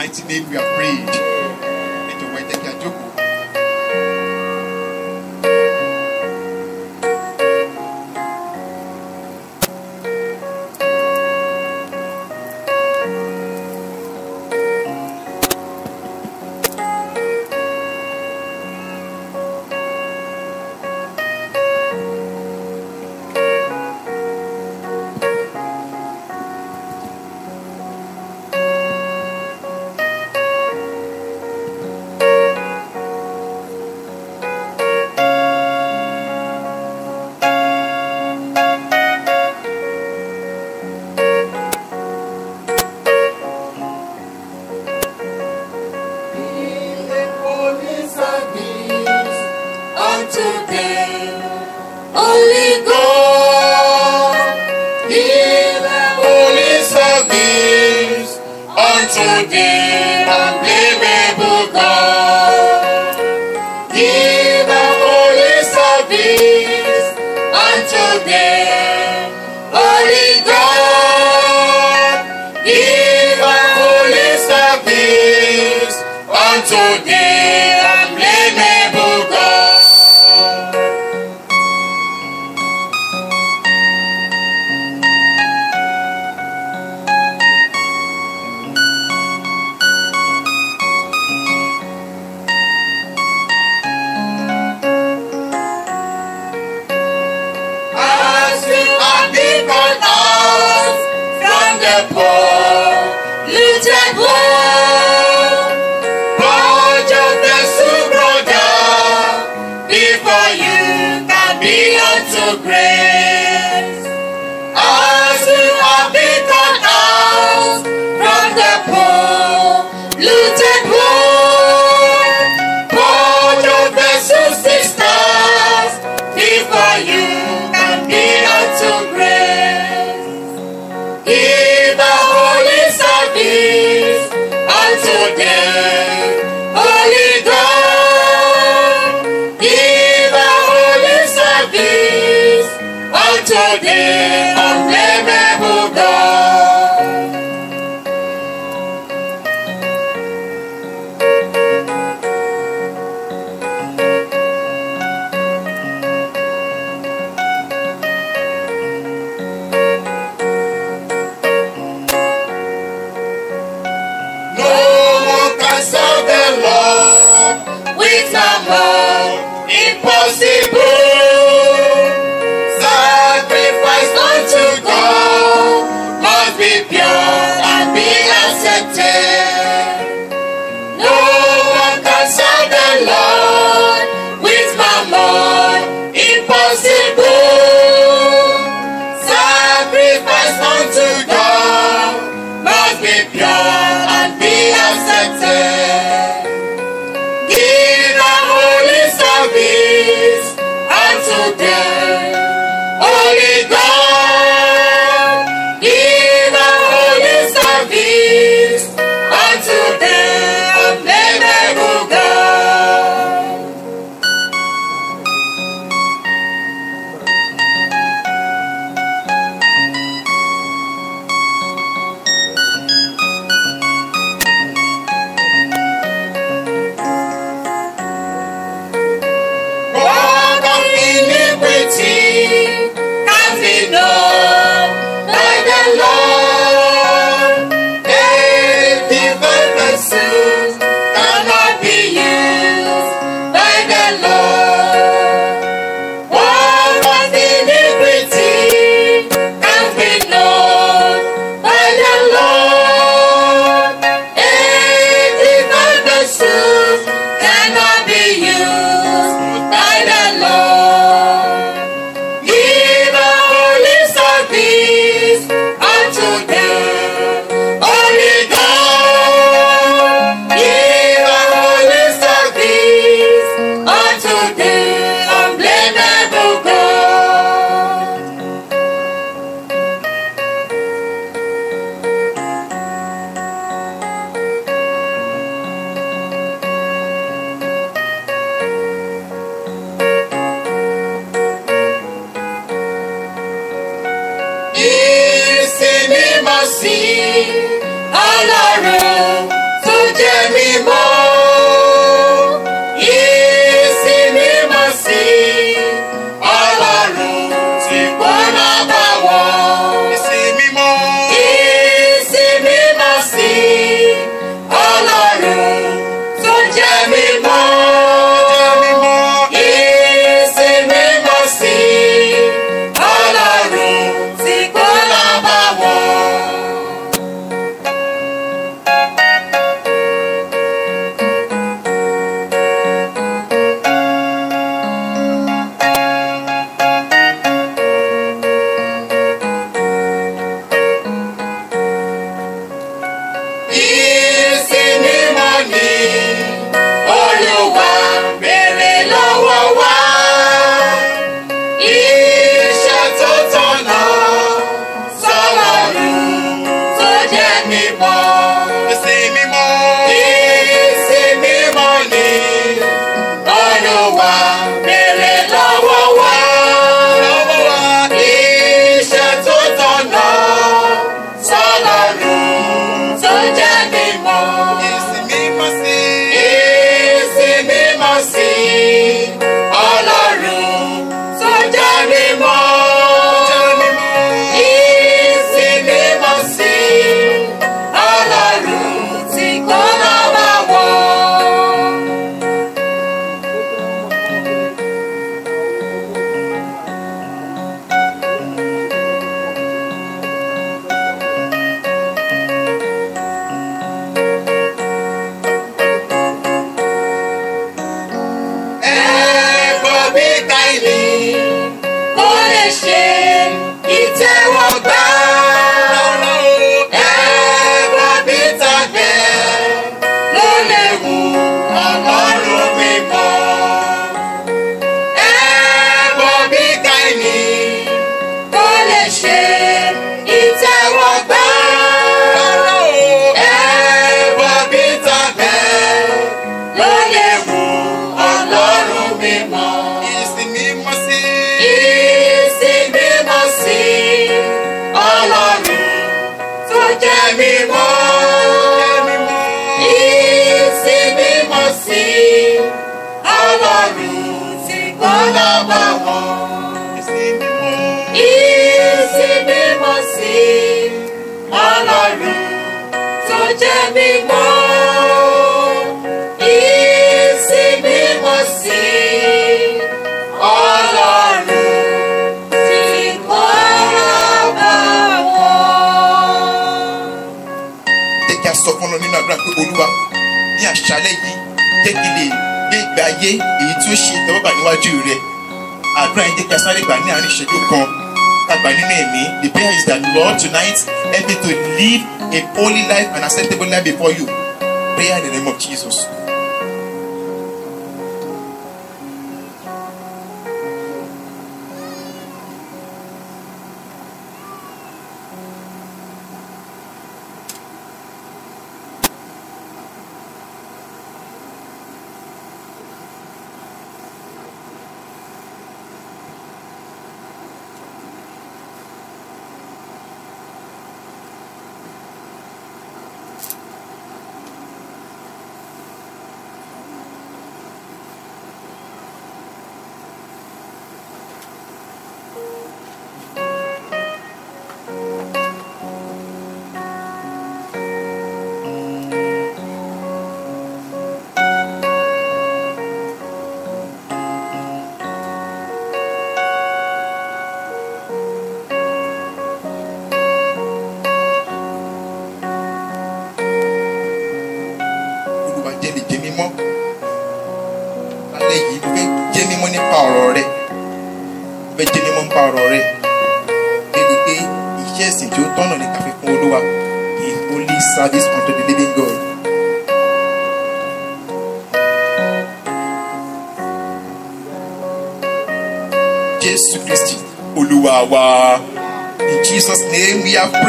Mighty name we have prayed.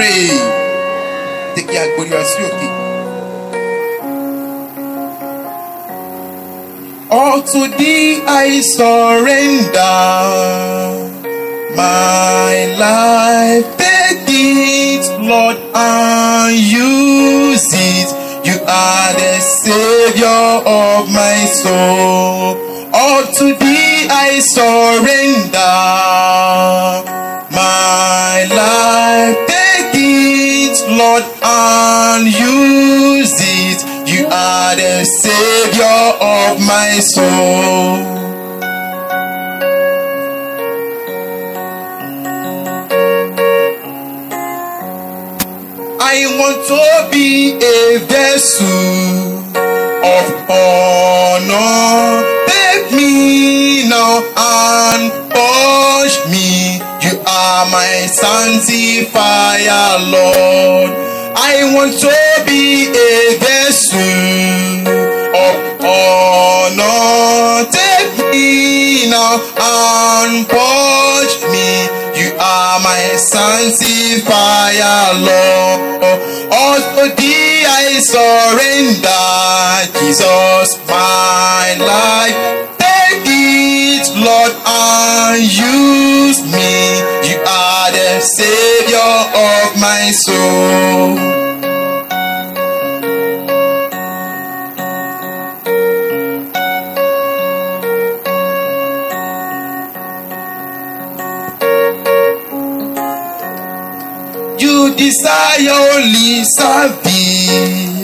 pray. Jẹ́ kí a gbórí wa sí òkè. All to thee I surrender. My life, take it, Lord, and use it. You are the Savior of my soul. All to thee I surrender. My life, it, Lord, and use it. You are the savior of my soul. I want to be a vessel of honor. Take me now and wash me. Are my sanctifier, Lord. I want to be a vessel of honor. Take me now and wash me. You are my sanctifier, Lord. Also thee I surrender, Jesus, my life. It, Lord, and use me. You are the Savior of my soul. You desire only service.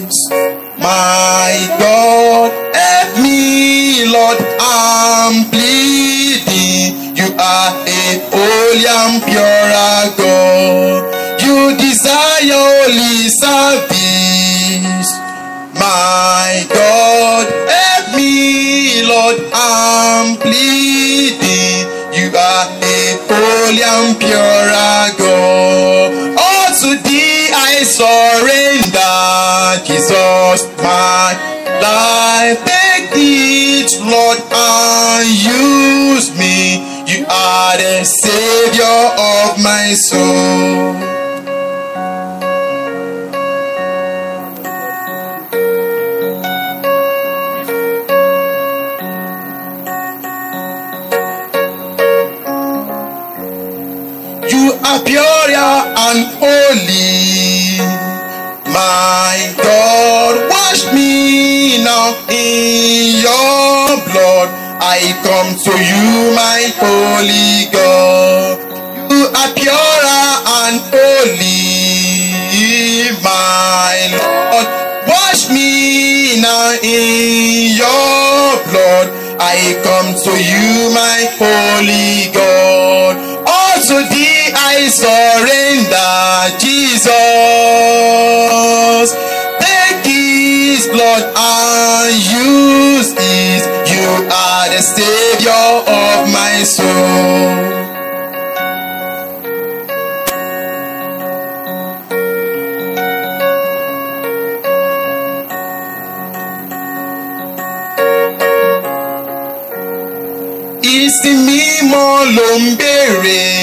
My God, help me, Lord, I'm pleading. You are a holy and pure God. You desire only service. My God, help me, Lord, I'm pleading. You are a holy and pure God. To thee I surrender, Jesus, my life. Take it, Lord, and use me. You are the Savior of my soul. Are pure and holy. My God, wash me now in your blood. I come to you, my holy God. You are pure and holy, my Lord. Wash me now in your blood. I come to you, my holy God. Also thee I surrender, Jesus. Take his blood and use it. You are the savior of my soul. ìsìn mímọ́ ló ń béèrè. Jésù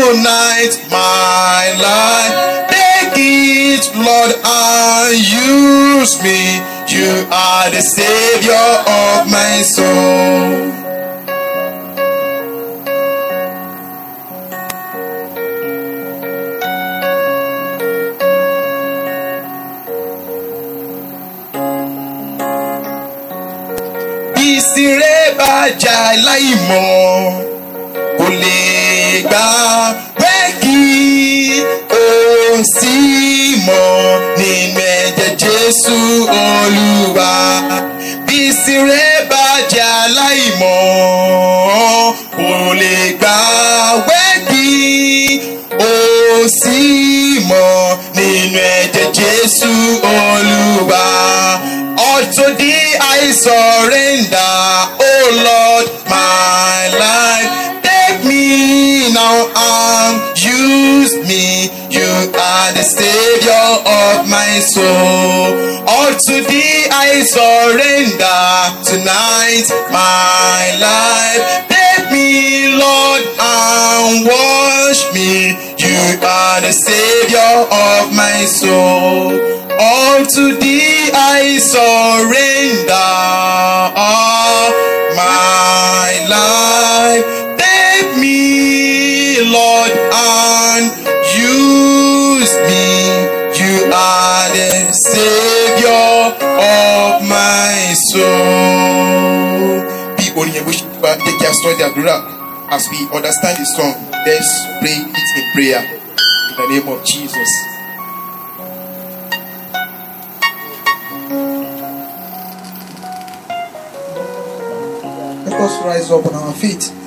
tonight, my life. Take it, Lord, and use me. You are the Savior of my soul. ìsiré bàjá láìmọ̀ kò lè gbà wẹ́ẹ̀kì ó sì mọ̀ nínú ẹ̀jẹ̀ jésù olúwa bí sire bá jà láìmọ̀ kò lè gbà wẹ́ẹ̀kì ó sì mọ̀ nínú ẹ̀jẹ̀ jésù olúwa. All to thee I surrender, oh Lord, my and use me. You are the savior of my soul. All to thee I surrender tonight, my life. Take me, Lord, and wash me. You are the savior of my soul. All to thee I surrender all my life. Take me, Lord, and use me. You are the savior of my soul. Bí orin yẹn bó ṣe gba jẹ́ kí a sọ as we understand the song let's pray it in prayer in the name of Jesus. Let us rise up on our feet.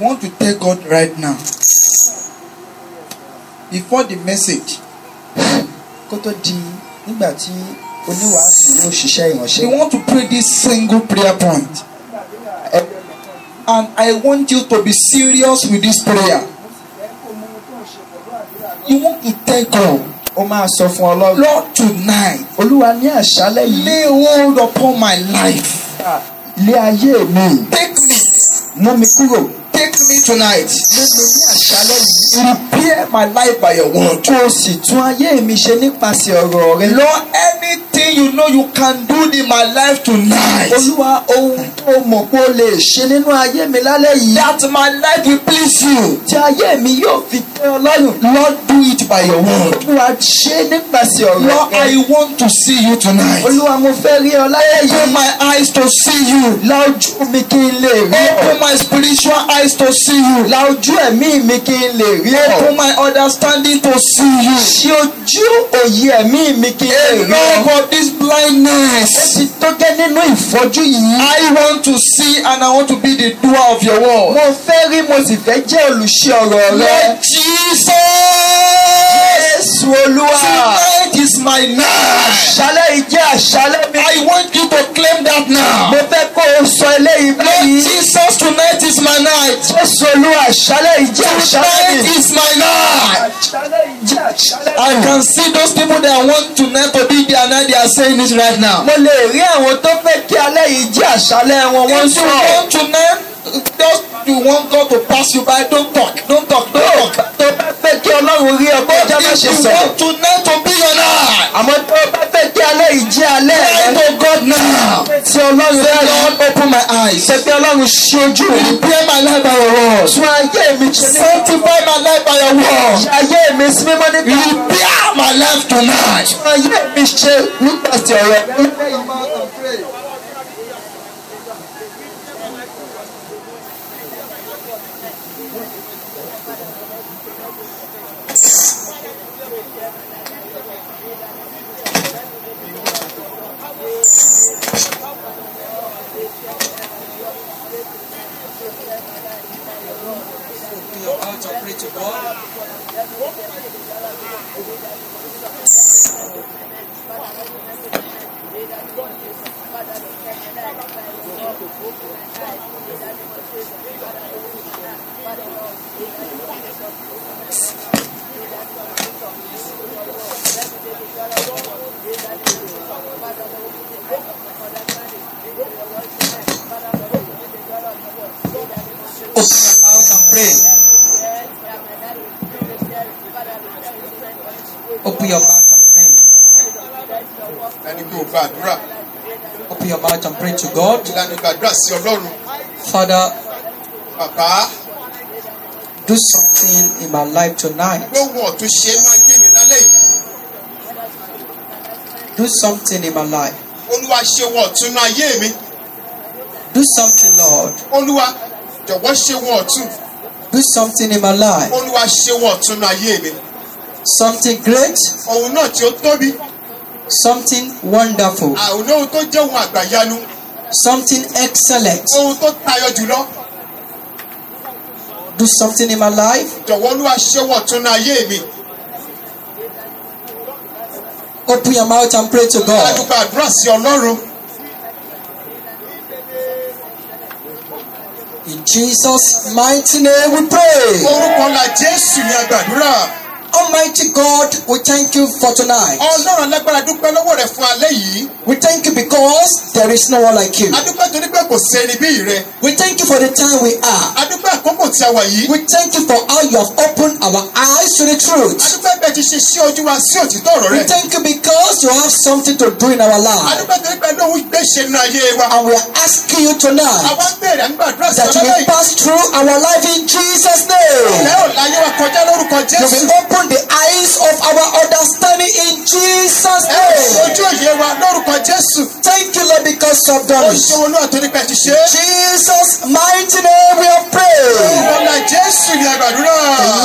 We want to tell God right now. Before the message, kó tó di nígbà tí oníwàásù yóò ṣiṣẹ́ we ìránṣẹ́. want to pray this single prayer point. And I want you to be serious with this prayer. You want to tell God, ó máa sọ fún ọlọ́run. Lord, tonight, olúwa ní àṣálẹ́ yìí. lay hold upon my life. ilé ayé mi. Take me, mú mi kúrò. Take me tonight. lé mi ní àṣálẹ́ yìí. Repair my life by your word. kó o sì tún ayé mi ṣe nípasẹ̀ ọ̀rọ̀ rẹ. Lord, anything you know you can do in my life tonight. olúwa ohun tó mọ̀ pé o lè ṣe nínú ayé mi lálẹ́ yìí. That my life will please you. tí ayé mi yóò fi tẹ́ ọ lọ́rùn. Lord, do it by your word. olúwa ṣe nípasẹ̀ ọ̀rọ̀ Lord, rẹ. I want to see you tonight. olúwa mo fẹ́ rí ọ Open yìí. my eyes to see you. la ojú mi kí n lè rí ọ. Open my eyes to see you. la ojú ẹ̀mí mi kí n lè rí Open ọ. my understanding to see you. ṣí ojú òye ẹ̀mí mi kí n lè rí Enough ọ. of this ó blindness. ti tó gẹ́ nínú ìfọ́jú yìí. I want to see and I want to be the doer of your word. mo fẹ́ rí mo sì fẹ́ jẹ́ olùṣe ọ̀rọ̀ rẹ. Lord Jesus, Jésù olúwa. tonight is my night. àṣálẹ́ yìí jẹ́ àṣálẹ́ mi. I want you to claim that now. mo fẹ́ kó o sọ eléyìí Lord báyìí. Jesus, tonight is my night. Jésù olúwa àṣálẹ́ yìí jẹ́ àṣálẹ́ Tonight mi. is my night. àṣálẹ́ yìí jẹ́ àṣálẹ́ I mi. can see those people that want tonight to be their night. They are saying it right now. mo lè rí àwọn tó fẹ́ kí alẹ́ yìí jẹ́ àṣálẹ́ wọn wọ́n If you sọ. want tonight, just you want God to pass you by. Don't talk. Don't talk. Don't talk. tó bá fẹ́ kí ọlọ́run rí But kọjá má if ṣe you sọ̀rọ̀. want tonight to be your night, àmọ́ tó bá fẹ́ kí alẹ́ yìí jẹ́ alẹ́ rẹ. to God now. tí ọlọ́run rẹ̀ Lord, open my eyes. sọ pé ọlọ́run ṣe ojú mi. Repair my life by your word. tún ayé mi ṣe ní. Sanctify my life by your word. ṣe ayé mi sí mímọ́ nípa. Repair my life tonight. tún ayé mi ṣe nípasẹ̀ ọ̀rọ̀ rẹ. Open your mouth and pray. Open your mouth and pray. Ẹni pé o gba àdúrà. Open your mouth and pray to God. Sí Ọlọ́run. Father, Bàbá, do something in my life tonight. gbóhùn ọ̀tún ṣe máa yé mi lálẹ́ yìí. Do something in my life. Olúwa ṣe wọ̀ ọ̀tún náà ayé mi. Do something, Lord. olúwa jọ̀wọ́ ṣe wọn ọ̀tún Do something in my life. olúwa ṣe wọn ọ̀tún ní ayé mi Something great, ohun náà tí ó tóbi something wonderful, àwọn ohun tó jẹ́ ohun àgbàyanu something excellent. ohun tó tayọ jùlọ Do something in my life. jọ̀wọ́ olúwa ṣe ọ̀tún ní ayé mi Open your mouth and pray to God. ládùúgbò àdúrà sí ọlọ́run In Jesus' mighty name we pray. orúkọ ńlá jésù ní agbàdúrà Almighty God, we thank you for tonight. ọlọ́run alágbára dúpẹ́ lọ́wọ́ rẹ̀ fún alẹ́ yìí We thank you because there is no one like you. adúpẹ́ torí pé kò sẹ́ni bí rẹ̀ We thank you for the time we are. adúpẹ́ àkókò tí a wà yìí We thank you for how you have opened our eyes to the truth. adúpẹ́ bẹ́ẹ̀ ti ṣe sí ojú wa sí òtítọ́ ọ̀rọ̀ We rẹ̀ thank you because you have something to do in our life. adúpẹ́ torí pé lóhun gbéṣe nínú ayé wa And we are asking you tonight àwa bèrè àgbà àdúrà sí that you ọlọ́lá will pass through our life in Jesus' name. ilẹ̀ ò láyé wa kọjá lórúkọ You jésù will open the eyes of our understanding in Jesus' name. ojú òye wa lórúkọ jésù Thank you, Lord, because you have ó ṣe ti ṣe é Jesus' mighty name we have prayed. ọlọ́lá jésù ní agbàdúrà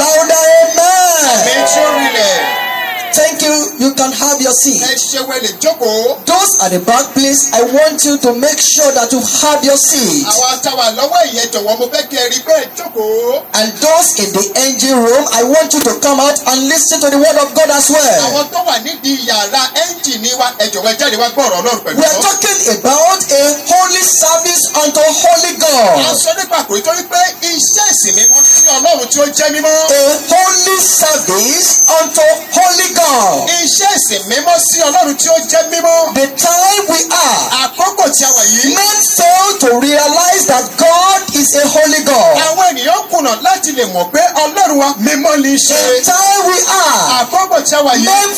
Louder, amen. tí ó rinlẹ̀ Thank you. You can have your seat. ẹ ṣe wẹlẹ̀ jókòó Those at the back, please, I want you to make sure that you have your seat. àwọn àtàwà lọ́wọ́ ìyẹn jọ̀wọ́ mo fẹ́ kí ẹ rí bẹ́ẹ̀ jókòó And those in the engine room, I want you to come out and listen to the word of God as well. àwọn tó wà nídìí yàrá ẹ́ńjìnì wa ẹ jọ̀wọ́ ẹ jáde wá gbọ́ ọ̀rọ̀ ọlọ́run pẹ̀lú We are talking about a holy service unto holy a God. sọ nípa àkòrí tó wípé iṣẹ́ ìsìn mímọ́ sí ọlọ́run tí ó jẹ́ mímọ́. A holy service unto holy God. Iṣẹ́ ìsìn mímọ́ sí ọlọ́run tí ó jẹ́ mímọ́. The time we are, àkókò tí a wà yìí. men fail to realize that God is a holy God. àwọn ènìyàn kùnà láti lè mọ̀ pé ọlọ́run wa mímọ́ í ṣe. The time we are, àkókò tí a wà yìí. men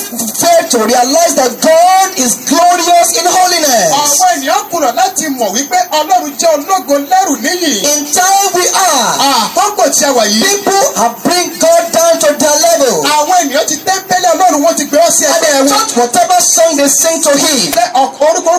fail to realize that God is glorious in holiness. àwọn ènìyàn kùnà láti mọ̀ wípé ọlọ́run jẹ́ ológo lẹ́rù níyì. In time we are, àkókò tí a wà yìí. people have bring God down to their level. àwọn ènìyàn ti tẹ́ńpẹ́lẹ́ ọlọ́run wọn ti gbé wọ́n sí ẹgbẹ́ they wọn. church whatever song they sing to him, Ṣé orúkọ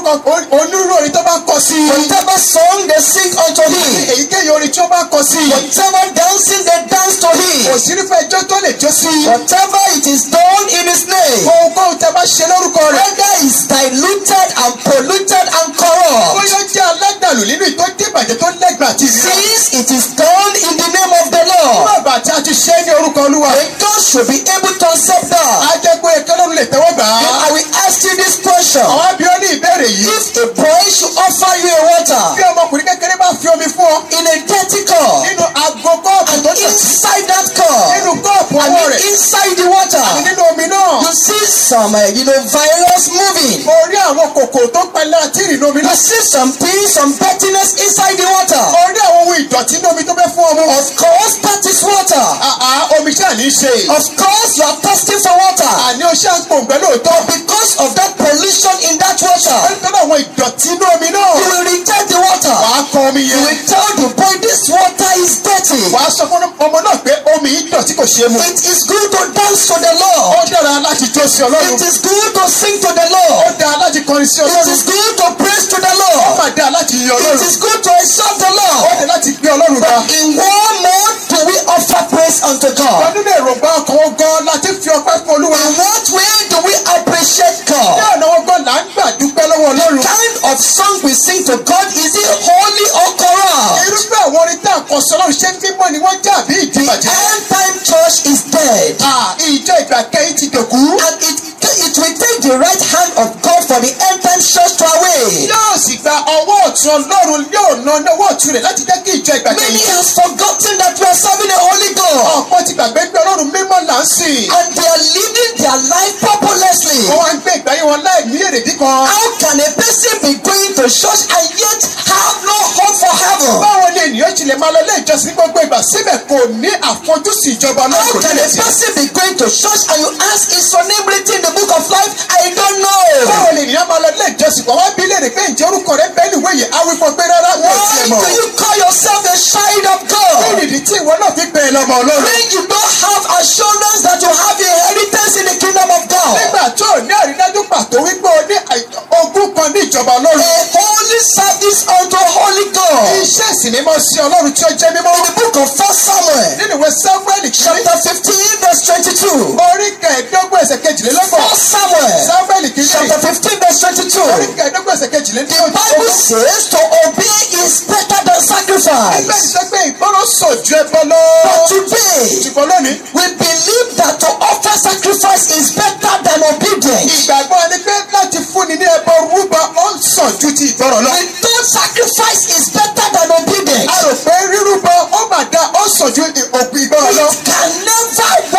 onírúurú orin tó bá kọ sí whatever song they sing unto him, èyíkéyìí orin tí ó bá kọ sí whatever dancing they dance to him, sí irúfẹ́ ẹjọ́ tó lè jó sí whatever it is done in his name, ohunkóhun tẹ bá ṣe lórúkọ rẹ̀. whether it's diluted and polluted and corrupt, bóyá jẹ́ aládàlú nínú ìtọ́ dìbàjẹ́ tó lẹ́gbàá àti ìrírá. since it is done in the name of the Lord, bàbá àti àti ṣe é ní orúkọ olúwa. then God should be able to accept that. A jẹ́ pé kẹ́lọ́run lè tẹ́wọ́ gbà á. I will ask you this question. àwọn abíọ́ ní ìbéèrè yìí. If a boy should offer you a water bí ọmọkùnrin kékeré bá fi omi fún ọ. in a dirty cup, nínú aago kọ́ọ̀pù and tó inside that cup, nínú kọ́ọ̀pù and ọwọ́ rẹ̀. inside the water, àti nínú omi náà. you see some, uh, you know, virus moving. mo rí àwọn kòkòrò tó pẹlẹ àti ìrìn omi You náà. see some things, some dirtiness inside the water. mo rí àwọn ohun ìdọ̀tí ní omi tó fẹ́ fún ọmọ. Of course, that is water. àà omi ṣáà ní í ṣe. Of course, you are thirsty for water. àní o ṣáà ń pòǹgbẹ́ lóòótọ́. Because of that pollution in that water, nítorí àwọn ìdọ̀tí ní omi náà. you will reject the water. wàá kọ omi You yẹn. will tell the boy, this water is dirty. wàá sọ fún ọmọ náà pé omi yìí dọ̀tí kò ṣe é mu. It is good to dance to the ó Lord. dára láti jó sí ọlọ́run. It is good to sing to the ó Lord. dára láti kọrin sí It ọlọ́run. is good to praise to the ó Lord. mà dára láti It ọlọ́run. is good to exalt the ó Lord. dára láti gbé ọlọ́run ga. In what mode do we offer praise unto God? ọdún lè rògbà ọkàn wọn gan láti fi ọpẹ́ fún olúwa. In what way do we appreciate ní God? ọ̀nà wọn gan là ń gbà dúpẹ́ lọ́wọ́ ọlọ́run. Kind of song we sing to God, is it holy or corrupt? irúfẹ́ àwọn orin tá ń kọ sí ọlọ́run ṣé mímọ́ ni wọ́n jà bí ìdíbàjẹ́. end time church is dead. Ah, ìjọ ìgbà kẹ́yìn ti dòkú. And it, it will take the right hand of God for the end time church to away. yóò sì gba ọwọ́ ọ̀tún ọlọ́run yóò na ọwọ́ ọ̀tún rẹ̀ láti jẹ́ kí ìjọ ìgbà Many kẹ́yìn. has forgotten that we are serving a holy God. ọ̀pọ̀ ti gbàgbé pé ọlọ́run mímọ́ là ń sìn. And they are living their life purposelessly. wọ́n wá ń gbé ìgbáyé wọn láì ní èrèdí kan. How can a person be going to church and yet have no hope for heaven? báwo ni ènìyàn ti lè máa lọ ilé ìjọsìn gbogbo ìgbà síbẹ̀ kò ní àfojúsùn ìjọba How ọlọ́run kò can ní a èsì. person be going to church and you ask, is your name written in the book of life? I don't know. báwo ni ènìyàn máa lọ ilé ìjọsìn wọ́n wá bí léèrè pé ǹjẹ́ orúkọ rẹ̀ bẹ́ẹ̀ níwèé yìí á wí fún ọ pé rárá mi ò tiẹ̀ Why do you call yourself a child of kí God? nìdí tí ìwọ náà fi é lọ́mọ ọlọ́run. When you don't have assurance that you have inheritance in the kingdom of God. nígbà tó o ní àrídájú pàtó wípé o ní ogún kan ní ìjọba A ọlọ́run. holy service unto holy God. ìránṣẹ́ ọlọ́run tí ó jẹ́ mímọ́. In the book of First Samuel, nínú ìwé samuel chapter 15, verse 22. orí kẹẹ̀ẹ́dógún ẹsẹ̀ kejìlélọ́gbọ̀n Samuel, samuel kìíní chapter 15, verse orí 22. kẹẹ̀ẹ́dógún ẹsẹ̀ The. Bible says to obey is better than ẹgbẹ́ sacrifice. ju ẹbọ lọ. But today, ṣùgbọ́n lónìí we believe that to offer sacrifice is better than obedience. ìgbàgbọ́ ẹni pé láti fúnni ní ẹbọ rúbọ ó ń sàn ju ti ìgbọ́ràn lọ. We thought sacrifice is better than obedience. a rò pé rírúbọ ó mà dá ó sàn ju òkú ìgbọ́ràn lọ. It can never work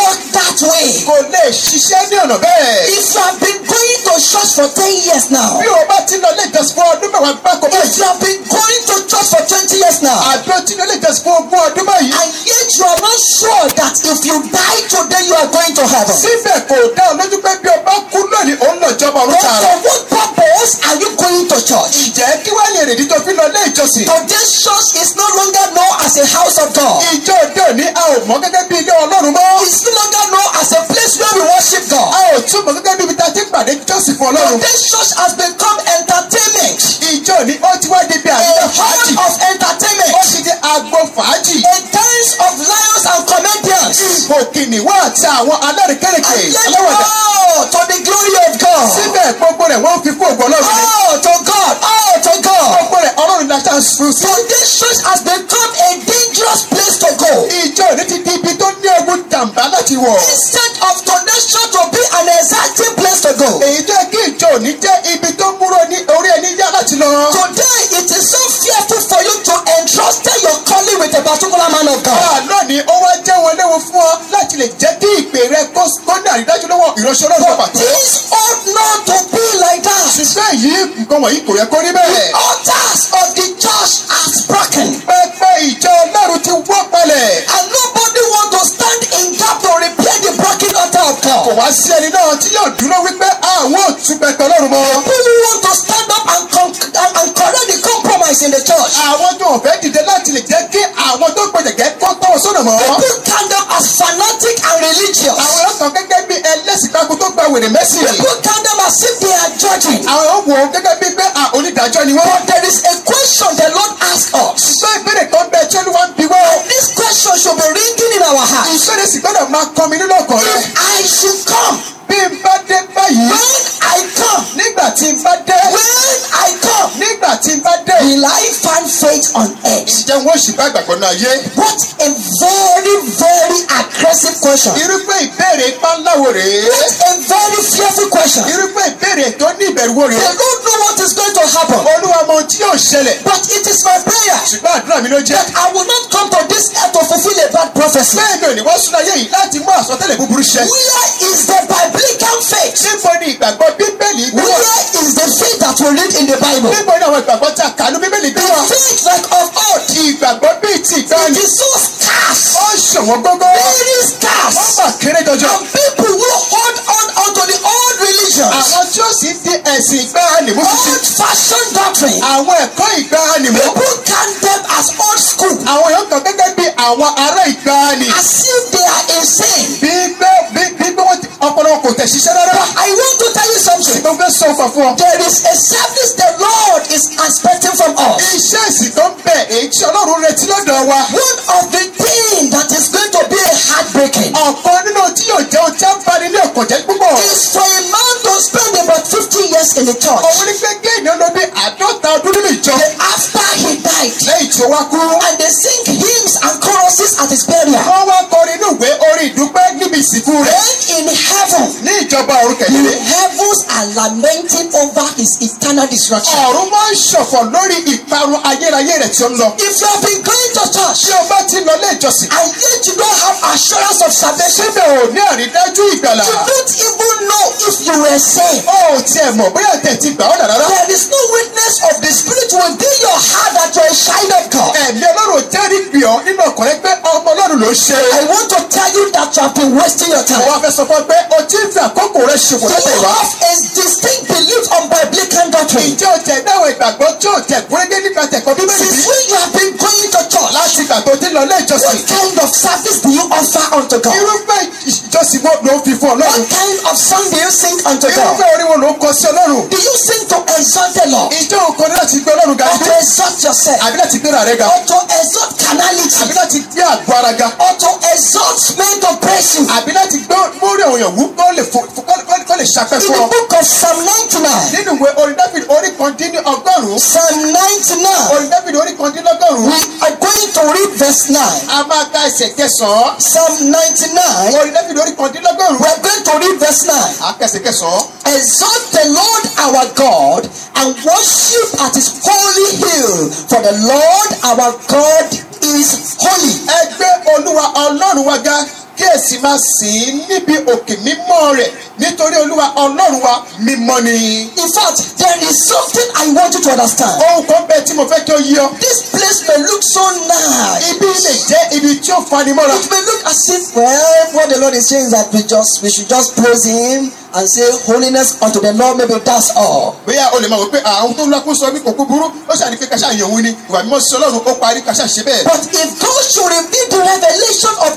that way. kò lè ṣiṣẹ́ ní ọ̀nà bẹ́ẹ̀. If you have been going to church for 10 years now, bí o bá ti lọ ilé ìjọsìn fún ọdún mẹ́wàá gbáko if báyìí you have been going to church for 20 years now, àbí o ti lọ ilé ìjọsìn fún ogún ọdún báyìí and yet you are not sure that if you die today you are going to heaven. síbẹ̀ kò dá ọ lójú pé bí o bá kú lónìí òun lọ jọba But tààrà. for what purpose are you going to church? ǹjẹ́ kí wá lè rèdí tó fi lọ ilé ìjọsìn. Today's church is no longer known as a house of God. ìjọ òde òní a ò mọ̀ gẹ́gẹ́ bí ilé ọlọ́run mọ́. It's no longer known as a place where we worship a God. ò tún mọ̀ gẹ́gẹ́ bí ibi tá a ti pàdé jọ́sìn fún ọlọ́run. Today's church has become entertainment. ìjọ òní ó ti wá di bí A àríyá hall fàájì. of ó entertainment. ti di agbo fàájì. A dance of lions and comedians. ipò kìnìún àti àwọn yet aláwàdà. all to the glory of God. síbẹ̀ gbogbo rẹ̀ wọ́n fi fún ògbó ọlọ́run ni. All to God. All to God. gbogbo rẹ̀ ọlọ́run la ṣe àṣùfù sí. Today's church has become a dangerous place to go. ìjọ òní ti di ibi tó ní ewu jàǹbá láti wọ̀. Instead of today's church to be an exciting place to go. èyí yẹ kí ìjọ òní jẹ́ ibi tó múrò ní orí ẹni yá láti lọ. Today it is so fearful for you to entrust your calling with a particular man of God. àlọ́ ni ó wá jẹ́ wọn léwu fún ọ láti lè jẹ́ kí ìpè rẹ kó ní àrídájú lọ́wọ́ ìránṣẹ́ ọlọ́run pàtó. This ought not to be like that. ṣùgbọ́n èyí nǹkan wọ̀nyí kò yẹ kó rí bẹ́ẹ̀. Gba wèrè mẹ́sìn. People stand up as if they are judging. àwọn ó gẹ́gẹ́ bí pé à, onídàájọ́ ni wọ́n. But there is a question the Lord asked us. ṣùgbọ́n ìbéèrè kan bẹ tí olúwa ń bi wá. This question should be ringing in our heart. ìbéèrè sì gbọ́dọ̀ máa kọ́ mi nínú ọkàn rẹ. If I should come, bí n bá dé báyìí. when I come, nígbà tí n bá dé. when I come, nígbà tí n bá dé. will I find faith on earth? ǹjẹ́ wọ́n sì bá gbàgbọ́ náà yé. What a very, very aggressive question. irúfẹ́ ìbéèrè ipá ńlá wo rèé. Question. irúfẹ́ ìbéèrè tó ní ìbẹ̀rù wo They rèé. don't know what is going to happen. olúwa mọ tí yóò ṣẹlẹ̀. But it is my prayer ṣùgbọ́n àdúrà mi ló jẹ́. that I will not come to this earth to fulfill a bad prophecy. bẹ́ẹ̀ mi ò ní wọ́n sún ayé yìí láti mú àsọtẹ́lẹ̀ búburú ṣẹ. Where is the biblical faith? níbo ni ìgbàgbọ́ bíbélì gbé wá. Where is the faith that we read in the Bible? níbo ni àwọn ìgbàgbọ́ tí a kà ní bíbélì gbé wá. Faith like of old. ìgbàgbọ́ bíi ti It ìgbàanì. is so scarce. ó ṣọ̀wọ́n gógó. Sọ fún ọ. There is a service the Lord is expecting from us. iṣẹ́ ìsìn bẹ̀ èyí tí ọlọ́run retí lọ́dọ̀ wa. One of the things that is going to be a heartbreaking ọ̀kan nínú tí yóò jẹ́ ohun tí a ń bani ní jẹ́ púpọ̀. is for a man to spend about 50 years in the church. òun ní pé kéèyàn ló bí àádọ́ta ọdún nínú ìjọ. After he died, lẹ́yìn tí ó wá kú. and they sing hymns and choruses at his burial. wọ́n wá kọrin inú ìwé orin ìdúpẹ́ níbi ìsìnkú rẹ̀. Then in heaven, ní ìjọba ọ̀run the heavens are lamenting his eternal destruction. ọ̀run máa ń ṣọ̀fọ̀ lórí ìparun ayérayé rẹ̀ tí ó ń lọ. If you have been going to church tí o bá ti lọ ilé ìjọsìn. and yet you don't have assurance of salvation, síbẹ̀ ò ní àrídájú ìgbàlà. you don't even know if you were saved. ó ò tiẹ̀ mọ̀ bóyá tẹ̀ ti gbà ọ́ dà rárá. There is no witness of the spirit within your heart that you are a child of God. ẹ̀mí ọlọ́run jẹ́rìí gbì ọ́ nínú ọkàn rẹ pé ọmọ ọlọ́run ló ṣe. I want to tell you that you have been wasting your mo time. wá fẹ́ sọ fún ọ pé o ti ń fi àkókò rẹ ṣòfò You lọ́tẹ̀ wá. have a biblical doctrine. ìjọ tẹ̀ dáwọ̀ ìgbàgbọ́ tí ò tẹ̀ gúrégé nípa tẹ̀kọ́ bíbélì Since bí. when you have been going to church, láti ìgbà tó ti lọ ilé ìjọsìn. what kind of service do you offer unto God? irúfẹ́ ìjọ ìjọsìn wo ló ń fi fún ọlọ́run. What kind of song do you sing unto God? irúfẹ́ orin wo ló ń kọ sí ọlọ́run. Do you sing to exalt the Lord? ìjọ òkò ní láti gbé ọlọ́run ga Or to exalt yourself? àbí láti gbéra rẹ ga. Or to exalt carnality? àbí láti gbé àgọ́ ara ga. Or to exalt men to praise you? àbí láti gbé mórí àwọn èèyàn wú kó lè fò lè ṣàpẹ́ In the book of Psalm 99, nínú ìwé orin david orí kan dín ní ọgọ́rùn-ún. Psalm 99, orin david orí kan dín lọ́gọ́rùn-ún. we are going to read verse 9. a máa ka ẹsẹ̀ kẹsàn-án. Psalm 99, orin david orí kan dín lọ́gọ́rùn-ún. we are going to read verse 9. a kẹsẹ̀ kẹsàn-án. Exalt the Lord our God and worship at his holy hill, for the Lord our God is holy. ẹ gbé olúwa ọlọ́run wa ga kí ẹ sì máa sìn ín òkè mímọ́ rẹ̀ nítorí olúwa ọlọ́run wa mímọ́ ni. In fact, there is something I want you to understand. ohun kan bẹ tí mo fẹ́ kí ó yí ọ. This place may look so nice. ibi lè jẹ́ ibi tí ó fani mọ́ra. It may look as if, well, what the Lord is saying is that we just we should just praise Him and say holiness unto the Lord. Maybe that's all. bóyá o lè máa wò pé àwọn tó ń lọ́kùn sọ bí kò kú burú ó ṣàní pé kàṣà yẹn òun ni ìwà mímọ́ sí ọlọ́run ó parí kàṣà ṣe bẹ́ẹ̀. But if God should reveal the revelation of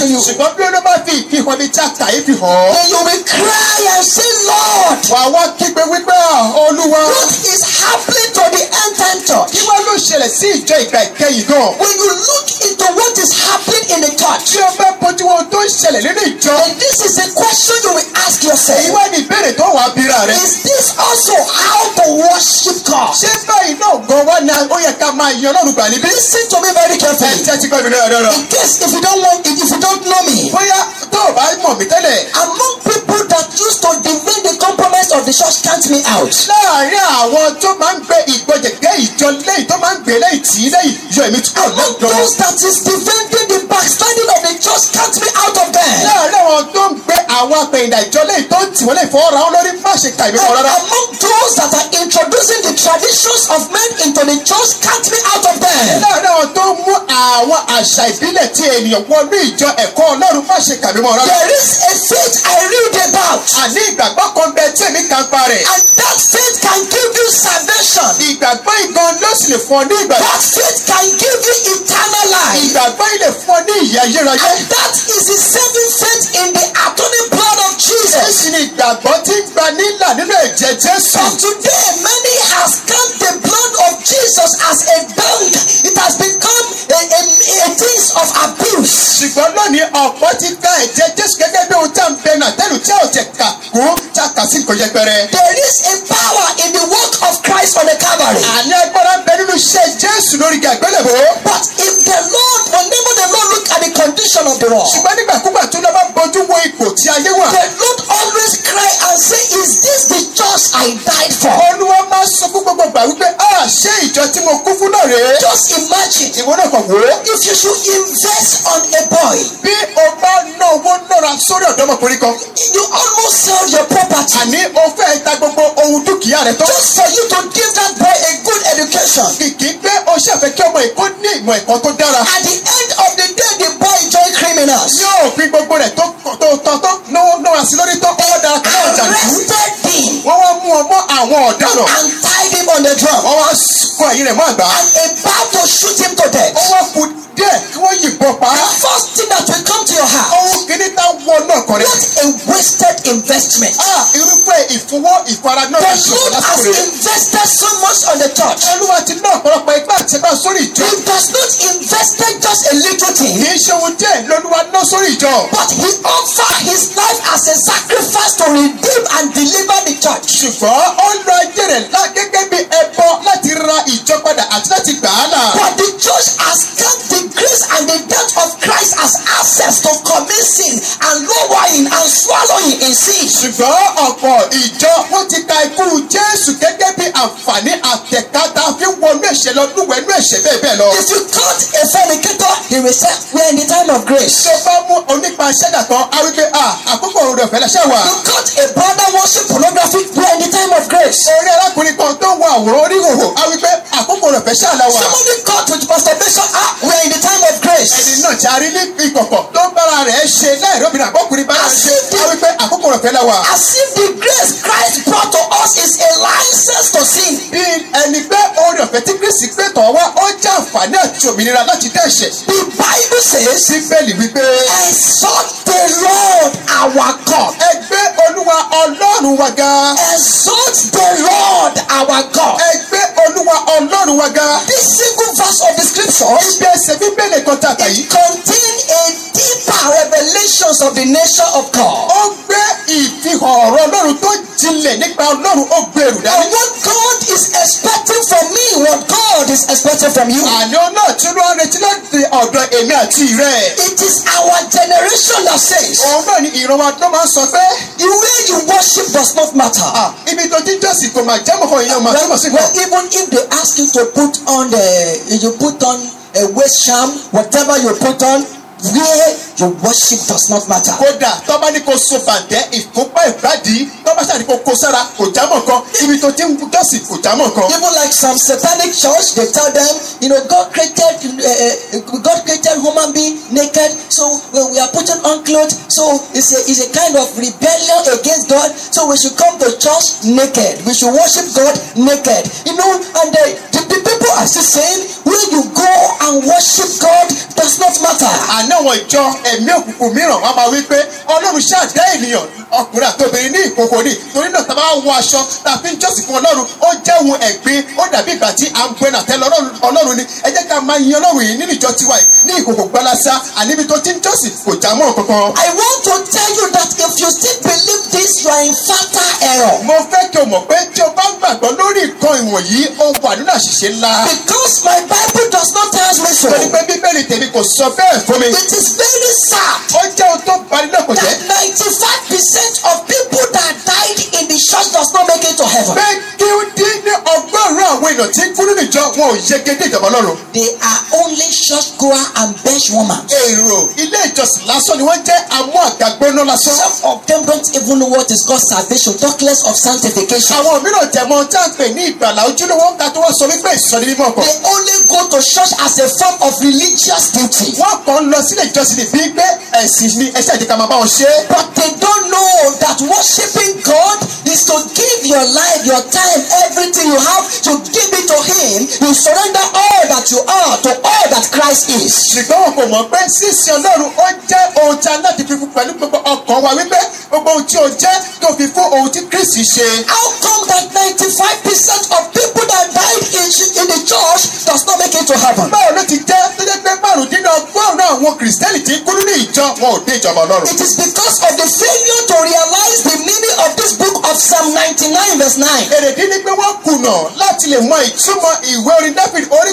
to you, ṣùgbọ́n bí bá fi ìfihàn mi tí a kà í fi hàn then you will cry and say, Lord, wà wá kígbe wípé "Ah, olúwa. what is happening to the end time church? kí wá ló ṣẹlẹ̀ sí ìjọ ìgbà ìkẹyìn gan. When you look into what is happening in the church, tí o bá bójú ohun tó ń ṣẹlẹ̀ nínú ìjọ. then this is a question you will ask yourself. wá ní ìbéèrè tó wà á bíra rẹ. Is this also how to worship God? ṣé báyìí náà gan wá ní ó yẹ ká máa yan ọlọ́run gbà níbí. Listen to me very ẹ carefully. jẹ́ tí kò mi náà dára. In case if you don't want, if you don't know me, bóyá tó o bá mọ̀ mí tẹ́lẹ̀. among people that used to defend the compromise of the church count me out. láàárín àwọn tó máa ń gbé ìgbọ́jẹ̀gẹ́ ìjọ lẹ́yìn tó máa ń gbé lẹ́yìn tí lẹ́yìn yọ èmi kò Among lẹ́jọ́. those that is defending the backsliding of the church count me out of them. láàárín àwọn tó ń gbé àwọn apẹ̀yìndà ìjọ lẹ́yìn tó ń tì wọ́n lè fọwọ́ ra wọn lórí má ṣe ka And wọn rárá. among those that are introducing the traditions of men into the church count me out of them. láàárín àwọn tó ń mú àwọn àṣà ìbílẹ̀ tí ènìyàn wọnú ìjọ ẹ̀kọ́ ọlọ́run má ṣe kàwé wọn rárá. There is a faith I read about, àní ìgbàgbọ́ kan bẹ tí èmi kan pa rẹ̀. and that faith can give you salvation. ìgbàgbọ́ ìgan ló sì lè fún ọ ní ìgbàgbọ́. That faith can give you eternal life. ìgbàgbọ́ lè fún ọ ní ìyà ayérayé. And that is the saving faith in the atoning blood of Jesus. Jésù ni ìgbàgbọ́ tí ń gba nílà nínú ẹ̀jẹ̀ Jésù. But today, many has count the blood of Jesus as a dung. It has become a, a, a thing of abuse. ṣùgbọ́n lónìí ọ̀pọ̀ ti ka ẹ̀jẹ̀ Jésù gẹ́gẹ́ bí ohun tí a ń bẹnu àtẹ́lù tí a ò jẹ kà kó tí a kà sí nǹkan yẹpẹrẹ. There is a power in the work of Christ on the Calvary. àní agbára ń bẹ nínú iṣẹ́ Jésù lórí igi àgbélébò. But if the Lord, whenever the Lord look at the condition of the world, ṣùgbọ́n nígbàkúgbà tó lọ́ bá bójú wo ipò tí ayé wà. the Lord always cry and say, Is this the church I died for? olúwa máa sọ fún gbogbo gbà wípé a ṣé ìjọ tí mo kú fún náà rèé. Just imagine ìwọ náà kàn wò ó. if you should invest on a boy, bí o bá ná owó náírà sórí ọ̀dọ́mọkùnrin kan. you almost sell your property. Àní o fẹ́ ta gbogbo ohun dúkìá rẹ tán. just for you to give that boy a good education. kìkì pé o ṣàfẹ́ kí ọmọ èkó ní ìmọ̀ ẹ̀kọ́ tó dára. At the end of the day, the boy join criminals. yóò fi gbogbo rẹ̀ tó tó tọ́ tó náwó náwó sí lórí tó ọwọ́ dára kan náà jàǹdùkú. Arrested him wọ́n wá mú ọmọ àwọn ọ̀daràn. and tied him on the drum wọ́n wá kó ẹ̀yìn rẹ̀ mọ́ àgbà. and about to shoot him to death. wọ́n wá kú díẹ̀ kí wọ́n yìnbọn pa. The first thing that will come to your heart, ohun kìíní tá wọ náà kọ̀ rẹ̀. what a wasted investment. Ah, irúfẹ́ ìfowó ìfara náà The Lord has invested so much on the church. olúwa ti ná ọ̀pọ̀lọpọ̀ ipá àti ẹgbẹ́ sórí ìjọ. He does not invest just a little thing, kì í ṣe ohun díẹ̀ lolúwa ná sórí ìjọ. but he offered his life as a sacrifice to redeem and deliver the church. ṣùgbọ́n ó lọ ayé rẹ̀ gẹ́gẹ́ bí ẹbọ láti ra ìjọ padà àti láti gbà á là. But the church has kept the grace and the death of Christ as access to commit sin and lowering and swallowing in sin. ṣùgbọ́n ọ̀pọ̀ ìjọ wọ́n ti ka ikú jésù gẹ́gẹ́ bí àǹfààní àtẹ̀kátà fi wọnú ẹ̀ṣẹ̀ lọ lúwẹ̀ẹ́nú ẹ̀ṣẹ̀ bẹ́ẹ̀ bẹ́ẹ̀ lọ. If you cut a fornicator, he will say, We are in the time of grace. tó bá mú onípa ṣẹ́dà kan á wí pé à àkókò òun rẹ̀ fẹ́ lẹ́sẹ̀ wà. You cut a brother worship pornography, we are in the time of grace. orí arákùnrin kan tó ń wo àwòrán oníhòòhò á wí pé àkókò rẹ̀ fẹ́ ṣàlà wà. Somebody cut with masturbation, ah, we are in the time of grace. ẹni náà tí a rí ní ìkọ̀kọ̀ tó ń bára rẹ̀ ṣe láìróbìnrin àbọ̀kùnrin bára ṣe á wí pé àkókò rẹ̀ fẹ́ lẹ́ wà. As if the grace Christ brought to us is a license to sin. bí ẹni pé orí ọ̀fẹ́ tí kristi gbé tọ̀ wá ó jẹ́ àǹfààní àti òmìnira láti dá ẹ̀ṣẹ̀. The Bible says, bíbélì wípé Exalt the Lord our God. ẹ gbé olúwa ọlọ́run wa ga. Exalt the Lord our God. ẹ gbé olúwa ọlọ́run wa ga. This single verse of the scriptures ibi ẹsẹ̀ bíbélì kan tàkà yìí. contain a deeper revelations of the nature of God. ó gbé ìfihàn ọ̀rọ̀ ọlọ́run tó jinlẹ̀ nípa ọlọ́run ó gbèrú And dání. what God is expecting from me, what God is expecting from you, àní náà tí ló ń retí láti ọ̀dọ̀ èmi àti rẹ̀. it is our generation that says òun náà ni ìran wa tó máa ń sọ pé the way you worship does not matter. "Ah, ibi tó ti jọ́sìn kò máa jẹ́ mọ̀kàn èèyàn máa túmọ̀ sí Well, even if they ask you to put on the, you put on a waist charm, whatever you put on, where your worship does not matter. kódà tọ́ba ní kò so bàǹtẹ́ ìfúnpá ìbàdí tọ́ba ṣáà ní kò kó sára kò já mọ̀ kan ibi tó ti ń jọ́sìn kò já mọ̀ kan. Even like some satanic church, they tell them, you know, God created, uh, uh, God created human being naked. So when we are putting on clothes, so it's a, it's a kind of rebellion against God. So we should come to church naked. We should worship God naked. You know, and the, the, the people are still saying, where you go and on àwọn ìjọ ẹ̀mí òkùnkùn mìíràn wọn máa wí pé ọlọ́run ṣáà dá ènìyàn ọkùnrin àtòbìnrin ní ìkòkò ní torí náà tá a bá wọ aṣọ tá a fi ń jọ́sìn fún ọlọ́run ó jẹ́ ohun ẹ̀gbin ó dàbí ìgbà tí à ń nàtẹ́lẹ̀ ọlọ́run ọlọ́run ni ẹ jẹ́ ká máa yin ọlọ́run yìí nínú ìjọ tiwa yìí ní ìkòkò gbalasa àníbi tó ti ń jọ́sìn kò já mọ́ kankan. I want to tell you that if you still believe this, you are in fatal error. mo fẹ́ kí o mọ̀ pé tí o bá gbàgbọ́ lórí nǹkan ìwọ̀nyí ó wà nínú àṣìṣe ńlá. Because my Bible does not tell me so. torí pé bíbélì tèmi kò sọ bẹ́ẹ̀ fún mi. It is very sad ó jẹ́ ohun tó bani lọ́kàn jẹ́. that 95% of people that died in the church does not make it to heaven. pé kí ó dín ní ọgọ́rùn-ún àwọn èèyàn tí ń kú nínú ìjọ wọn ò yegede ìjọba ọlọ́run. They are only church goer and bench woman. èrò ilé ìjọsìn lásán ni wọ́n jẹ́ amú àgbàgbóná lásán. Some of them don't even know what is called salvation, talk less of sanctification. àwọn mìíràn tẹ̀mọ́ tí a ń pè ní ìgbàlá ojúlówó ká tó wọ́n sọ wípé ìsọ̀ní mímọ́ kan. They only go to church as a form of religious duty. wọ́n kàn ń lọ sílé ìjọsìn ní bíi pé ẹ̀sìn ni ẹ̀sìn àdìkà máa bá wọn ṣe. But they don't know that worshiping God is to give your life, your time, everything you have, to give it to Him. You surrender all that you are to all that Christ is. ṣùgbọ́n wọn kò mọ̀ pé sísìn ọlọ́run ó jẹ́ ohun tí a láti fi fún pẹ̀lú gbogbo ọkàn wa wípé gbogbo ohun tí o jẹ́ tó fi fún ohun tí kristi ṣe. How come that 95% of people that died in, in the church does not make it to heaven? báwo ló ti jẹ́ tó jẹ́ pé márùndínlọ́gọ́rùn-ún àwọn kìrìsìtẹ́nì tí ń kú nínú ìjọ wọn ò dé ìjọba ọlọ́run. It is because of the failure to realize the meaning of this book of Psalm 99 verse 9. èrèdí ni pé wọ́n kùnà láti lè mọ ìtumọ̀ ìwé orin david orí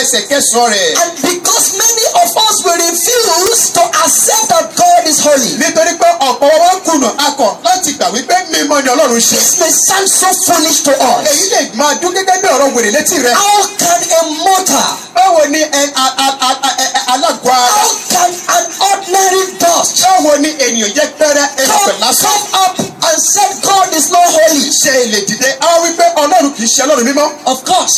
ẹsẹ̀ kẹsàn-án rẹ̀. And because many of us will refuse to accept that God is holy. nítorí pé ọ̀pọ̀ wọn kùnà akọ̀ láti gbà wípé mímọ́ ni ọlọ́run ṣe. This may sound so foolish to us. èyí lè máa dún gẹ́gẹ́ bí ọ̀rọ̀ wèrè létí rẹ̀. How can a mortal, báwo ni ẹ- how can an ordinary dust báwo ni ènìyàn jẹ́ pẹ́rẹ́ come, lásán come up and say God is not holy? ṣe lè dìde á wípé ọlọ́run kì í ṣe ọlọ́run mímọ́. Of course,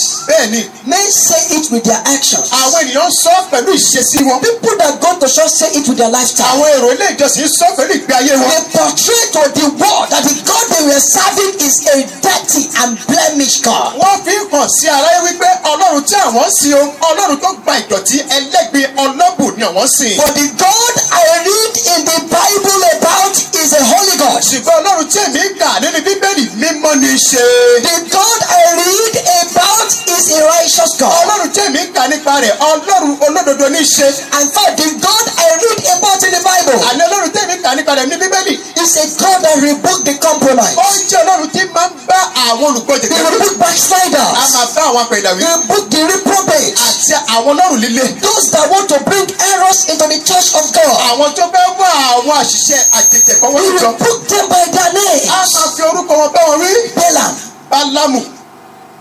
men say it with their actions. àwọn ènìyàn sọ pẹ̀lú ìṣesí wọn. People that go to church say it with their lifestyle. àwọn èrò ilé ìjọsìn sọ pẹ̀lú ìgbé ayé wọn. They portray to the world that the God they were serving is a dirty and blemished God. wọ́n fi hàn sí aráyé wípé ọlọ́run tí àwọn ń sìn o ọlọ́run tó gba ìdọ̀tí ẹlẹ́gbin ọlọ́bù ni àwọn ń sìn. But the God I read in the Bible about is a holy God. ṣùgbọ́n ọlọ́run tí èmi ń kà nínú bíbélì mímọ́ ni í ṣe. The God I read about is a righteous God. ọlọ́run tí èmi ń kà nípa rẹ̀ ọlọ́run olódodo ní í ṣe. In fact, the God I read about in the Bible àní ọlọ́run tí èmi ń kà nípa rẹ̀ ní bíbélì. is a God that rebuked the compromise. ó jẹ́ ọlọ́run tí máa ń bá àwọn olùgbọ́jẹ̀ He kẹ́kọ̀ọ́. rebuked a backsliders. máa bá àwọn apẹ̀dà wí. He rebuked the reprobates. àti àwọn ọlọ́run líle. Those that want to bring errors into the church of God. àwọn tó fẹ́ wá àwọn àṣìṣe àjèjẹ kan He wọ́n jọ. rebuked them by their a names. máa fi orúkọ wọn bá wọn rí. Balaam, bálámù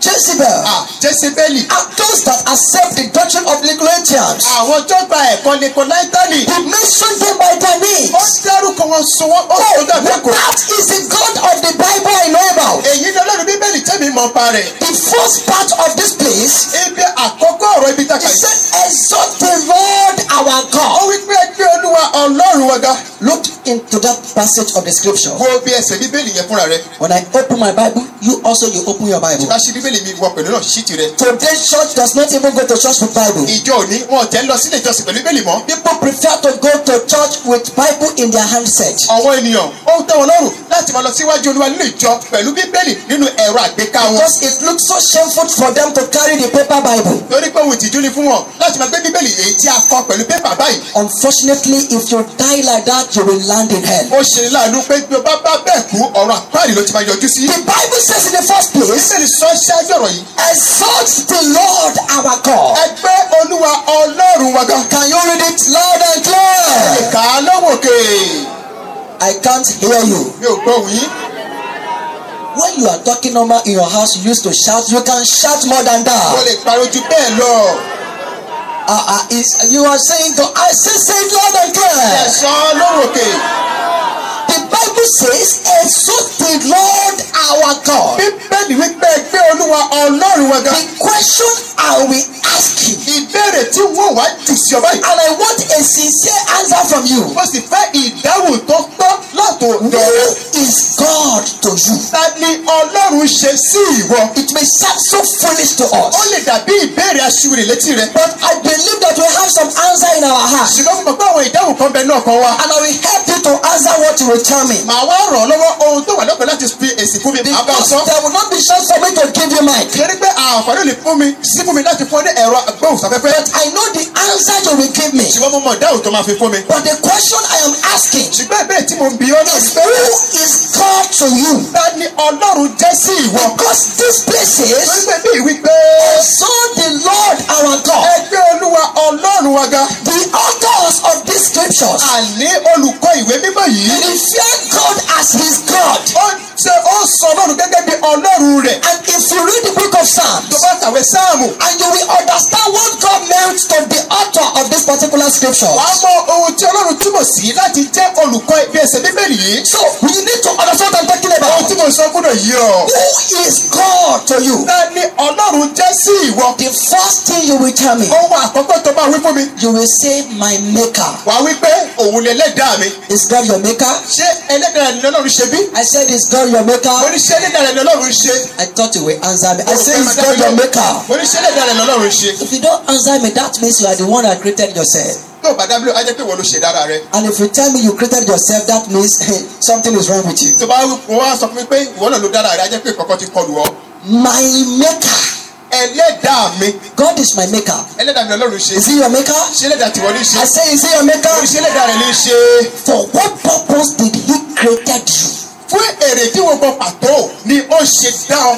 Jezebel, ah, jésébélì. and those that accept the doctrine of Nicolaitans. àwọn tó gba ẹ̀kọ́ nikolaitani. He mentioned them by their names. ó dárúkọ wọn sọ wọn ó sọ dàbí ẹ̀kọ́. That is the God of the Bible I know about. èyí ni ọlọ́run bíbélì tẹ́mi mọ̀ pa rẹ̀. The first part of this place, ibi àkọ́kọ́ ọ̀rọ̀ ibi tá a kà he yìí. said, Exalt the Lord our ó God. wí pé ẹgbẹ́ olúwa ọlọ́run wa ga. Look into that passage of the scripture. wo bí ẹsẹ̀ bíbélì yẹn fúnra rẹ When I open my Bible, you also you open your Bible. Bíbélì mi wọ pẹ̀lú náà ṣí tirẹ̀ Today's church does not even go to church with Bible. ìjọ òní wọn tẹ́ lọ sílé ìjọsìn pẹ̀lú bíbélì mọ́ People prefer to go to church with Bible in their handset. àwọn ènìyàn ó ń tẹ́ wọn lọ́rùn láti máa lọ síwájú olúwa nínú ìjọ pẹ̀lú bíbélì nínú ẹ̀rọ àgbéká wọn Because it looks so shameful for them to carry the paper Bible. torí pé ohun ìtìjú ni fún wọn láti máa gbé bíbélì èyí tí a kọ pẹ̀lú pépà báyìí Unfortunately, if you die like that, you will land in hell. ó ṣe láàánú pé bí o bá bá bẹ́ẹ̀ kú ọ̀rọ̀ àpáàdì ló ti máa yọjú sí. The Bible says in the first place, bíbélì sọ ṣáájú ọ̀rọ̀ yìí exalt the Lord our God. ẹgbẹ́ olúwa ọlọ́run wa gan. Can you read it loud and clear? kà á I can't hear you. mi ò gbọ́ yín. When you are talking normal in your house, you used to shout. You can shout more than mo that. lè pariwo ju bẹ́ẹ̀ lọ. Uh, uh, is, you are saying, to, I say, say it loud and clear. ẹ̀sán òkè. The Bible says, exalt the Lord our God. bíbélì olúwa ọlọ́run wa gan. The question I will ask you, ìbéèrè tí wọ́n wá jù sí ọ báyìí. and I want a sincere answer from you. mo sì fẹ́ ìdáhùn tó tọ́ látòdò Who is God to you? ta ni ọlọ́run ṣe sí ìwọ. It may sound so foolish to ó us, lè dàbí ìbéèrè aṣiwèrè létí rẹ. but I believe that we have some answer in our heart, ṣùgbọ́n mo mọ̀ pé àwọn ìdáhùn kan bẹ náà kan wá. and I will help you to answer what you will tell me. màá wá ràn ọ́ lọ́wọ́ ohun tó wà lọ́pẹ́ láti fi èsì fún mi. Because there will not be chance for me to give you mic. torí pé àǹfààní lè fún mi sí fún mi láti fún ọ ní ẹ̀rọ agbóhùnsáfẹ́fẹ́. But I know the answer you will give me. ṣùgbọ́n mo mọ ìdáhùn tó máa fi fún mi. But the question I am asking ṣùgbọ́n ìbéèrè tí mo ń bi ọ́ náà is who is God to you? ta ni ọlọ́run jẹ́ sí ìwọ. Because this place torí is pé bí ìwí pé exalt the Lord our God. ẹgbẹ́ olúwa ọlọ́run wa ga. The authors of these scriptures àní olùkọ́ ìwé mímọ́ yìí. refer God as his God. ó ṣe ó sọ ọlọ́run gẹ́gẹ́ bí ọlọ́run rẹ̀. And if you read the book of Psalms, tó bá kàwé sáàmù. and you will understand what God meant to the author of this particular scripture. wàá mọ ohun tí ọlọ́run túmọ̀ sí láti jẹ́ olùkọ́ ibi ẹsẹ̀ bíbélì yìí. So you need to understand what I'm talking ohun about. tí mo sọ gbọ́dọ̀ yí ọ. Who is God to you? ta ni ọlọ́run jẹ́ sí ìwọ. The first thing you will tell me, ohun àkọ́kọ́ tó máa wí fún mi. you will say, My maker. wàá wí pé òun ni ẹlẹ́dàá mi. Is God your maker? ṣé ẹlẹ́dàá ni ọlọ́run ṣe bí? I said, Is God your mo maker? ní ṣé ẹlẹ́dàá rẹ̀ ni ọlọ́run ṣe. I thought you will answer me. I said, Is God your maker? mo ní ṣé ẹlẹ́dàá rẹ̀ ni ọlọ́run ṣe. If you don't answer me, that means you are the one that created yourself. tó bá dábìlì á jẹ́ pé wọ́n ló ṣe dára rẹ̀. And if you tell me you created yourself, that means something is wrong with you. tó bá wọ́n sọ fún mi pé ìwọ náà ló dára rẹ̀ á jẹ́ pé kọ̀ọ̀kan ti kọlù ọ́. My maker. ẹlẹ́dàá mi God is my maker. ẹlẹ́dàá mi ọlọ́run ṣe. Is he your maker? ṣé ẹlẹ́dàá tiwọn ní ṣe. I say, Is he your maker? mo ní ṣé ẹlẹ́dàá rẹ̀ ní ṣe. For what purpose did he created you? Fún èrè tí wọ́n gbọ́ pàtó ni ó ṣe dá ọ.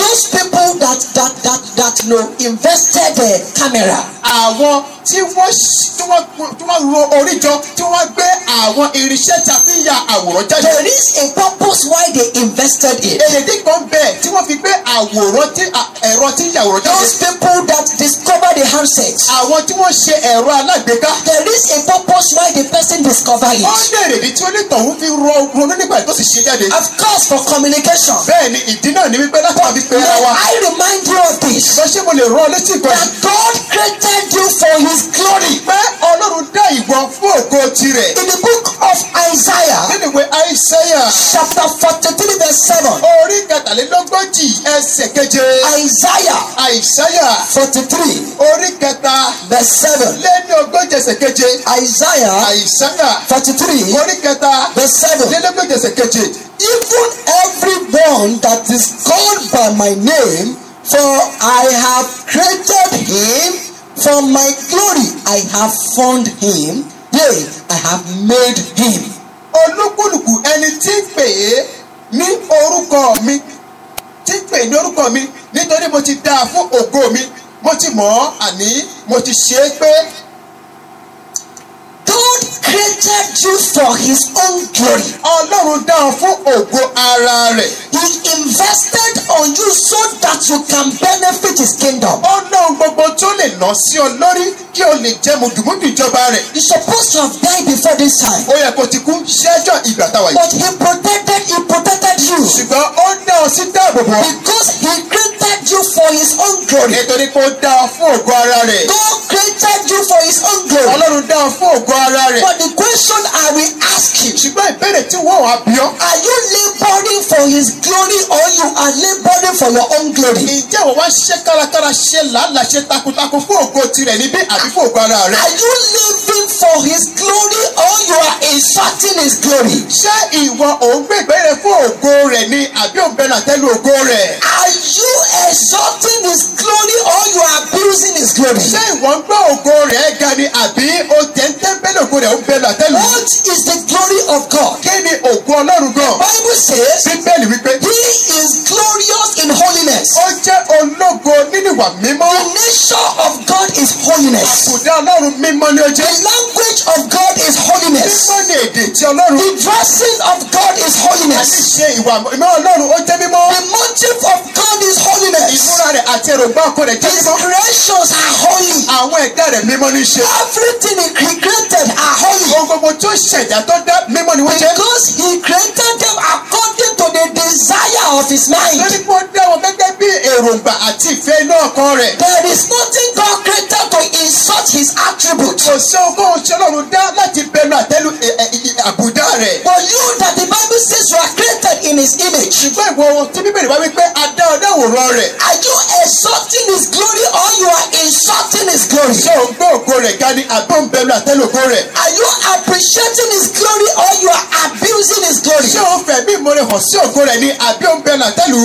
Those people that that that that you know invested the camera. àwọn tí wọ́n tí wọ́n tí wọ́n ro orí jọ tí wọ́n gbé àwọn irinṣẹ́ tí a fi ya àwòrán jáde. There is a purpose why they invested it. èrèdí kan bẹ́ẹ̀ tí wọ́n fi gbé àwòrán tí ẹ̀rọ tí ń ya àwòrán Those jáde. people that discover the handset. àwọn tí wọ́n ṣe ẹ̀rọ alágbèéká. There is a purpose why the person discover it. wọ́n ní èrèdí tí onítọ̀hún fi ro ronú nígbà tó sì ṣe jáde. Of course, for communication. bẹ́ẹ̀ ni ìdí náà ni wípé pe May ara wa. I remind you of this. ṣùgbọ́n ṣé mo lè rán ọ létí ìgbà That. God created you for His glory. pé ọlọ́run dá ìwọ fún ògo tirẹ̀. In the book of Isaiah, nínú ìwé àìsẹ́yà chapter 43, verse 7. orí kẹtàlélógójì ẹsẹ̀ keje. Isaiah àìsẹ́yà 43, orí kẹta verse 7. lé ní ogójì ẹsẹ̀ keje. Isaiah àìsẹ́yà 43, orí kẹta verse 7. lé ní ogójì ẹsẹ̀ keje. Even everyone that is called by my name, for I have created him for my glory. I have formed him, yea, I have made him. olúkúlùkù ẹni tí ń pè é ní orúkọ mi tí ń pè é ní orúkọ mi nítorí mo ti dá fún ògo mi mo ti mọ̀ ọ́ àní mo ti ṣe é pé God created you for his own glory. ọlọ́run dá ọ fún ògo ara rẹ̀. He invested on you so that you can benefit his kingdom. ó ná ohun gbogbo tí ó lè ná sí ọ lórí kí o lè jẹ mùdùmùdù ìjọba rẹ̀. You're supposed to have died before this time. ó yẹ kó ti kú ṣáájú ìgbà táwa yìí. But he protected, he protected you. ṣùgbọ́n ó dá ọ sí dáàbòbò. Because he created you for his own glory. nítorí pé ó dá ọ fún ògo ara rẹ̀. God created you for his own glory. ọlọ́run dá ọ fún ògo ara rẹ̀. But the question I will ask tí wọ́n wá bí ọ́. Are you laboring for his glory or you are laboring for your own glory? ǹjẹ́ wọ́n wá ṣe kárakára ṣe làálàá ṣe takuntakun fún ògo tirẹ̀ níbí àbí fún ògo ara rẹ̀. Are you living for his glory or you are insulting his glory? ṣé ìwọ òun gbé ìgbẹ́rẹ́ fún ògo rẹ̀ ni àbí òun àtẹ́lu ògo rẹ̀. Are you exalting his glory or you are abusing his glory? ṣé ìwọ ń gbọ́ ògo rẹ̀ ga ni àbí o tẹ̀ ń ògo rẹ̀ ó ń bẹnu àtẹ́lu. What is the glory of God? kí ni ògo ọlọ́run gan. Bible says bíbélì wípé he is glorious in holiness. ó jẹ́ ológo nínú ìwà mímọ́. The nature of God is holiness. àkùdá ọlọ́run mímọ́ ni ó The jẹ́. language of God is holiness. Tí ọlọ́run. The dressing of God is àti holiness. ṣe ìwà ìmọ̀ ọlọ́run ó jẹ́ mímọ́. The motive of God is holiness. ìmúra rẹ̀ àti èròǹgbà ọkọ rẹ̀ jẹ́ His mímọ́. creations are holy. àwọn ẹ̀dá rẹ̀ mímọ́ ní ṣe. Everything he created are holy. ohun gbogbo tó ṣẹ̀dá tó dá mímọ́ ni wọ́n jẹ́. Because he created them according to the desire of his mind. lórí pé ó dá wọn gẹ́gẹ́ bí èròǹgbà àti ìfẹ́ inú ọkàn rẹ̀. There is nothing God created to insult his attributes. kò sí ohunkóhun tí ọlọ́run dá láti bẹnu àtẹ́lu àbùdá rẹ̀. But you that the Bible says you are created in his image. ṣùgbọ́n ìwọ tí bíbélì wá wípé a dá ọ dáwòrán rẹ̀. Are you exalting his glory or you are insulting his glory? ṣé òun gbé ògo rẹ̀ ga ni àbí òun bẹnu àtẹ́lu ògo rẹ̀. Are you appreciating his glory or you are abusing his glory? ṣé òun fẹ̀mí ìmoore hàn sí ògo rẹ̀ ni àbí òun bẹnu àtẹ́lu.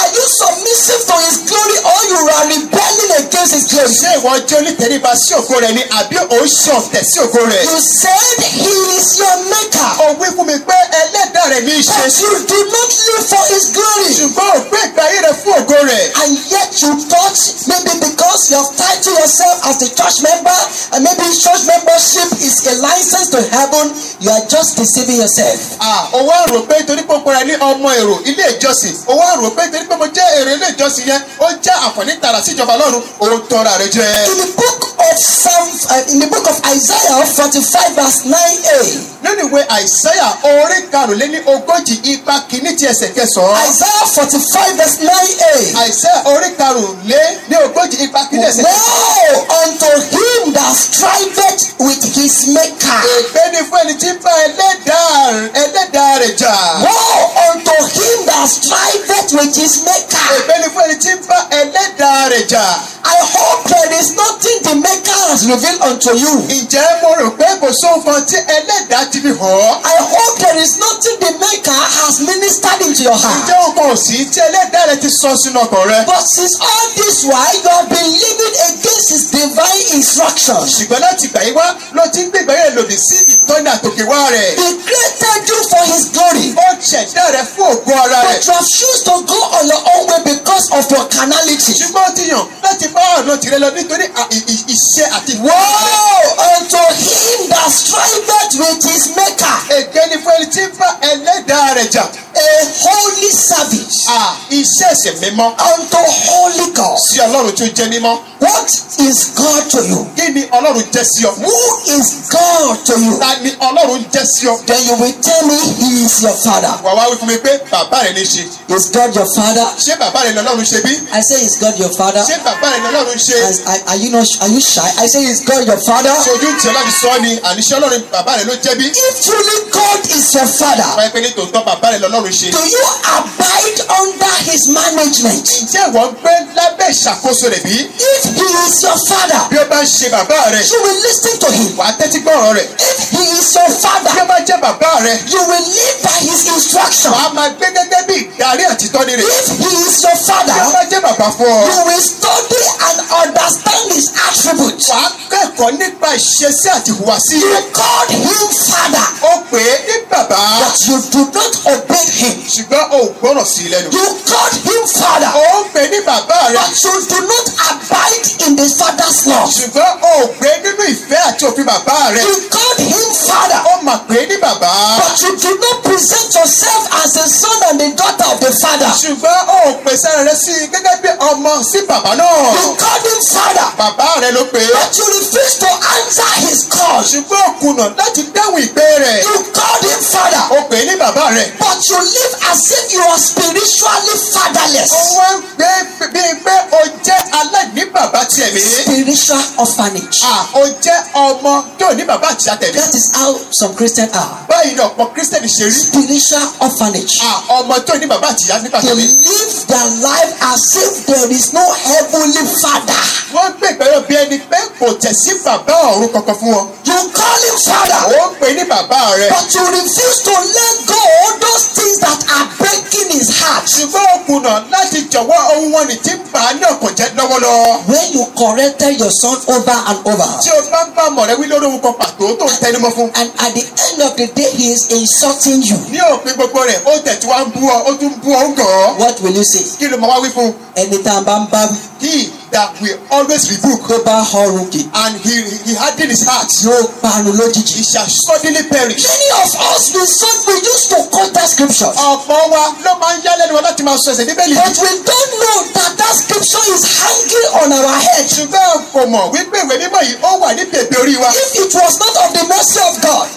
Are you submissive to his glory or you are rebelling against his glory? ṣé ìwọ jẹ́ onítẹ̀ríba sí ògo rẹ̀ ni àbí òun ṣe ọ̀tẹ̀ sí ògo rẹ̀. You said he is your maker, wí fún mi pé ẹlẹ́dàá rẹ̀ ní í ṣe. but you do not live for his glory. ṣùgbọ́n ò gbé ìgbé ayé rẹ̀ fún ògo rẹ̀. And yet you thought maybe because you have titled yourself as a church member and maybe church membership is a license to heaven, you are just deceiving yourself. Ó wá rò pé torí pé ó pera ní ọmọ èrò ilé ìjọsìn ó wá rò pé torí pé mo jẹ́ èrò ilé ìjọsìn yẹn ó jẹ́ àǹfààní tààrà sí ìjọba ọlọ́run òun tọ́ra rẹ̀ jẹ́. In the book of Psalm, uh, in the book of Isaiah 45 verse 9a, nínú ìwé àìsáyà orí karùnléní ogójì ipa kìíní ti ẹsẹ̀ kẹsàn-án. Isaiah 45 verse 9a, àìsáyà orí karùnléní ogójì ipa kìíní ẹsẹ̀ kẹsàn-án. Woe unto him that striveth with his maker. ègbé ni fún ẹni tí ń bá ẹlẹ́dàá rẹ̀ jà. Woe unto him that striveth with his maker. ègbé ni fún ẹni tí ń bá ẹlẹ́dàá rẹ̀ jà. I hope there is nothing the maker has revealed unto you. ǹjẹ́ mo rò pé kò sóhun kan tí ẹlẹ́dàá ti fi hàn ọ́. I hope there is nothing the maker has ministered into your heart. ǹjẹ́ kò sí tí ẹlẹ́dàá rẹ̀ ti sọ sínú ọkàn rẹ. But since all this while you have been living against his divine instructions. ṣùgbọ́n láti gbà yín wá ló ti ń gbé ìgbà yẹn lòdì sí ìtọ́ni àtòkè wá rẹ̀. He created you for his glory. ó ṣẹ̀dá rẹ̀ fún ògo ara rẹ̀. But you have chosen to go on your own way because of your carnality. ṣùgbọ́n ó ti yàn láti bá ọ̀nà tirẹ̀ lọ nítorí à- ì- ì- iṣẹ́ àti Woe unto him that striveth with his maker. èké ni fún ẹni tí ń bá ẹlẹ́dàá rẹ̀ jà. A holy service À, iṣẹ́ ẹ̀sìn mímọ́ unto holy God. sí ọlọ́run tó jẹ́ mímọ́. What is God to you? kí ni ọlọ́run jẹ́ sí ọ? Who is God to you? ta ni ọlọ́run jẹ́ sí ọ? Then you will tell me he is your father. wà wá wí fún mi pé bàbá rẹ̀ ní ṣe. Is God your father? ṣé bàbá rẹ̀ lọ́lọ́run ṣe bí? I say is God your father? ṣé bàbá rẹ̀ lọ́lọ́run ṣe? As, are, you not are you shy? I say is God your father? ṣojú tí ọlọ́run sọ ni àníṣe ọlọ́run bàbá rẹ̀ ló jẹ́ bí? If truly God is your father, wáyé pé ní tòótọ́ bàbá rẹ̀ lọ́lọ́run ṣe. do you abide under his management? ǹjẹ́ ìwọ ń gbé lábẹ́ ìṣàkóso rẹ̀ bí? If he is your father, bí ó bá ń ṣe bàbá rẹ̀ you will listen to him. wà á tẹ́tí gbọ́ ọ̀rọ̀ rẹ̀. If he is your bí ó father, bá jẹ́ bàbá rẹ̀ you will live by his instruction. wà á máa gbé gẹ́gẹ́ bí ìdarí àti ìtọ́ni rẹ̀. If he is your bí ó father, bá jẹ́ bàbá fún ọ you will study and understand his attributes. wà á kẹ́kọ̀ọ́ nípa ìṣesí àti ìhùwàsí You rẹ̀. called him father, ó pè é ní bàbá but you do not obey him. ṣùgbọ́n ó gbọ́rọ̀ sí i lẹ́nu. You called him father, ó ń pè ní bàbá rẹ̀ but you do not abide in the father's law. ṣùgbọ́n ó gbé nínú ìfẹ́ àti òfin bàbá rẹ̀. You called him father, ó mà pè ní bàbá but you do not present yourself as a son and a daughter of the father. ṣùgbọ́n ó pèsè rẹ̀ sí i gẹ́gẹ́ bí ọmọ sí bàbá náà. You called him father, bàbá rẹ̀ ló pè é but you refuse to answer his call. ṣùgbọ́n ó kùnà láti dáhùn ìpè rẹ̀. You called him father, ó pè ní bàbá rẹ̀. but you live as if you are spiritually fatherless. ó wá ń gbé bíi pé o jẹ́ aláìní bàbá tiẹ̀ mí. Spiritual orphanage. à ó jẹ́ ọmọ tó ní bàbá àti àtẹ̀mí. That is how some Christians are. báyìí ni ọ̀pọ̀ kírísítẹ́nì ṣe rí. Spiritual orphanage. à ọmọ tó ní bàbá àti ìyá nípa They tẹ̀mí. live their life as if there is no heavenly father. wọ́n gbé ìgbẹ́rẹ́ bí ẹni pé kò tẹ̀ sí bàbá ọ̀run kankan fún wọn. You call him father, ó ń pè ní bàbá rẹ̀. but you refuse to let go ṣùgbọ́n ó kùnà láti jọ̀wọ́ ohun wọn ní tí ń bà á ní ọkàn jẹ́ lọ́wọ́lọ́wọ́. When you corrected your son over and over, tí o bá ń bá mọ̀rẹ́ wí lórí ohun kan pàtó tó ń tẹnumọ́ fún. and at the end of the day, he is insulting you, ní òpin gbogbo rẹ̀ ó tẹ̀ tí wàá ń bú ọ ó tún bú ọ ń gàn ọ́. what will you say? kí ló máa wá wí fún? Ẹni tá a bá ń bá he that will always rebuke tó bá ọrùn kì, and he he harden his heart yóò parun lójijì. he shall suddenly perish. Many of us, we so we used to quote that scripture, ọ̀pọ̀ wa ló máa ń yá lẹ́nu wa láti máa sọ ẹsẹ̀ bíbélì. but we don't know that that scripture is hanging on our head. ṣùgbọ́n kò mọ̀ wípé ìwé mímọ́ yìí ó wà ní bèbè orí wa. If it was not of the mercy of God,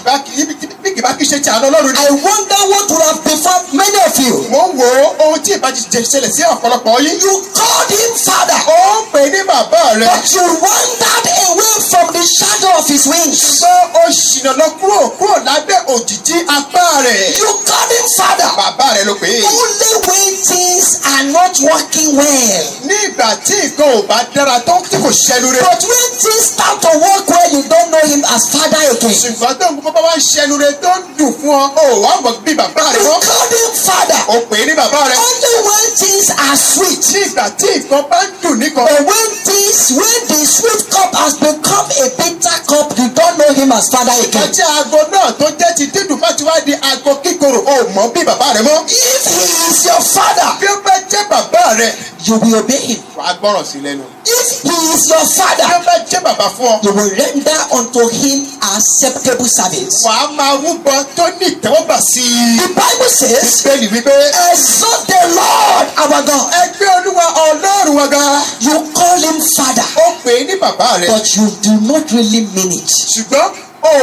bí kì bá kí ṣe ti àná ọlọ́run ni. I wonder what would have befallen many of you. mo ń wo ohun tí ìbá ti ṣẹlẹ̀ sí ọ̀pọ̀lọpọ̀ yín. You called him father, ó pè ní bàbá rẹ̀. but you wandered away from the shadow of his wings. ṣùgbọ́n ó ṣìnà lọ kúrò kúrò lábẹ́ òjìji apá rẹ̀. You called him father, bàbá rẹ̀ ló pè é. only when things are not working well. ní ìgbà tí nǹkan ò bá dára tó tí kò ṣẹnu rẹ̀. But when things start to work well, you don't know him as father again. ṣùgbọ́n tó ń gbọ́ bá wá ṣẹnu rẹ̀ tó ń dùn fún ọ ó wà mọ̀ bí bàbá rẹ̀ You wọ́n. called him father, ó pè é ní bàbá rẹ̀. only when things are sweet. ní ìgbà tí nǹkan bá ń dùn nìkan. But when things, when the sweet cup has become a bitter cup, you don't know him as father again. ọjọ́ aago náà tó jẹ́ ti dídùn bá ti wá di aago kíkorò ó mọ̀ bí bàbá rẹ̀ mọ́. If he is your father, bí ó bá jẹ́ bàbá rẹ̀ you will obey him. wàá gbọ́ràn sí lẹ́nu. If he is your father, you will render unto him acceptable service. wàá máa rúbọ tó ní ìtẹ́wọ́gbà sí i. The Bible says, bíbélì wípé Exalt the Lord our God. ẹgbẹ́ olúwa ọlọ́run wa ga You call him father, ó pè é ní bàbá rẹ̀ but you do not really mean it. ṣùgbọ́n o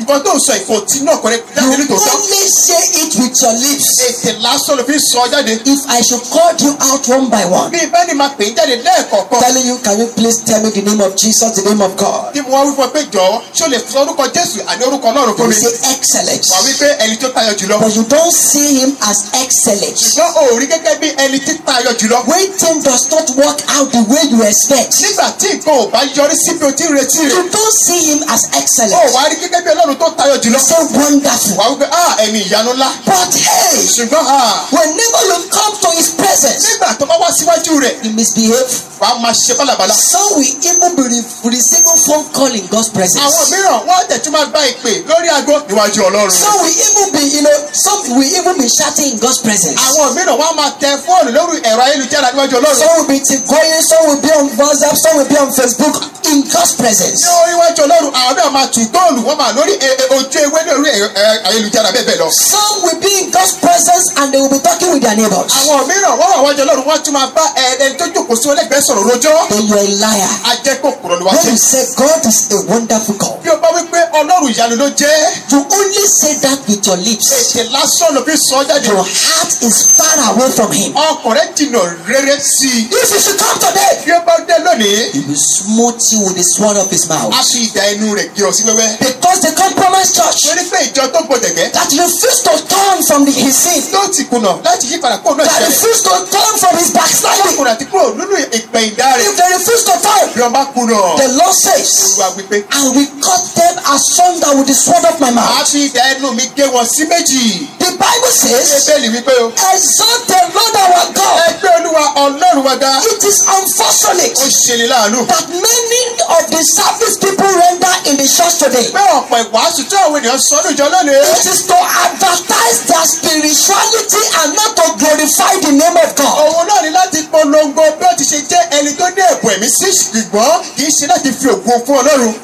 nǹkan tó ń sọ ìfọ̀tí náà kọ́rẹ́ jáde You nítòótọ́ only say it with your lips. ètè lásán ló fi sọ jáde. If I should call you out one by one, bí bẹ́ẹ̀ ni máa pè é jáde lẹ́ẹ̀kọ̀ọ̀kan telling you, can you please tell me the name of Jesus, the name of God? tí mo wá wí fún ọ pé jọ̀ọ́ ṣó lè sọ orúkọ jésù àní orúkọ ọlọ́run fún You mi say excellence. wà wípé ẹni tó tayọ jùlọ But you don't see him as excellent. ṣùgbọ́n o rí gẹ́gẹ́ bí ẹni tí tayọ jùlọ. When things does not work out the way you expect, nígbà tí nǹkan ò bá yọrí sí bí o ti ń retí rẹ̀ you don't see him as o excellent. Rí gẹ́gẹ́ bí ọlọ́run tó tayọ jùlọ. Say wonderful. wà wípé ah ẹni ìyanu ńlá But hey, ṣùgbọ́n ah whenever you come to his presence, nígbà tó bá wá síwájú rẹ̀ you misbehave. wà á máa ṣe bálabàla. Some will even be re- receiving phone call in God's àwọn presence. mìíràn wọ́n á tẹ̀tún máa gba ìpè lórí aago níwájú ọlọ́run. Some will even be, you know, some will even be shouting in God's presence. àwọn mìíràn wọ́n máa tẹ fóònù lórí ẹ̀rọ ayélujára níwájú ọlọ́run. Some will be going, some will be on WhatsApp, some will be on Facebook in God's presence. ní orí ọlọ́run àwọn mìíràn máa tù góòlù wọ́n máa lórí e- e- ojú ewé lórí ẹ̀- ayélujára bẹ́ẹ̀ bẹ́ẹ̀ lọ. Some will be in God's presence and they will be talking with their neighbors. àwọn mìíràn wọ́n wà wájú ọlọ́run wọ́n tún máa bá ẹni tó jókòó sí ọlẹ́gbẹ̀ẹ́ sọ̀rọ̀ rojọ́. Then you are a liar. ajẹ́kọ̀ọ́ ló wá When sí. you say God is a wonderful God, bí o bá wí pé ọlọ́run ìyanu ló jẹ́ you only say that with your lips. ètè lásán ló fi sọ jáde. Your heart is far away from Him. ọkàn rẹ jìnnà rere sí i. If you should come today, bí o bá dé lónìí He will smooth you with the sword of His mouth. a fi ìdá ẹnu rẹ̀ gé ọ sí wẹ́wẹ́. Because the compromised church torí pé ìjọ tó gbọdẹ̀gẹ́ that refused to turn from the, his sin, tó ti kùnà láti yí padà kúrò náà that ṣẹlẹ̀. refused to turn from his backsliding, kùnà àti kúrò nínú ìpè ìdá rẹ̀. if they refuse to turn, bá kùnà the Lord says, olúwa wípé I will cut them asunder with the sword of my a mouth. fi ìdá ẹnu mi gé wọn sí méjì. The Bible says, bíbélì wípé o. Exalt the Lord our God. ẹgbẹ́ olúwa ọlọ́run wa ga. It is unfortunate ó ṣe ni láàánú. that many of the service people render in the church today pé ọ̀pọ̀ ìwàásù tí àwọn ènìyàn sọ ní ìjọ lónìí. it is to advertise their spirituality and not to glorify the name of God. òun náà ní láti polongo bí ó ti ṣe jẹ́ ẹni tó ní ẹ̀bùn ẹ̀mí sí ṣùgbọ́n kì í ṣe láti fi ògùn fún ọlọ́run.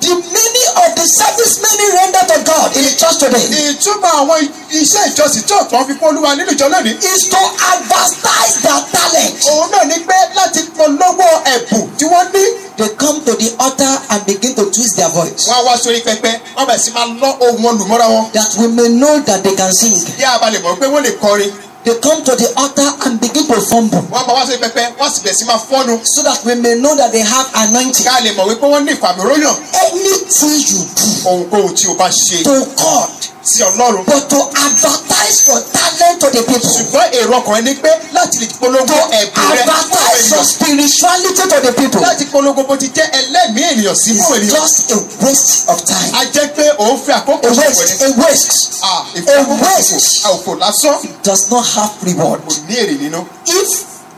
The meaning of the service many render to God in the church today ìtumọ̀ àwọn iṣẹ́ ìjọsìn tí ọ̀tọ̀ fi fún olúwa nínú ìjọ lónìí. is to advertise their talent. òun náà ni pé láti polówó ẹ̀bùn tí wọ́n ní. They come to the altar and begin to twist their voice. wọ́n á wá sórí pẹpẹ wọ́n bẹ̀ sí máa lọ ohun wọn lù mọ́ra wọn. That we may know that they can sing. kí a bá lè mọ̀ pé wọ́n lè kọrin. They come to the altar and begin to fumble. wọ́n bá wá sórí pẹpẹ wọ́n sì bẹ̀ sí máa fọ́nu. So that we may know that they have anointing. ká lè mọ̀ wípé wọ́n ní ìfàmìróyàn. Anything you do ohunkóhun tí o bá ṣe to God, sí ọlọ́run. but to advertise your talent to the people. ṣùgbọ́n èrò ọkàn ni pé láti lè polówó To ẹ̀bùn rẹ fún advertise your spirituality to the people. láti polówó bó ti jẹ́ ẹlẹ́mìí ènìyàn sí fún It's ènìyàn. just a waste of time. a jẹ́ pé òun fi àkókò A ṣòfò waste, ní. a waste. Ah, A waste. àwòkò lásán Does not have reward. kò ní èrè nínú. If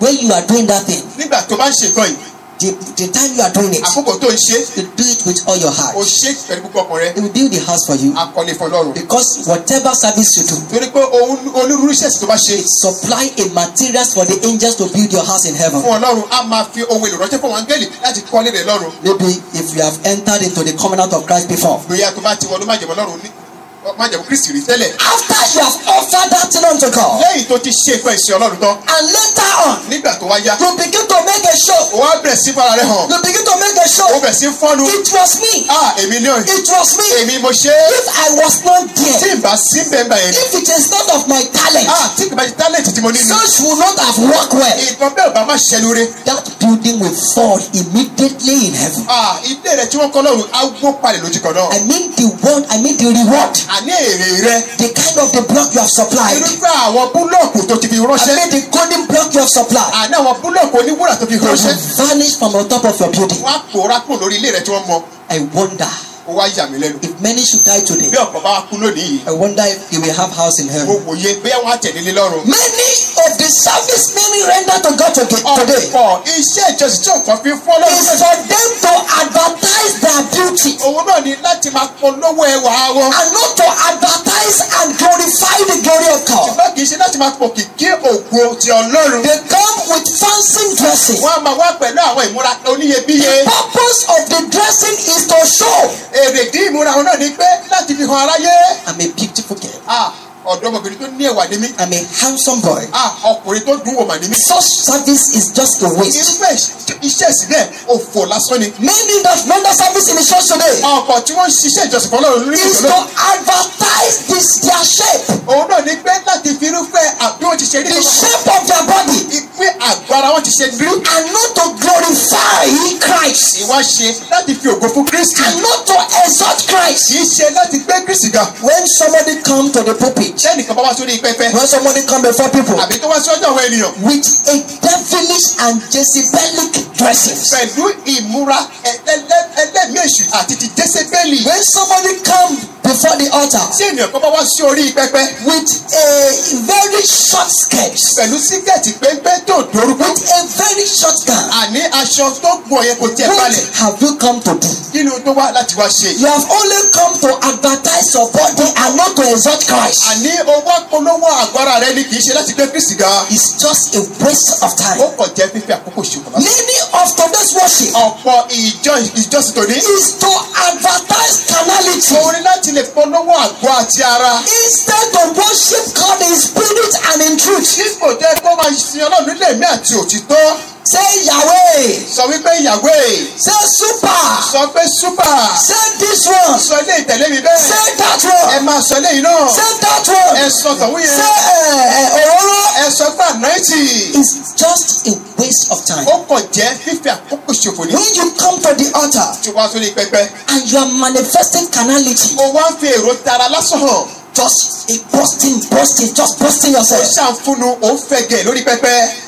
when you are doing that thing, nígbà tó bá ń ṣe nǹkan yìí the, the time you are doing it, àkókò tó ń ṣe you do it with all your heart. o ṣe pẹ̀lú púpọ̀ ọkàn rẹ It will build the house for you. akọni fún ọlọ́run. Because whatever service you do, torí pé ohun onírúurú iṣẹ́ tó bá ṣe it supply a materials for the angels to build your house in heaven. fún ọlọ́run á máa fi ohun èlò ránṣẹ́ fún àwọn áńgẹ́lì láti kọ́lé rẹ̀ lọ́run. Maybe if you have entered into the covenant of Christ before, bóyá tó bá ti wọnú májèmọ́ lọ́run ní májèmọ́ kristi rí tẹ́lẹ̀. after you have offered that thing unto God, lẹ́yìn tó ti ṣe nǹkan ìṣe ọlọ́run tán and later on, nígbà tó wá yá you begin to make a show. ó wá bẹ̀rẹ̀ sí fara rẹ̀ hàn You begin to make a show. bẹ̀rẹ̀ sí fọ́nu It was me. ah èmi ní ọ̀rẹ́ It was me. èmi mo ṣe If I was not tí there, n bá sí bẹ́ẹ̀ bẹ́ẹ̀ if it is not of my talent, ah tí kì bá ti tálẹ̀tì tí mo ní ni such will not have worked well. nǹkan bẹ́ẹ̀ bá má ṣẹnu re That building will fall immediately in heaven. ah ilé rẹ̀ tí wọ́n kọ́ lọ́run á wó palẹ̀ lójú kan náà I mean the one, I mean the reward, àní èrè rẹ̀ the kind of the block you have supplied. irúfẹ́ àwọn búlọ̀kù tó ti fi I ránṣẹ́ mean the golden block you have supplied. àní àwọn búlọ̀kù oníwúrà tó fi Will ránṣẹ́ vanish from on top of your building. wọ́n á pòórá kù lórí ilé rẹ̀ tí wọ́n mọ I wonder ó wá yà mí lẹ́nu if many should die today. bí ọ̀pọ̀ bá kú lónìí yìí I wonder if you will have house in mo heaven. wòye bóyá wọ́n á lọ́run Many of the service many render to God today ọ̀pọ̀ iṣẹ́ ìjọsìn tí ọ̀kan fi fún ọlọ́run is for them to advertise their beauty òun náà ni láti máa polówó ẹwà wọn and not to advertise and glorify the glory of God. ṣùgbọ́n kì í ṣe láti máa pò kìkì ògo ti ọlọ́run They come with fancy dressing. wọ́n á máa wá pẹ̀lú àwọn ìmúra oníyebíye Purpose of the dressing is to show èrèdí ìmúra wọn náà ni pé láti fi hàn aráyé I'm a beautiful girl. Ah, ọ̀dọ́mọbìnrin tó ní ẹwà ní mí. I'm a handsome boy. Ah, ọkùnrin tó dùn wò mà ní mí. Such service is just a waste. irúfẹ́ iṣẹ́ ìsìlẹ̀ òfò lásán ni. Many that render service in the church today. Ọ̀pọ̀ tí wọ́n ń ṣiṣẹ́ ìjọsìn fún ọlọ́run lórí is to ìjọba advertise this their shape, òun náà ni pé láti fi irúfẹ́ àbí wọ́n ti ṣe rí the shape of their body, ìpín àgbára wọn ti ṣe rí. And not to glorify Christ, ìwá ṣe láti fi ògo fún kristi. And not to exalt Christ. kì í ṣe láti gbé kristi ga. When somebody come to the pulpit, sẹ́nìkan bá wá sórí pẹpẹ? When somebody come before people àbí tó wá sí ọjọ́ àwọn ènìyàn? with a devilish and Jezebelic dressings, pẹ̀lú ìmúra ẹlẹ́- ẹlẹ́mìí èṣù àti ti jésébélì when somebody come before the altar tí ènìyàn kan bá wá sí orí pẹpẹ? with a very short skirt, pẹ̀lú sígẹ̀tì péńpé tó dorúkọ with a very short gown, àní aṣọ tó gbọ̀n yẹn kò tiẹ̀ what balẹ̀. have you come to do? kí ni o tó wá láti wá ṣe? You have only come to advertise your body and not to exalt Christ. àní owó polówó àgọ́ra rẹ ni kì í ṣe láti gbé kristi ga It's just a waste of ó time. kàn jẹ́ fífi àkókò lásán. Many of today's worship ọ̀pọ̀ ìjọ ìjọsìn tòní is to advertise carnality ni láti lè polówó àgọ́ àti ara instead to worship God in spirit and in truth. dípò jẹ́ kó máa sin ọlọ́run nílé mi àti òtítọ́ Say Yahweh. sọ wípé ẹ̀ Say super. sọ pé súpà Say this one. sọ ilé ìtẹ̀lé mi bẹ́ẹ̀ Say that ẹ one. máa sọ eléyìí náà Say that one. ẹ sọ tọ̀hún yẹn Say uh, uh, Ororo. ẹ sọ pé ànáìtì It's just a waste of time. ó kàn jẹ́ fífi àkókò ṣòfò ní When you come to the altar tí wọ́n á sórí pẹpẹ and you are manifesting carnality, ó wá ń fi èrò tara lásán hàn just a boasting, boasting, just boasting ó yourself. ṣàǹfùnù ó ń fẹ̀gẹ̀ lórí pẹpẹ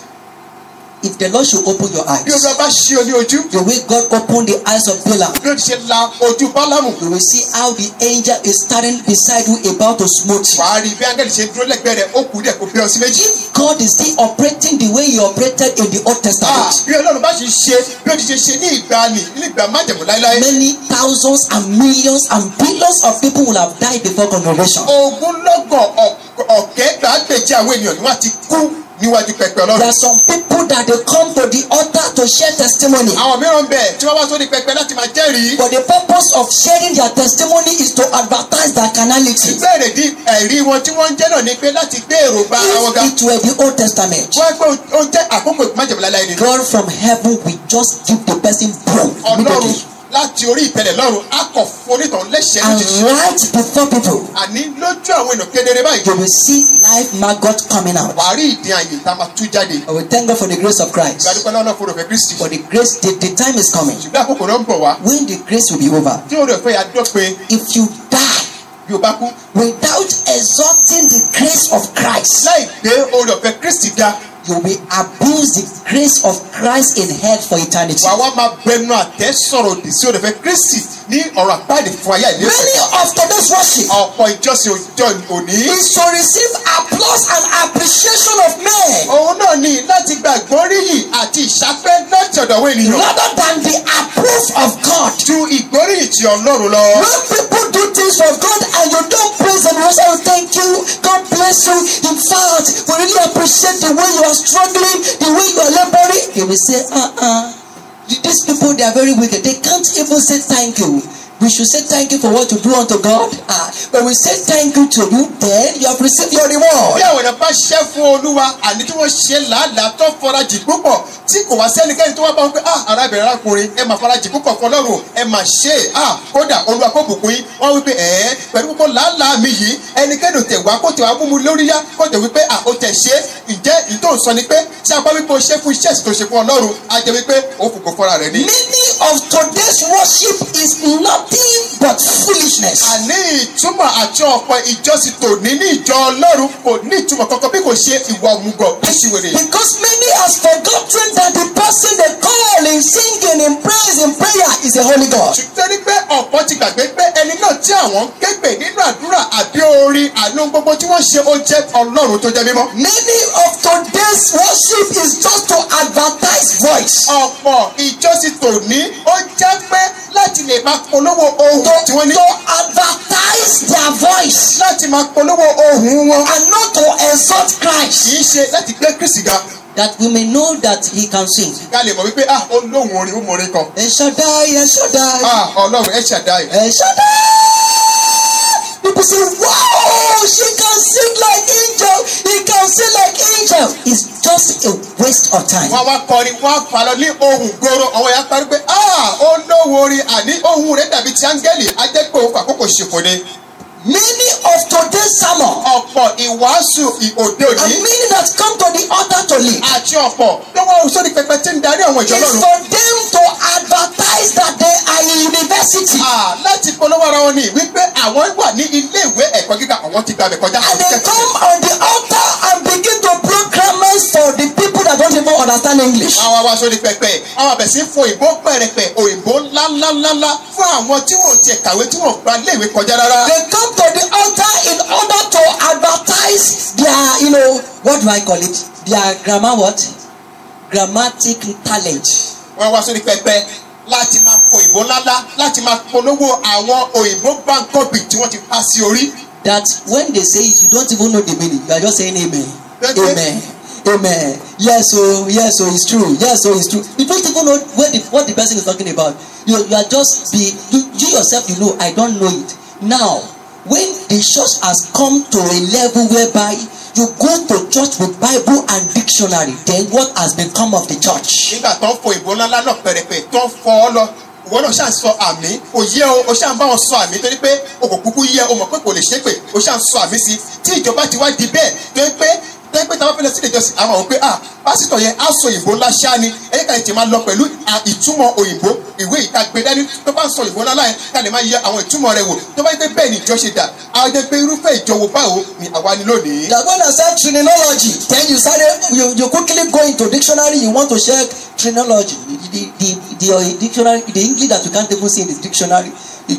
If the Lord should open your bí eyes, olúwa bá ṣí ọ ní ojú the way God opened the eyes of Balaam, bí ṣe la ojú bálámù you will see how the angel is standing beside you about to smote you. wàá rí bí ángẹ́lì ṣe dúró lẹ́gbẹ̀ẹ́ rẹ̀ ó kù dẹ̀ kó bí ọ sí méjì. God is still operating the way He operated in the Old Ah, Testament, bí ọlọ́run bá ṣe ṣe bí ó ti ṣe ṣe ní ìgbàanì ní ìgbà májẹ̀mú láéláé. many thousands and millions and billions of people will have died before congregation. ogunlọ́gọ̀ ọ̀k- ọ̀kẹ́ gbàgbèjì àwọn ènìyàn ni wọ́n ti kú níwájú pẹpẹ There ọlọ́run. are some people that they come to the altar to share testimony. àwọn mìíràn bẹ̀ tí wọ́n wá sórí pẹpẹ láti máa jẹ́rìí. But the purpose of sharing their testimony is to advertise their carnality. bẹ́ẹ̀ di ẹ̀rí wọn tí wọ́n ń jẹ́ náà ni pé láti gbé èròǹgbà ara wọn ga. If it were the Old Testament, wọ́n pé ó jẹ́ àkókò ìmájẹ̀mọ́lá láyé ni. God from heaven will just give the person boom ọlọ́run láti orí ìtẹ̀lẹ̀ lọ́run á kọ̀ fún onítàn lẹ́sẹ̀ and lójijì. right before people, àní lójú àwọn èèyàn kedere báyìí. you will see life maggot coming out. wàá rí ìdí àyè tá a máa tú jáde. I will thank God for the grace of Christ. gbadúpẹ́ lọ́nà fún òfin kristi. For the grace, the, the time is coming ṣùgbọ́n àkókò náà ń bọ̀ wá. when the grace will be over. tí oore ọ̀fẹ́ yà dọ́pin If you die bí o bá kú. without exalting the grace of Christ, láì gbé oore ọ̀fẹ́ kristi ga. You will abuse the grace of Christ in hell for eternity. wàá wá máa bẹnu àtẹ́ sọ̀rọ̀ òdì sí oore ọ̀fẹ́ kristi ní ọ̀rọ̀ àpáàdé fún ayé àìlè. Many of today's worship ọ̀pọ̀ ìjọsìn ọjọ́ òní. is to receive applause and appreciation of men òun náà ní láti gba ìgbóríyìn àti ìṣàpẹ́ láti ọ̀dọ̀ àwọn ènìyàn. rather than the approve of God. ju ìgbóríyìn ti ọlọ́run lọ. When people do things for God and you don't praise them, you say, thank you, God bless you. In fact, we really appreciate the way you are struggling, the way you are laboring. He will say, uh-uh. These people, they are very wicked. They can't even say thank you. We should say thank you for what you do unto God. Ah, when we say thank you to you, then you have received your bí reward. àwọn èèyàn bá ṣiṣẹ́ fún olúwa àní tí wọ́n ṣe làálàá tó fọrajì púpọ̀ tí kò wá sẹ́nikẹ́ni tó wá bá wọn pé ah arábìnrin arákùnrin ẹ máa farajì púpọ̀ fún ọlọ́run ẹ máa ṣe ah kódà olúwa kó bùkún yín wọ́n wí pé ẹ̀ẹ́ pẹ̀lú púpọ̀ làálàá mi yìí ẹnikẹ́ni ò tẹ̀ wá kó tẹ̀ wá mú mi lórí yá kó tẹ̀ wí pé ah ó tẹ̀ ṣe ǹjẹ́ ìtò sọ ni pé tí a bá wí pé o ṣe fún iṣẹ́ ìsìn tó ṣe fún ọlọ́run á jẹ́ wí pé ó fòkò fọ́ra rẹ̀ ní. Meaning of today's worship is nothing but foolishness. àní ìtumọ̀ àti ọ̀pọ̀ ìjọsìn tòní ní ìjọ ọlọ́run kò ní ìtumọ̀ kankan bí kò ṣe ìwà òmùgọ̀ ẹ̀ṣìwèrè. Because many has forgotten that the person they call in singing, in praise, in prayer is a holy God. ṣùgbọ́n ní pé ọ̀pọ̀ ti gbàgbé pé ẹni náà tí àwọn kégbè nínú àdúrà àbí orin àánú gbogbo tí wọ́n ṣe ó jẹ́ ọlọ́run tó jẹ́ mímọ́. Many of today's worship is just to advertise voice. ọ̀pọ̀ ìjọsìn tòní ó jẹ́ pé láti lè máa polówó ohun To, tí wọ́n ní to advertise their voice láti máa polówó ohun wọn and not to exalt kì Christ. í ṣe láti gbé kristi ga That we may know that he can sing. ká lè mọ̀ wípé ah ó lóhùn orin ó mọ orin kan El Shaddai, El Shaddai, ah ọlọ́run ẹ̀ ṣàdáyé. El Shaddai. People say, wow, she can sing like angel. He sing like angel. It's just a waste of time. wọ́n wá kọrin wọ́n á fà lọ ní ohun gbòòrò àwọn èèyàn parí pé ah ó lóhùn orin àní ohun rẹ̀ dàbí ti áńgẹ́lì á jẹ́ pé òun fàkókò ṣòfò ni. Many of today's sermon ọ̀pọ̀ ìwàásù òde and òní many that come to the altar to lead àti ọ̀pọ̀ tó wọ́n sórí pẹpẹ tí ń darí àwọn ìjọ lọ́run. for them to advertise that they are in university. Ah, láti polówó ara wọn ni wípé àwọn wà ní ilé ìwé ẹ̀kọ́ gíga àwọn ti gbàgbẹ́ kọjá. And they come on the altar and begin to blow that don't even understand English. àwọn wá sórí pẹpẹ àwọn àbẹ̀ sí fún òyìnbó pẹ̀rẹ̀pẹ̀ òyìnbó ńláńláńlá fún àwọn tí wọn ò tiẹ̀ kàwé tí wọn gba ilé ìwé kọjá rárá. They come to the altar in order to advertise their, you know, what do I call it? Their grammar what? Grammatic talent. wọ́n wá sórí pẹpẹ láti máa fọ òyìnbó ńláńlá láti máa polówó àwọn òyìnbó báńkọ́bì tí wọ́n ti pa sí orí. That when they say it, you don't even know the meaning. You are just saying amen. Amen. Amen. Yes, oh, yes, oh, it's true. Yes, oh, it's true. You don't even know the, what the person is talking about. You, you are just be you, you yourself. You know, I don't know it. Now, when the church has come to a level whereby you go to church with Bible and dictionary, then what has become of the church? nígbà tó ń òyìnbó ńláńlá náà pẹ̀rẹ̀pẹ̀ tó ń fọ ọ lọ ìwọ náà ṣáà sọ àmì kò yẹ o o ṣáà ń bá wọn sọ àmì torí pé o kò kúkú yẹ o mọ̀ pé kò lè ṣe pé o ṣáà ń sọ àmì sí tí ìjọba ti wá di bẹ́ẹ̀ tó ń pé ń pé táwọn fẹ́lẹ́ ìjọsìn àwọn àwọn pé ah pásítọ̀ yẹn á sọ òyìnbó ńlá ṣáá ni ẹ̀yẹ́ ká ètè máa lọ pẹ̀lú ìtumọ̀ òyìnbó ìwé ìta gbé dání tó bá ń sọ òyìnbó ńlá yẹn ká lè máa yẹ àwọn ìtumọ̀ rẹ̀ wò tó bá yẹ pé bẹ́ẹ̀ ni ìjọ ṣe dà á jẹ́ pé irúfẹ́ ìjọ wo báwo ni àwa ni lónìí. You are say trinology. Then you started, you, you quickly go into dictionary. You want to check trinology. The, the, the, the dictionary, the English that you can't even see in the dictionary,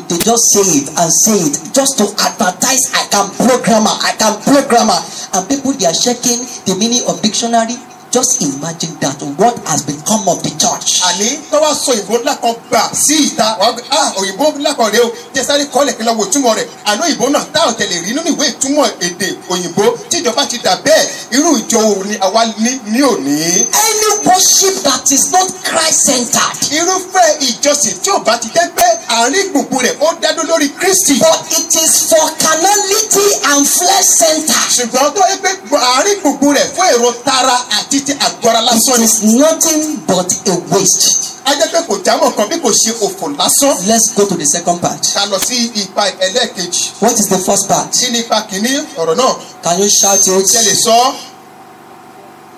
they just say it and say it just to advertise. I can programmer. I can programmer. And people they are checking the meaning of dictionary. Just imagine that what has become of the church. àní tó wá sọ òyìnbó ńlá kan gbà sí ìta wà á gbé ah òyìnbó ńlá kan rèé o jẹ sáré kọ́lẹ̀ kí n lọ wo ìtumọ̀ rẹ̀ àná òyìnbó náà táwọn tẹ̀lé rí nínú ìwé ìtumọ̀ èdè òyìnbó tíjọba ti dà bẹ́ẹ̀ irú ìjọ wo ni àwa ní ní òní. Any worship that is not Christ centered, irúfẹ́ ìjọsìn tí ò bá ti jẹ́ pé àárín gbùngbùn rẹ̀ ó dádó lórí kristi. but it is for carnality and flesh centered, ṣùgbọ́n tó yẹ pé àárín gbùngbùn rẹ̀ fún èrò tara àti ti àgọ́ra lásán it ni. is nothing but a waste. a jẹ́ pé kò jámọ̀ kan bí kò ṣe òfò lásán. Let's go to the second part. ká lọ sí ipa ẹlẹ́ẹ̀kejì. What is the first part? kí ni ipa kìíní ọ̀rọ̀ náà? Can you shout ṣe lè it? sọ?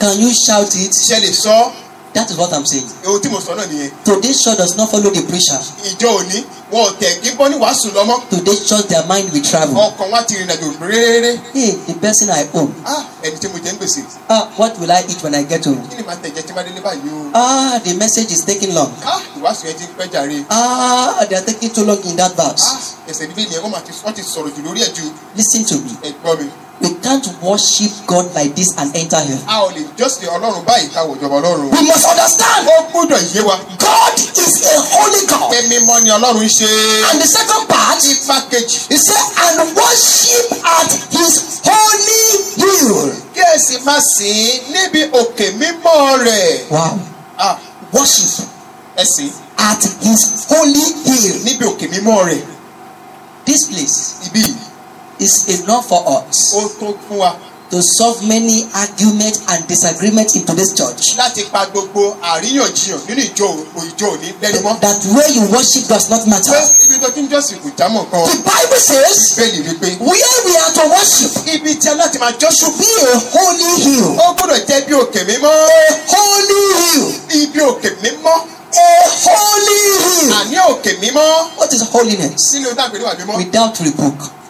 Can you shout it? ṣe lè sọ? That is what I'm saying. ohun tí mo sọ náà nìyẹn. Today's church does not follow the preacher. ìjọ òní wọn ò tẹ̀ kí bọ́ ní wàásù lọ́mọ́. Today's church, their mind will travel. ọkàn wa ti rìnrìn àjò réré. Hey, the person I own. ah ẹni tí mo jẹ́ ń gbèsè. Ah, what will I eat when I get home? kí ni màá tẹ̀jẹ́ tí bá délé báyìí o. Ah, the message is taking long. ah ìwàásù yẹn ti pẹ́ jàre. Ah, they are taking too long in that ah verse. ẹsẹ̀ bíbélì yẹn wọ́n ti sọ̀rọ̀ jù lórí ẹ̀ ju Listen to me. ẹ̀gbọ́n mi. We can't worship God like this and enter heaven. a ò lè jọ́sìn ọlọ́run báyìí ká wò jọba ọlọ́run. We must understand ó gbúdọ̀ yé wa. God is a holy God. pé mímọ́ ni ọlọ́run ṣe. And the second part, ipa kejì. he said, and worship at his holy hill. kí ẹ sì máa sìn níbi òkè mímọ́ rẹ̀. Wow. ah Worship ẹ sìn at his holy hill. níbi òkè mímọ́ rẹ̀. This place ibi yìí is enough for us ó tó fún wa to solve many arguments and disagreements in today's church. láti pa gbogbo àríyànjiyàn nínú ìjọ ìjọ òní lẹ́nu mọ́. That where you worship does not pé matter. ibi tó ti ń jọ́sìn kò jámọ̀ kan. The Bible says bẹ́ẹ̀ni wípé where we are to worship ibi tí a láti máa jọ́sìn be a holy hill. ó gbọ́dọ̀ jẹ́ bí òkè mímọ́. A holy hill. ibi òkè mímọ́ A holy hill. àní òkè mímọ́ What is holiness? sínú dàgbé ní wà mímọ́ Without rebuke, Ìwà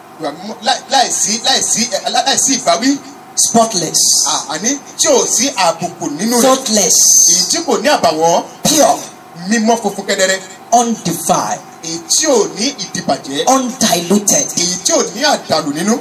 láìsí láìsí láìsí ìbáwí. Spotless, À- àní tí ò sí àbùkù nínú rẹ̀. Faultless, èyí tí kò ní àbàwọ́n pure, mímọ́ funfun kẹ́dẹ́rẹ́ undefiled, èyí tí ò ní ìdìbàjẹ́. Undiluted. èyí tí ò ní àdàlù nínú.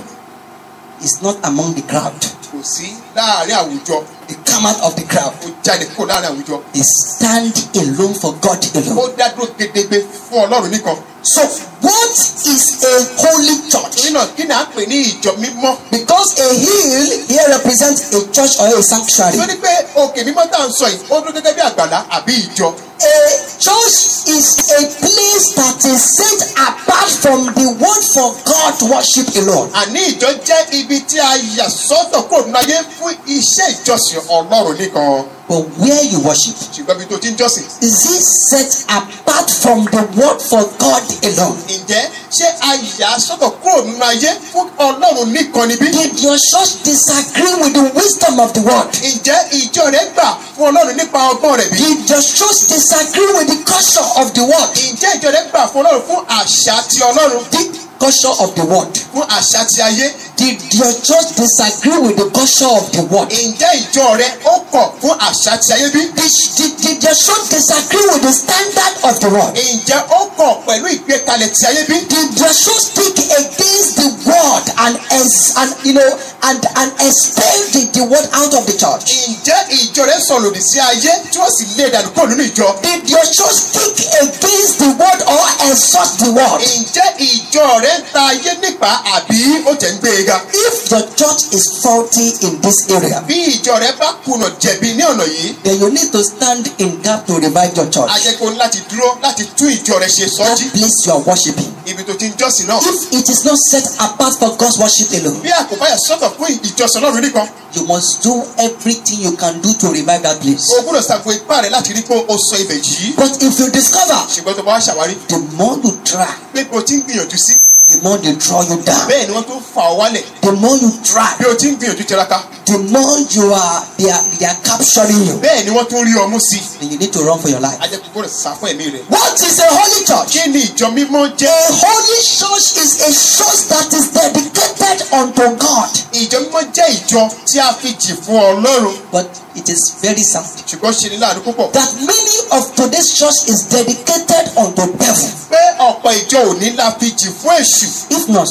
Is not among the crowd. kò sí láàárín àwùjọ He come out of the crowd. ó jáde kúrò láàárín àwùjọ He stand alone for God ó alone. dá dúró gedegbe fún ọlọ́run nìkan So what is a holy church? náà kí ni ń pè ní ìjọ mímọ́ Because a hill here represents a church or a sanctuary. torí pé òkè mímọ́ tá à ń sọ yìí ó dúró gẹ́gẹ́ bí àgbàlá àbí ìjọ A church is a place that is set apart from the word for God worship alone. àní ìjọ jẹ́ ibi tí a yà sọ́tọ̀ kúrò nínú ayé fún iṣẹ́ ìjọsìn ọlọ́run nìkan But where you worship, ṣùgbọ́n ibi tó ti ń jọ́sìn is it set apart from the word for God alone? ǹjẹ́ ṣé a yà sọ́tọ̀ kúrò nínú ayé fún ọlọ́run nìkan níbí Did your church disagree with the wisdom of the word? ǹjẹ́ ìjọ rẹ gbà fún ọlọ́run nípa ọgbọ́n rẹ̀ bí Did your church disagree with the culture of the word? ǹjẹ́ ìjọ rẹ gbà fún ọlọ́run fún àṣà ti ọlọ́run The culture of the word. fún àṣà ti ayé Did your church disagree with the culture of the word? ǹjẹ́ ìjọ rẹ ó kọ̀ fún àṣà ti ayé bí Did, did, your church disagree with the standard of the word? ǹjẹ́ ó kọ̀ pẹ̀lú ìgbékalẹ̀ ti ayé bí Did your church speak against the word and as and you know and and expel the, the word out of the church? ǹjẹ́ ìjọ rẹ sọ lòdì sí ayé tí wọ́n sì lé dànù kúrò nínú ìjọ Did your church speak against the word or exalt the word? ǹjẹ́ ìjọ rẹ ta ayé nípa àbí ó tẹ̀ ń gbé e ga If your church is faulty in this area, bí ìjọ rẹ bá kùnà jẹ̀bi ní ọ̀nà yìí then you need to stand in gap to revive your church. a jẹ́ kó ní láti dúró láti tún ìjọ rẹ ṣe That sọ́jí place you are worshiping. ibi tó ti ń jọ́sìn náà If it is not set apart for God's worship alone, bí àkóbáyà sọ́tọ̀ fún ìjọsìn ọlọ́run nìkan you must do everything you can do to revive that place. o gbọ́dọ̀ ṣàgbo ipá rẹ láti rí pé o sọ ibẹ̀ yìí But if you discover ṣùgbọ́n tó bá wá ṣàwárí the more you try, pé o ti ń gbìyànjú sí the more they draw you down. bẹ́ẹ̀ ni wọ́n tó fà ọ́ wálẹ̀ The more you try, bí o ti ń gbìyànjú tiraka the more you are they are they are capturing you. bẹ́ẹ̀ ni wọ́n tún rí ọmú sí Then you need to run for your life. a jẹ́ kó gbọ́dọ̀ sá fún ẹ̀mí rẹ̀ What is a holy church? kí ni ìjọ mímọ́ jẹ́ A holy church is a church that is dedicated unto God. Ìjọ mímọ́ jẹ́ ìjọ tí a fi jì fún ọlọ́run. But it is very sad ṣùgbọ́n ṣe ni láàánú púpọ̀. That many of today's church is dedicated unto devil. pé ọ̀pọ̀ ìjọ òní la fi jì fún èṣù. If not,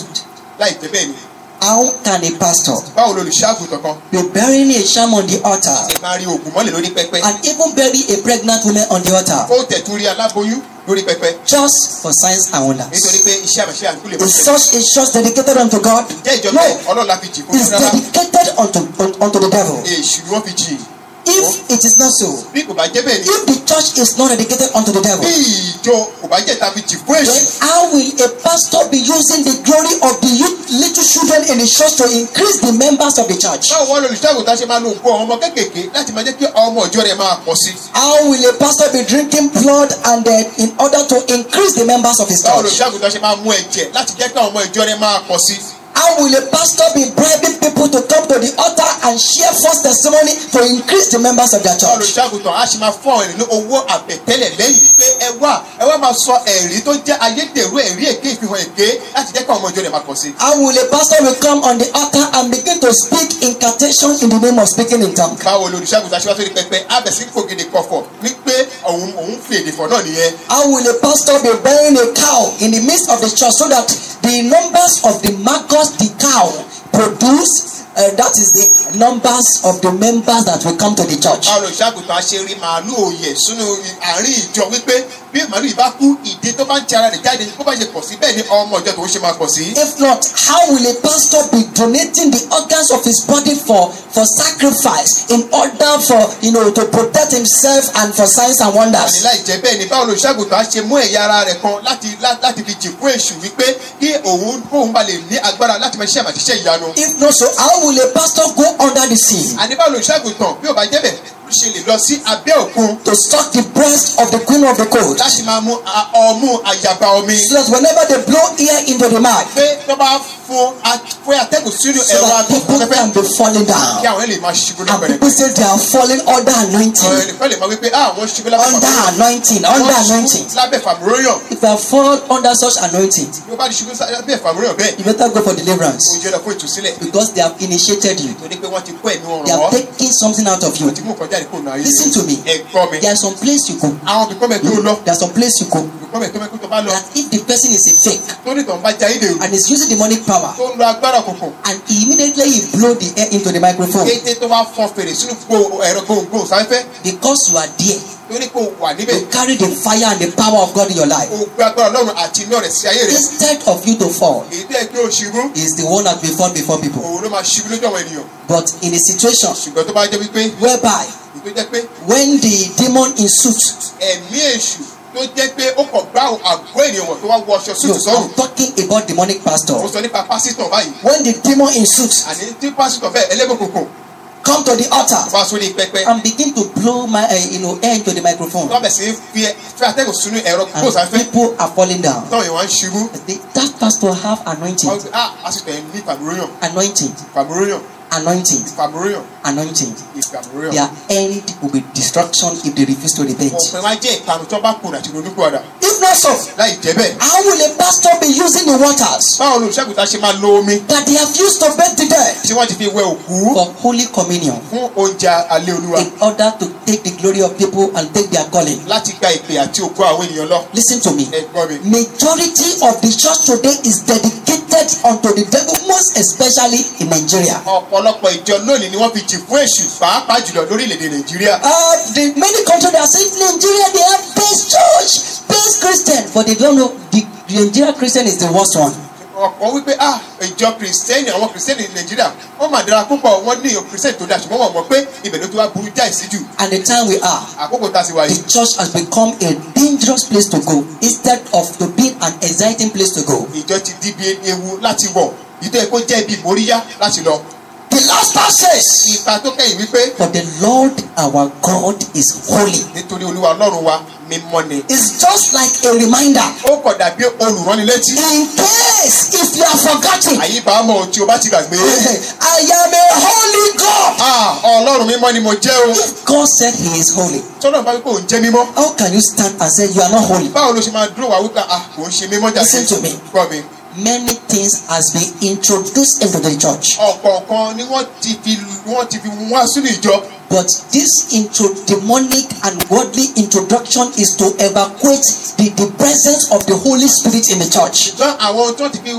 láì pẹ́ bẹ́ẹ̀ ni How can a pastor báwo lolùṣàgùtàn kan be burying a sham on the altar ṣe máa rí oògùn mọ́lẹ̀ lórí pẹpẹ? and even bury a pregnant woman on the altar? Ó tẹ̀tún rí aláboyún lórí pẹpẹ. Just for signs and wonders? nítorí pé iṣẹ́ àmọ̀ṣẹ́ àdúgbò lè mọ̀ Is such a church dedicated unto God? jẹ́ ìjọba ọlọ́run la fi jì it's rárá? dedicated unto, un- unto the devil. èṣù ni wọ́n fi jì If it is not so, bí kò bá jẹ́ bẹ́ẹ̀ ni if the church is not dedicated unto the devil, bí ìjọ kò bá jẹ́ fi jì fún èṣù then how will a pastor be using the glory of the youth, little children in the church to increase the members of the church? báwo wọ́n lolùṣàgùtàn ṣe máa lo nǹkan ọmọ kéékèèké láti máa jẹ́ kí ọmọ ìjọ rẹ̀ máa pọ̀ sí How will a pastor be drinking blood and then in order to increase the members of his báwo church? lolùṣàgùtàn ṣe máa mú ẹ̀jẹ̀ láti jẹ́ kí ọmọ ìjọ rẹ̀ máa pọ̀ sí How will a pastor be bribing people to come to the altar and share false testimony to increase the members of their church? lolùṣàgùtàn á ṣe máa fún àwọn ènìyàn ní owó àbẹ̀tẹ́lẹ̀ lẹ́yìn pé ẹ wá ẹ wá máa sọ ẹ̀rí tó jẹ́ ayédèrú ẹ̀rí èké ìfihàn èké láti jẹ́ kí ọmọ ìjọ rẹ̀ máa pọ̀ sí How will a pastor will come on the altar and begin to speak incantation in the name of speaking in tongue? báwo lolùṣàgùtàn ṣe wá sórí pẹpẹ abẹ̀sí kògèdè kọ̀fọ̀ wípé òun òun fi èdè fọ̀ náà nìyẹn How will a pastor be burying a cow in the midst of the church so that the numbers of the maggots the cow produce, uh, that is the numbers of the members that will come to the church? báwo lolùṣàgùtàn ṣe rí màálù òye sínú àárín ìjọ wípé bí màálù yìí bá kú ìdè tó bá ń ti ara rẹ̀ jáde bó bá ṣe pọ̀ sí bẹ́ẹ̀ ni ọmọ ìjọ tó ń ṣe máa pọ̀ sí. If not, how will a pastor be donating the organs of his body for, for sacrifice in order for you know to protect himself and for signs and àní wonders? láì jẹ́ bẹ́ẹ̀ ni báwo lolùṣàgùtàn ṣe mú ẹ̀yà ara rẹ̀ kan láti lá- láti fi jìkú èṣù wípé kí òun kóun bá lè ní agbára láti máa ṣiṣẹ́ àmàṣiṣẹ́ ìyanu. If not so, how will a pastor go under the sea? Àní báwo lolùṣàgùtàn bí ò bá jẹ́ bẹ́ẹ̀ ṣe lè lọ sí abẹ́ òkun to suck the breast of the queen of the cold? láti máa a- ọmú àyàbá omi So that whenever they blow air into the mouth, pé tó bá fún fún atẹ́gùn sínú so ẹ̀rọ that people can be falling kí down. àwọn lè máa ṣubú And lọ́pẹ̀rẹ̀. people say they are falling under anointing, lè máa wí pé ah wọ́n ṣubú lábẹ́ under anointing, under anointing. lábẹ́ fàmúròyàn. If you fall under such anointing, bí ó bá ṣubú lábẹ́ fàmúròyàn bẹ́ẹ̀ you better go for deliverance kò jẹ́ lọ fún ìtúsílẹ̀ because they have initiated you. torí pé wọ́n ti kó ẹ̀mí wọn They rọ̀ are ọ́ taking something out of you. wọ́n ti mú nǹkan Listen to me. There are some place you go. There are some place you go. That if the person is a fake and is using demonic power and immediately you blow the air into the microphone because you are there, torí pé o wà níbẹ̀. You carry the fire and the power of God in your life. o gbé agbára ọlọ́run àti iná rẹ̀ sí ayé rẹ̀. Instead of you to fall, pé o ṣubú is the one that will fall before people. òun ló máa ṣubú lójú àwọn ènìyàn. But in a situation ṣùgbọ́n tó bá jẹ́ wípé whereby jẹ́ pé when the demon in suit, ẹ̀mí èṣù tó jẹ́ pé ó kàn bá àgọ́ ènìyàn wọ̀ tó wá wọ aṣọ no, súùtù sọ́rùn I'm talking about demonic mo pastor. sọ nípa pásítọ̀ báyìí. When the demon in suit àní tí pásítọ̀ bẹ́ẹ̀ ẹlẹ́gbẹ̀kùnkùn come to the altar wá sórí pẹpẹ. and begin to blow my uh, you know air into the microphone. Tó bẹ̀ sí fi fi atẹ́gùn sínú ẹ̀rọ and gbòòsáfẹ́ people are falling down. táwọn èèyàn wá ń ṣubú. That pastor have anointing, ah pásítọ̀ ẹ̀ ní fàmúróyàn anointing, fàmúróyàn anointing, fàmúróyàn anointing. ìfàmúróyàn. Their end will be destruction if they refuse to repent. ọ̀pẹ wá jẹ́ ìparun tó bá kùnà àti ronúpìwàdà If not so, láì jẹ́ bẹ́ẹ̀. how will a pastor be using the waters báwo ni olùṣègùtà ṣe máa lo omi that they have used to bathe the dead tí wọ́n ti fi wẹ òkú for holy communion fún oúnjẹ alẹ́ olúwa in order to take the glory of people and take their calling? láti gba ìpè àti ògo àwọn ènìyàn lọ. Listen to me. ẹ gbọ́ mi. Majority of the church today is dedicated unto the devil, most especially in Nigeria. Ọ̀pọ̀lọpọ̀ ìjọ lónìí ni wọ́n fi jì fún èṣù pàápàá jùlọ lórílẹ̀‐èdè nàìjíríà. Uh, the many countries are saying Nigeria they have best church, best Christian, but they don't know the, the Nigerian Christian is the worst one. ọ̀pọ̀ wípé ah ìjọ kìrìsìtẹ́nì àwọn kìrìsìtẹ́nì nàìjíríà wọ́n mà dára púpọ̀ wọ́n ní kìrìsìtẹ́nì tó dáa ṣùgbọ́n wọ́n mọ̀ pé ibẹ̀ ló ti wá burú jáì sí jù. And the time we are, àkókò tá a sì wà the yìí church has become a dangerous place to go instead of to be an exciting place to go. ìjọ ti di ibi ewu láti wọ̀ ìtọ́ ẹ̀ kó jẹ́ ibi ìmóríyá láti lọ. The last part says, ipa tó kẹ́yìn wípé For the Lord our God is holy. nítorí olúwa ọlọ́run wa mímọ́ ni. It's just like a reminder. ó kọ̀ dàbí olùránnilétí. In case if you are forgotten, àyíbá mọ̀ tí o bá ti gbàgbé. I am a holy God. ah ọlọ́run mímọ́ ni mo jẹ́ o. If God said He is holy, tọ́lọ́ bá wípé òun jẹ́ mímọ́. how can you stand and say you are not holy? báwo ló ṣe máa dúró wá wípé ah ń ṣe mímọ́ jáde. Listen to me. gbọ́ mi. Many things has been introduced into the church, ọ̀kọ̀ọ̀kan ni wọ́n ti fi wọ́n ti fi wá sínú ìjọ. But this intro demonic and godly introduction is to evacuate the, the presence of the Holy Spirit in the church. ṣùgbọ́n àwọn tó ti fi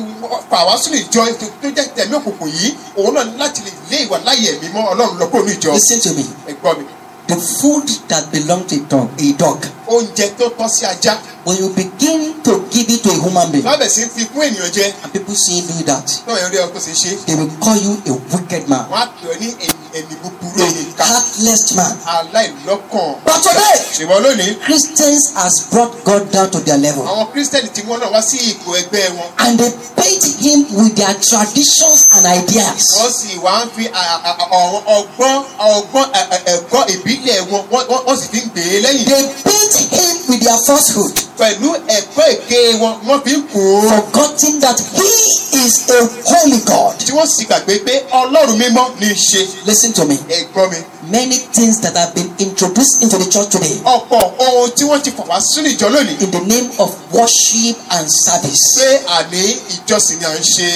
fà wá sínú ìjọ tó jẹ́ tẹ̀mí òkùnkùn yìí òun náà láti lè lé ìwà láyé ẹ̀mí mọ́ ọlọ́run lọ kúrò ní ìjọ Listen to me. ẹ̀gbọ́n mi The food that belongs to a dog, a dog, oúnjẹ tó tọ́ sí ajá. when you begin to give it to a human being, lábẹ̀ sí fi fún ènìyàn jẹ. and people see you do that, náà yẹn rí ọ tó ṣe ṣe? they will call you a wicked man, wọ́n á pè ọ́ ní ẹ̀mí búburú a ẹ̀mí ká heartless man. aláìlọ́kàn But today, ṣùgbọ́n lónìí Christians has brought God down to their level. àwọn kírísítẹ́nì tí wọ́n náà wá sí ipò ẹgbẹ́ wọn and they paint him with their traditions and ideas. wọ́n sì wá ń fi ọgbọ́n ẹ̀kọ́ ìbílẹ̀ wọn wọ́n- sì fi ń gbé e lẹ́yìn They paint him with their falsehood, pẹ̀lú ẹ̀kọ́ èké wọn wọ́n fi ń o forgetting that he is a holy God. tí wọ́n sì gbàgbé pé ọlọ́run mímọ́ ní í ṣe. Listen to me. ẹ̀gbọ́n mi. Many things that have been introduced into the church today. Ọ̀pọ̀ ohun tí wọ́n ti fọ̀ wá sínú ìjọ lónìí. In the name of worship and service. Pé àní ìjọsìn ni à ń ṣe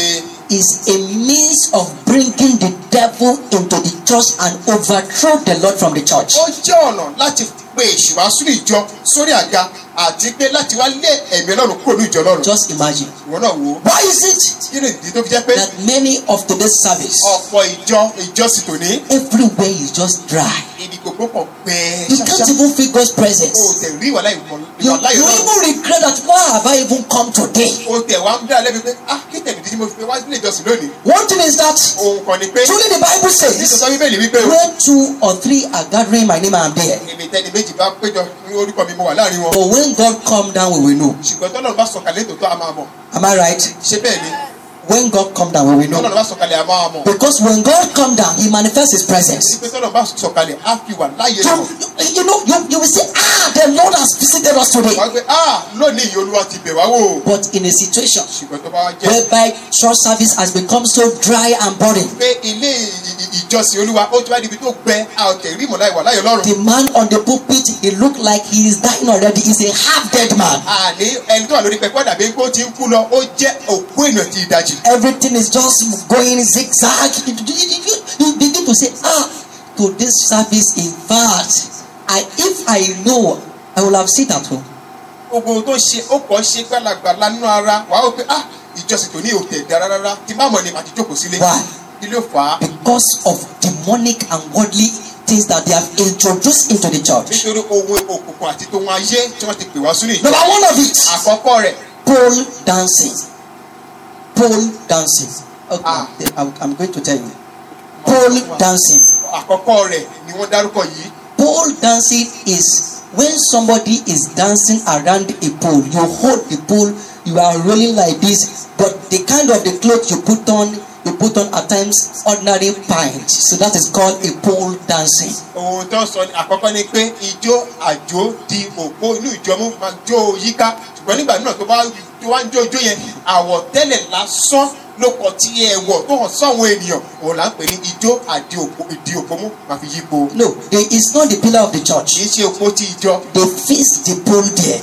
is a means of bringing the devil into the church and overthrow the Lord from the church. ó jẹ́ ọ̀nà láti pe èṣù wá sínú ìjọ sórí àga àti pé láti wá lé ẹ̀mí ọlọ́run kúrò ní ìjọ ọlọ́run Just imagine. ìwọ náà ó Why is it kí ni ìdí tó fi jẹ́ pé that many of today's service, ọ̀pọ̀ ìjọ ìjọsìn tòní everywhere is just dry? ibi gbogbo gbẹ́ẹ́ You can't even feel God's presence. o tẹ̀ rí láyé mọ̀ You, you even regret that why have I even come today? o tẹ̀ wá ń dá lẹ́bi pé ah kí tẹ̀lé tí mo fi wá sílé ìjọsìn lónìí One thing is that ohun kan ni pé truly the Bible says, nítorí bíbélì wípé o where two or three are gathering my name, I am there. èmi tẹ́ni méjì bá péjọ ní orúkọ mi mo wà láàárín wọn But when God come down, we will know. ṣùgbọ́n tọ́lọ́run bá sọ̀kalẹ̀ tòótọ́ a máa mọ̀ Am I right? ṣé bẹ́ẹ̀ ni When God come down, we will know. tọ́lọ́run bá sọ̀kalẹ̀ Because when God come down, He manifests His presence. pé tọ́lọ́run bá sọ̀kalẹ̀ á fi wà láyé You, lọ you, you know, you, you will say, ah, the Lord has visited us today. gbé ah lónìí ìyẹn olúwa ti bẹ̀ wá wò But in a situation whereby church service has become so dry and boring, pé ilé ì- ì- ìjọsìn olúwa ó ti wá níbi tó gbẹ a ò tẹ̀ rí ìmọ̀lá ìwà láyé ọlọ́run the man on the pulpit, he looked like he is dying already. He's a half dead man. àní ẹni tó wà lórí pẹpẹ dàbí pé ó ti ń kú lọ ó jẹ́ òkú ènìyàn ti ìdajì everything is just going zigzag. You, begin to say, ah, to this service, in fact, I, if I know, I will have sit at home. gbogbo ohun tó ṣe ó kàn ṣe gbalagbala nínú ara wàá wò pé ah ìjọsìn tòní ò tẹ̀ dára rárá tí má mọ̀ ni màá ti jókòó sílé Why? kí ló fà á Because of demonic and godly things that they have introduced into the church. nítorí ohun òkùnkùn àti tòun ayé tí wọ́n ti pè wá ìjọ Number one of it, àkọ́kọ́ rẹ̀ pole dancing. Pole dancing. Okay, Ah. I'm, I'm going to tell you. Pole dancing. àkọ́kọ́ rẹ̀ ni wọ́n dárúkọ yìí Pole dancing is when somebody is dancing around a pole. You hold the pole, you are rolling like this, but the kind of the clothes you put on, you put on at times ordinary pint. So that is called a pole dancing. ohun tó sọ àkọ́kọ́ ni pé ijó àjò di òpó inú ìjọmú máa jó yíká ṣùgbọ́n nígbà náà tó bá tó wá ń jó ijó yẹn àwọ̀tẹ́lẹ̀ lásán ló kọ tí ẹ wọ̀ tó hàn sọ́wọ́n ènìyàn òun là ń pè ní ijó àdí òpó ìdí òpó mú máa fi yípo No, they, it's not the pillar of the kì church. í ṣe òpó tí ìjọ They fix the pole there.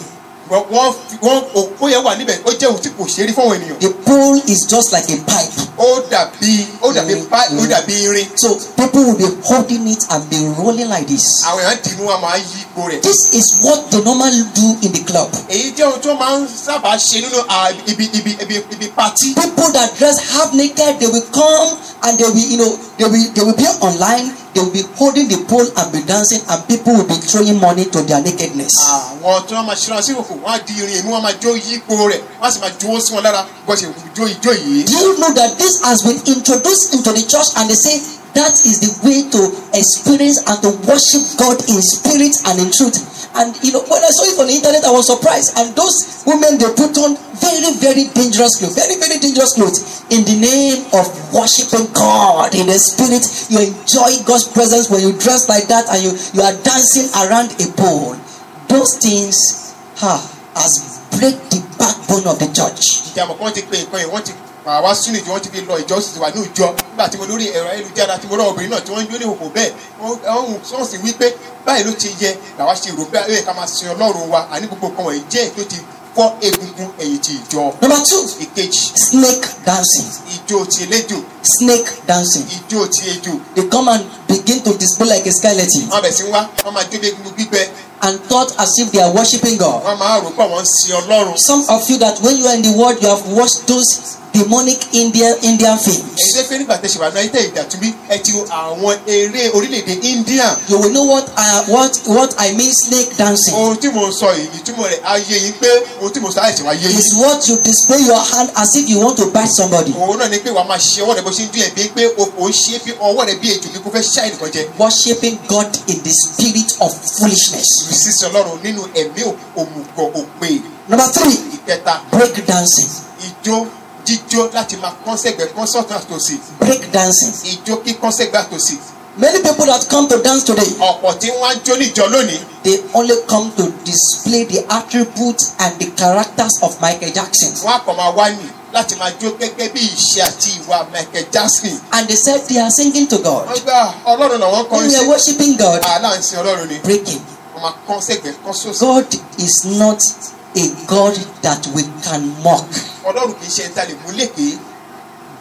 Wọ́n wọ́n òpó yẹn wà níbẹ̀ ó jẹ́ ohun tí kò ṣe é rí fáwọn ènìyàn The pole is just like a pipe. ó dàbí ó dàbí pá ó dàbí irin So people will be holding it and be rolling like this. àwọn èèyàn dìímú wa máa yí ipò rẹ̀ This is what they normally do in the club. èyí jẹ́ ohun wọ́n máa ń sábà ṣe nínú ibi ibi ibi ibi patí people that dress half naked they will come and they will you know they will they will be online they will be holding the pole and be dancing and people will be throwing money to their nakedness. àwọn tí wọ́n máa ṣe ránṣẹ́ òkú wọ́n á di irin èmi wọ́n máa jó yípo rẹ̀ wọ́n á sì máa jowó sí wọn lára bó ṣe jó ijó yìí. do you know that this has been introduced into the church and they say that is the way to experience and to worship God in spirit and in truth. And you know, when I saw it on the internet, I was surprised. And those women they put on very, very dangerous clothes, very, very dangerous clothes in the name of worshiping God in the spirit. You enjoy God's presence when you dress like that and you, you are dancing around a pole. Those things ha, has break the backbone of the church. Ti ti pa wá ìjọ wọ́n ti fi lọ ìjọ sì wà ní ìjọ nígbà tí mo lórí ẹ̀rọ ayélujára tí mo rọ obìnrin náà tí wọ́n ń ní òkò bẹ́ẹ̀ wọ́n sì wí pé báyìí ló ti yẹ làwa ṣe rò pé ẹ̀ ká máa sin ọlọ́run wa àní gbogbo kan wọ̀nyí jẹ́ ètò ti fọ́ egungun ẹ̀yìn ti ìjọ. Number two, ìkejì snake dancing. ìjó ti eléjò Snake dancing. ìjó ti ejò They come and begin to display like a skeleton wọn bẹ̀ sí wá wọn máa jó egungun gbígbẹ and thought as if they are worshiping God. wọn máa rò pé wọn ń sin ọlọ́run. Some of you that when you are in the world, you have watched those demonic Indian Indian films. tó pé nígbà tẹ̀sí wà náà tẹ̀ ìdàtúbí ẹ ti àwọn eré orílẹ̀-èdè India You will know what I what what I mean snake dancing. ohun tí mo sọ yìí ìtumọ̀ rẹ̀ ayé yìí pé ohun tí mo sọ àìsàn wáyé yìí. Is what you display your hand as if you want to bite somebody. òun náà ni pé wàá máa ṣe ọwọ́ rẹ bó ṣe ń dún ẹ̀ bíi pé o ṣe bí ọwọ́ rẹ bí ejò bí kò fẹ́ ṣá ẹnìkan jẹ. Worshipping God in the spirit of foolishness. sísè ọlọ́run nínú ẹ̀mí òmùgọ̀ òpè Number three, ìkẹta break dancing. ìjó jíjó láti máa kán sọ́tún àtòsí Break dancing. ìjó kíkán sẹ́gbẹ̀ẹ́ àtòsí. Many people that come to dance today, ọ̀pọ̀ tí wọ́n á jó níjọ lónìí they only come to display the attributes and the characters of Michael Jackson. wọ́n á kàn máa wá nì láti máa jó gẹ́gẹ́ bí ìṣe àti ìwà Michael Jackson. And they said they are singing to God. wọ́n gbà ọlọ́run náà wọ́n kọrin we are sí worshiping God, àlà ń sin ọlọ́run ni breaking. wọ́n máa kán sósì. God is not a God that we can mock. ọlọ́run kì í ṣe ẹni tá a lè mú lékè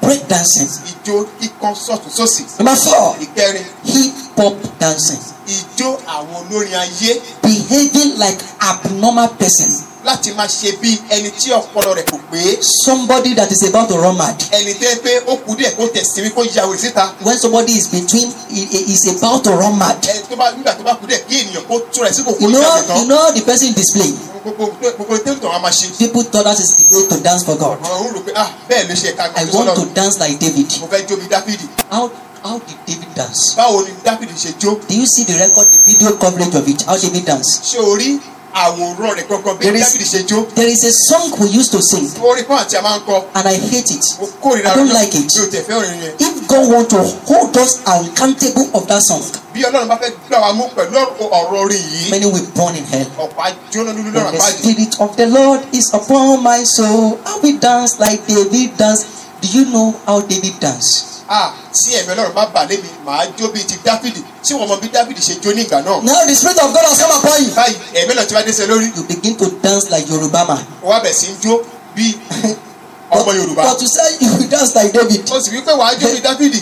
Break dancing. ìjó kíkán sọ́tún sósì. Number four, ìkẹrin hip hop dancing. Ìjó àwọn olórin ayé Behaving like abnormal person. láti máa ṣe bí ẹni tí ọpọlọ rẹ̀ kò pé Somebody that is about to run mad. ẹni tẹ́ pé ó kú díẹ̀ kó tẹ̀ sinmi kó ya wèrè síta When somebody is between, he- he is about to run mad. ẹni tó bá nígbà tó bá kú díẹ̀ kí ènìyàn kó tó rẹ̀ sí kò kó know, wèrè you know the person display. gbogbo gbogbo tẹ́lẹ̀ tó wọn máa ṣe People thought that is the way to dance for God. àwọn ń rò pé ah bẹ́ẹ̀ ló ṣe ẹ̀ka I want to dance like David. mo fẹ́ jó bí dáfídì How how did David dance? báwo ni dáfídì ṣe jó Do you see the record, the video coverage of it? How David dance? ṣé o rí àwòrán rẹ̀ gangan bí dáfídì ṣe jó There is a song we used to sing, orin kan àti a máa ń kọ and I hate it. mo kórìíra I don't rẹ̀ like it. mi ò tẹ̀ fẹ́ orin yẹn If God want to hold us accountable of that song, bí ọlọ́run bá fẹ́ gbà wá mú pẹ̀lú ọ̀rọ̀ orin yìí many will burn in hell. ọ̀pá jóná lulú When lọ́rùn the spirit of the Lord is upon my soul, I will dance like David dance. Do you know how David dance? Ah tí ẹ̀mí ọlọ́run bá bà lé mi màá jó bíi ti dáfídì. Tí wọ́n mọ bí dáfídì ṣe jó ní ìgbà náà? Now the spirit of God has come upon you. báyìí ẹ̀mí ọlọ́run ti wá dé sẹ́ lórí. You begin to dance like Yoruba man. wá bẹ̀ sí ń jó bíi ọmọ yorùbá. but to say you dance like David, ó sì wí pé wàá jó bíi dáfídì.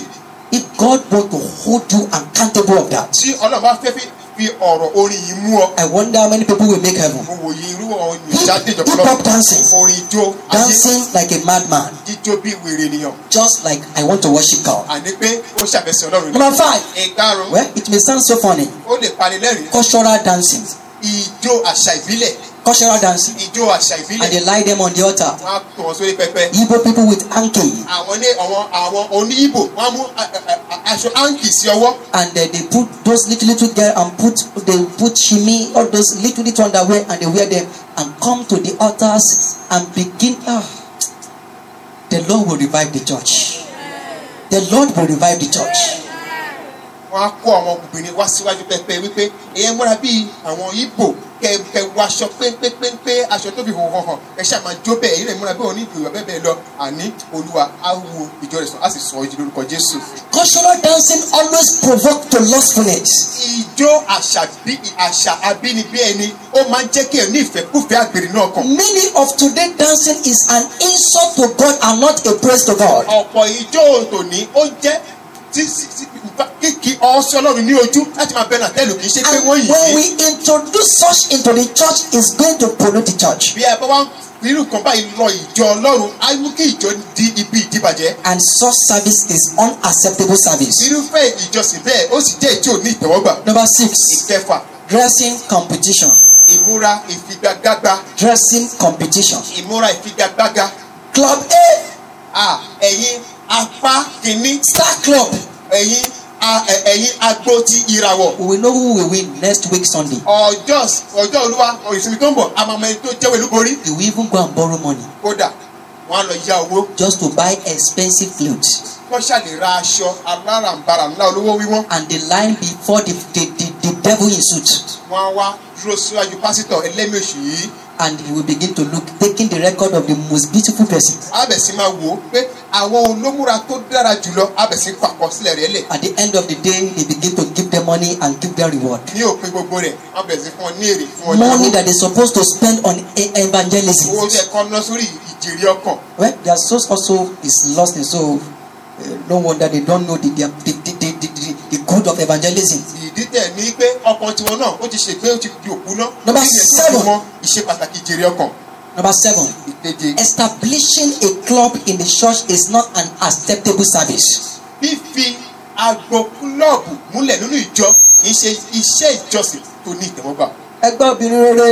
If God want to hold you accountable of that, tí ọlọ́run bá fẹ́ fi fi ọ̀rọ̀ orin yìí mú ọ. I wonder how many people will make heaven. mo wòye irú ìjáde ìjọba hip hop dancing, orin ijó dancing like a madman, jíjó bíi wèrè ènìyàn. Just like I want to worship God. àní pé ó ṣàfẹ́sẹ̀ ọlọ́run. Number five, ìkarùn well, it may sound so funny. ó lè pani lẹ́rìn Cultural dancing, ijó àṣà ìbílẹ̀ cultural dancing, ijó àṣà and ìbílẹ̀ they lie them on the altar. wọ́n á tọ̀ wọ́n sórí pẹpẹ Igbo people with anke, àwọn ní àwọn àwọn oníyìbò wọ́n á mú aṣọ áǹkì sí ọwọ́ and uh, they put those little little girl and put they put shimi all those little little underwear and they wear them and come to the altars and begin. Ah, the Lord will revive the church. The Lord will revive the church. Wọ́n á kó àwọn obìnrin wá síwájú pẹpẹ wípé èyàn múra bíi àwọn Ìgbò kẹ kẹ wọ aṣọ péńpéńpé aṣọ tó fi hàn hàn hàn ẹ ṣáà máa jó bẹ́ẹ̀ èyí lè múra bẹ́ẹ̀ òní ìgbìyànjú bẹ́ẹ̀ bẹ́ẹ̀ lọ àní olúwa á wo ìjọ rẹ̀ sàn á sì sọ ọ́ jí lórúkọ Jésù. Cultural dancing always provoke to lustfulness. ìjó àṣà bí àṣà abínibí ẹni ó máa ń jẹ́ kí ẹ ní ìfẹ́kùfẹ́ àgbèrè náà kàn. Meaning of today dancing is an insult to God and not a praise to God. ọ̀pọ̀ ìjó tòní ó jẹ́ tí tí- tí- kíkí ọ̀ọ́sí ọlọ́run ní ojú láti máa bẹ̀rẹ̀ àtẹ́lù kì í ṣe pé And wọ́n yìí when ní. we introduce such into the church, it's going to pollute the church. bí ẹ bá wá irú kan báyìí lọ ìjọ ọlọ́run á mú kí ìjọ di ibi ìdíbàjẹ́. And such service is unacceptable service. irúfẹ́ ìjọsìn bẹ́ẹ̀ ó sì jẹ́ ìjọ ní ìtẹ́wọ́gbà. Number six, ìkẹfà dressing competition. ìmúra ìfigagbága Dressing competition. ìmúra ìfigagbága. Club A, à ẹ̀yin apá kìíní Star Club. ẹ̀yin a- ẹ̀yin agbo ti ìràwọ̀. We will know who will win next week Sunday. ọjọ́ ọjọ́ olúwa ìsinmi tó ń bọ̀ àmàmọ́ ẹni tó jẹ́wọ́ olúborí. You will even go and borrow money kódà wọ́n á lọ ya owó just to buy expensive clothes. wọ́n ṣàlè ra aṣọ alárànbarà ńlá olówó wíwọ́n. And the line before the, the, the, the devil in suit. wọ́n á wá dúró síwájú pásítọ̀ ẹlẹ́mìí oṣù yìí and he will begin to look, taking the record of the most beautiful person. abẹ̀sí máa wò ó pé àwọn olómúra tó dára jùlọ abẹ̀sí kọ àkọsílẹ̀ rẹ̀ lẹ̀ At the end of the day, they begin to give them money and give them reward. ní òpin gbogbo rẹ̀ abẹ̀sí fún ọ ní èrè fún ọ Money that they're supposed to spend on e- evangelism. owó tí ẹ̀kọ́ ná sórí ìjèrè ọkàn Well, their source also is lost, so uh, no wonder they don't know the, the, the, the, the, the, the good of evangelism. Ìdí tẹ̀ ní pé ọkàn tiwọn náà ó ti ṣègbé ó ti di òkú ná. Number seven. ìṣe pàtàkì ìjèrè ọkàn. Number seven, establishing a club in the church is not an acceptable service. fífi agbo kúlọ̀bù múlẹ̀ nínú ìjọ kì í ṣe iṣẹ́ ìjọsìn tó ní ìtẹ̀wọ́gbà. Ẹgbẹ́ obìnrin rere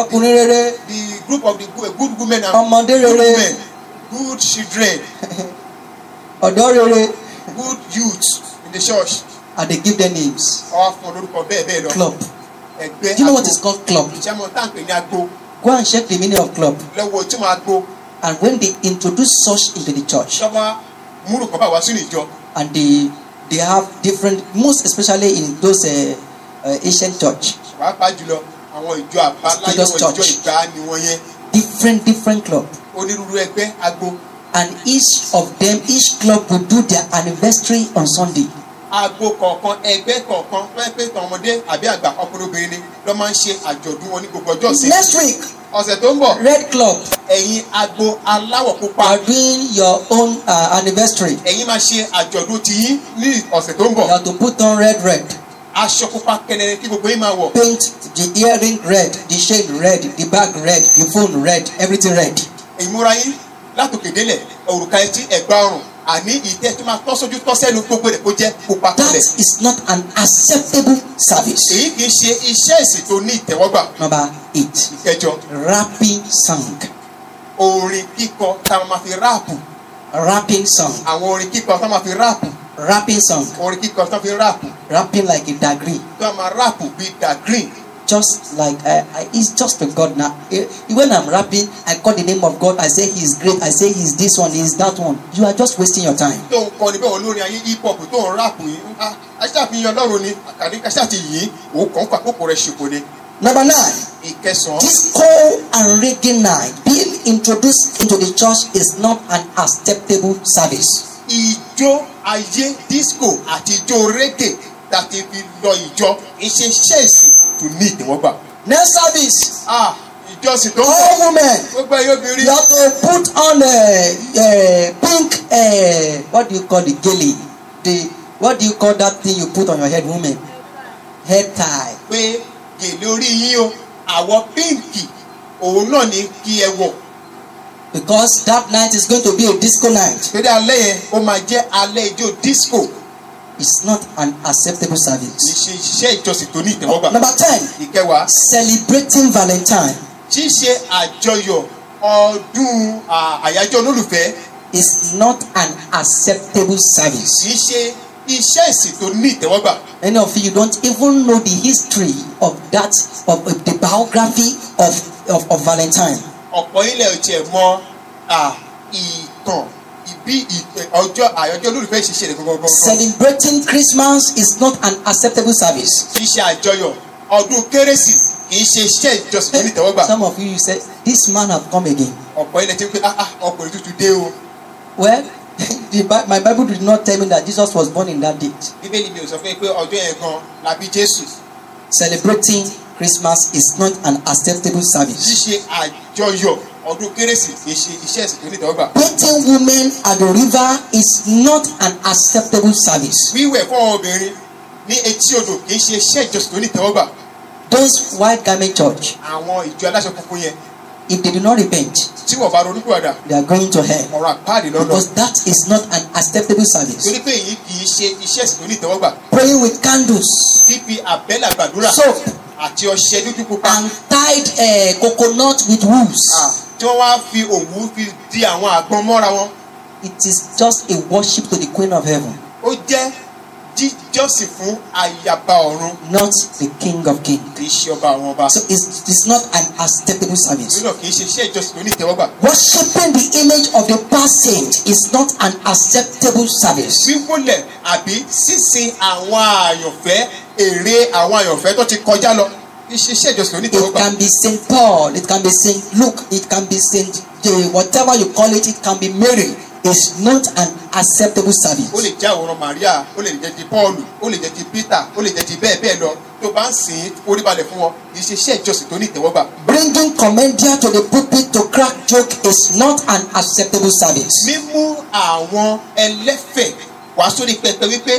ọkùnrin rere. The group of the good, women and Ọmọdé good rere. men good children. Ọ̀dọ́ rere. Good youth in the church and they give them names ọwọ́ fún olórúkọ bẹ́ẹ̀ bẹ́ẹ̀ lọ club. ẹgbẹ́ Do you know what is called club? ìṣẹ́mọ̀ táǹpẹ̀ ní agbo Go and check the meaning of club. lọ́wọ́ tí wọ́n agbo And when they introduce such into the church, ṣọ́wọ́ múrùkọ́ bá wá sínú ìjọ and they they have different, most especially in those uh, uh, ancient church, pàápàá jùlọ àwọn ìjọ àbáláyé Students àwọn ìjọ church. ìgbà ni wọ́n yẹn different different club, onírúurú ẹgbẹ́ agbo and each of them, each club will do their anniversary on Sunday. Agbo kọ̀ọ̀kan ẹgbẹ́ kọ̀ọ̀kan fẹ́ pé tọmọdé àbí àgbà ọkùnrin obìnrin ni lọ́ máa ń ṣe àjọ̀dún wọn ní gbogbo ọjọ́ sí Next week, ọ̀sẹ̀ tó ń bọ̀ Red Club ẹ̀yin agbo aláwọ̀ pupa are doing your own uh, anniversary. ẹ̀yin máa ṣe àjọ̀dún tiyín ní ọ̀sẹ̀ tó ń bọ̀ You have to put on red, red. aṣọ pupa kẹnẹrẹ kí gbogbo yín máa wọ̀ Paint the earring red, the chain red, the bag red, the phone red, everything red. ìmúra yín látòkè délẹ̀ òrùka etí ẹ̀gbà ọrùn àní ìtẹ́ tó máa tọ́ sójú tọ́ sẹ́nu gbogbo rẹ̀ kó jẹ́ pupa That kọlẹ̀ is not an acceptable service. èyí kì í ṣe iṣẹ́ ìsìn tó ní ìtẹ́wọ́gbà Number eight, ìkẹjọ rapping song. orin kíkọ tá a máa fi ráàpù Rapping song. àwọn orin kíkọ tá a máa fi ráàpù Rapping song. orin kíkọ a fi ráàpù Rapping like a degree. tó a máa ráàpù bíi da green Just like I, I, it's just to God now. Eh, When I'm rapping, I call the name of God. I say He's great. I say He's this one. He's that one. You are just wasting your time. tó ń kọ níbẹ̀ wọn lórí ayé hip hop tó ń ráàpù yìí ah aṣáàfihàn ọlọ́run ni àkàdé aṣáàtì yìí òun kàn ń pa kókò rẹ̀ ṣèkò ni Number nine. ìkẹsàn-án Disco and reggae night being introduced into the church is not an acceptable service. ìjó ayé disco àti ìjó reggae láti fi lọ ìjọ iṣẹ́ iṣẹ́ ìsìn tó ní ìtẹ́wọ́gbà. Next service, ah ìjọsìn tó ń all bọ̀ women, gbogbo ẹ̀yọ́ obìnrin you have to put on a, a pink, uh, what do you call it, gele? The what do you call that thing you put on your head, women? Head tie. pé gèlè orí yín o àwọ̀ píǹkì òun náà ní kí ẹ wọ̀ Because that night is going to be a disco night. torí alẹ́ yẹn ó máa jẹ́ alẹ́ ijó disco It's not an acceptable service. ṣe iṣẹ́ ìjọsìn tó ní ìtẹ́wọ́gbà. Number ten, ìkẹwàá celebrating Valentine ṣíṣe àjọyọ̀ ọdún àyájọ́ olólùfẹ́ is not an acceptable service. kì í ṣe iṣẹ́ ìsìn tó ní ìtẹ́wọ́gbà. Many of you don't even know the history of that of, of the biography of, of, of Valentine. ọ̀pọ̀ ilẹ̀ ò tiẹ̀ mọ ìtàn ìbí ọjọ́ àyájọ́ olólùfẹ́ ìṣiṣẹ́ rẹ̀ gbọ́ngbọ́n. Celebrating Christmas is not an acceptable service. kì í ṣe àjọyọ̀ ọdún kérésì kì í ṣe iṣẹ́ ìjọsìn tó ní. Some of you you say this man have come again. ọ̀pọ̀ ilẹ̀ ti ń pé ah ah ọkùnrin tuntun dé o. Well, the, my Bible did not tell me that Jesus was born in that date. bíbélì mi ò sọ fún yín pé ọjọ́ yẹn gan la bí jésù. Celebrating Christmas is not an acceptable service. ṣíṣe àjọyọ̀ ọdún kérésì kì í ṣe iṣẹ́ ìsìn tó ní. Bathing women at the river is not an acceptable service. wíwẹ̀ fún obìnrin ní etí odò kì í ṣe iṣẹ́ ìjọsìn tó ní ìtẹ́wọ́gbà. Those white garment church, àwọn ìjọ aláṣọ funfun yẹn if they do not repent, tí wọ́n bá ronú pìwàdà they are going to hell. ọ̀rọ̀ àpáàdé lọ́nà. Because that is not an acceptable service. torí pé èyí kì í ṣe iṣẹ́ ìsìn tó ní ìtẹ́wọ́gbà. Praying with candles, fífi àbẹ́là gbàdúrà soap, àti ọṣẹ dúdú pupa and tied uh, coconut with wool. Ah, tí wọ́n wá fi òwú fi di àwọn àgbọn mọ́ra wọn. It is just a worship to the Queen of Heaven, ó jẹ́ jíjọ́sìn fún ayaba ọ̀run not the King of Kings. kì í ṣe ọba àwọn ọba. So it's, it's not an acceptable service. nínú kì í ṣe iṣẹ́ ìjọsìn tó ní ìtẹ́wọ́gbà. Worshipping the image of the past saint is not an acceptable service. wíwólẹ̀ àbí sísin àwọn àyànfẹ́ èrè àwọn àyànfẹ́ tó ti kọjá lọ iṣẹ́ ìjọsìn ní It can be Saint Paul, it can be Saint Luke, it can be Saint J, whatever you call it, it can be Mary. It's not an acceptable service. ó lè jẹ́ àwòrán Maria ó lè jẹ́ ti Paul ó lè jẹ́ ti Peter ó lè jẹ́ ti bẹ́ẹ̀ bẹ́ẹ̀ lọ tó bá ń sìn orí balẹ̀ fún wọn kì í ṣe iṣẹ́ ìjọsìn tó ní ìtẹ́wọ́gbà Bringing commendation to the pulpit to crack joke is not an acceptable service. mímú àwọn ẹlẹ́fẹ̀ wá sórí pẹpẹ wípé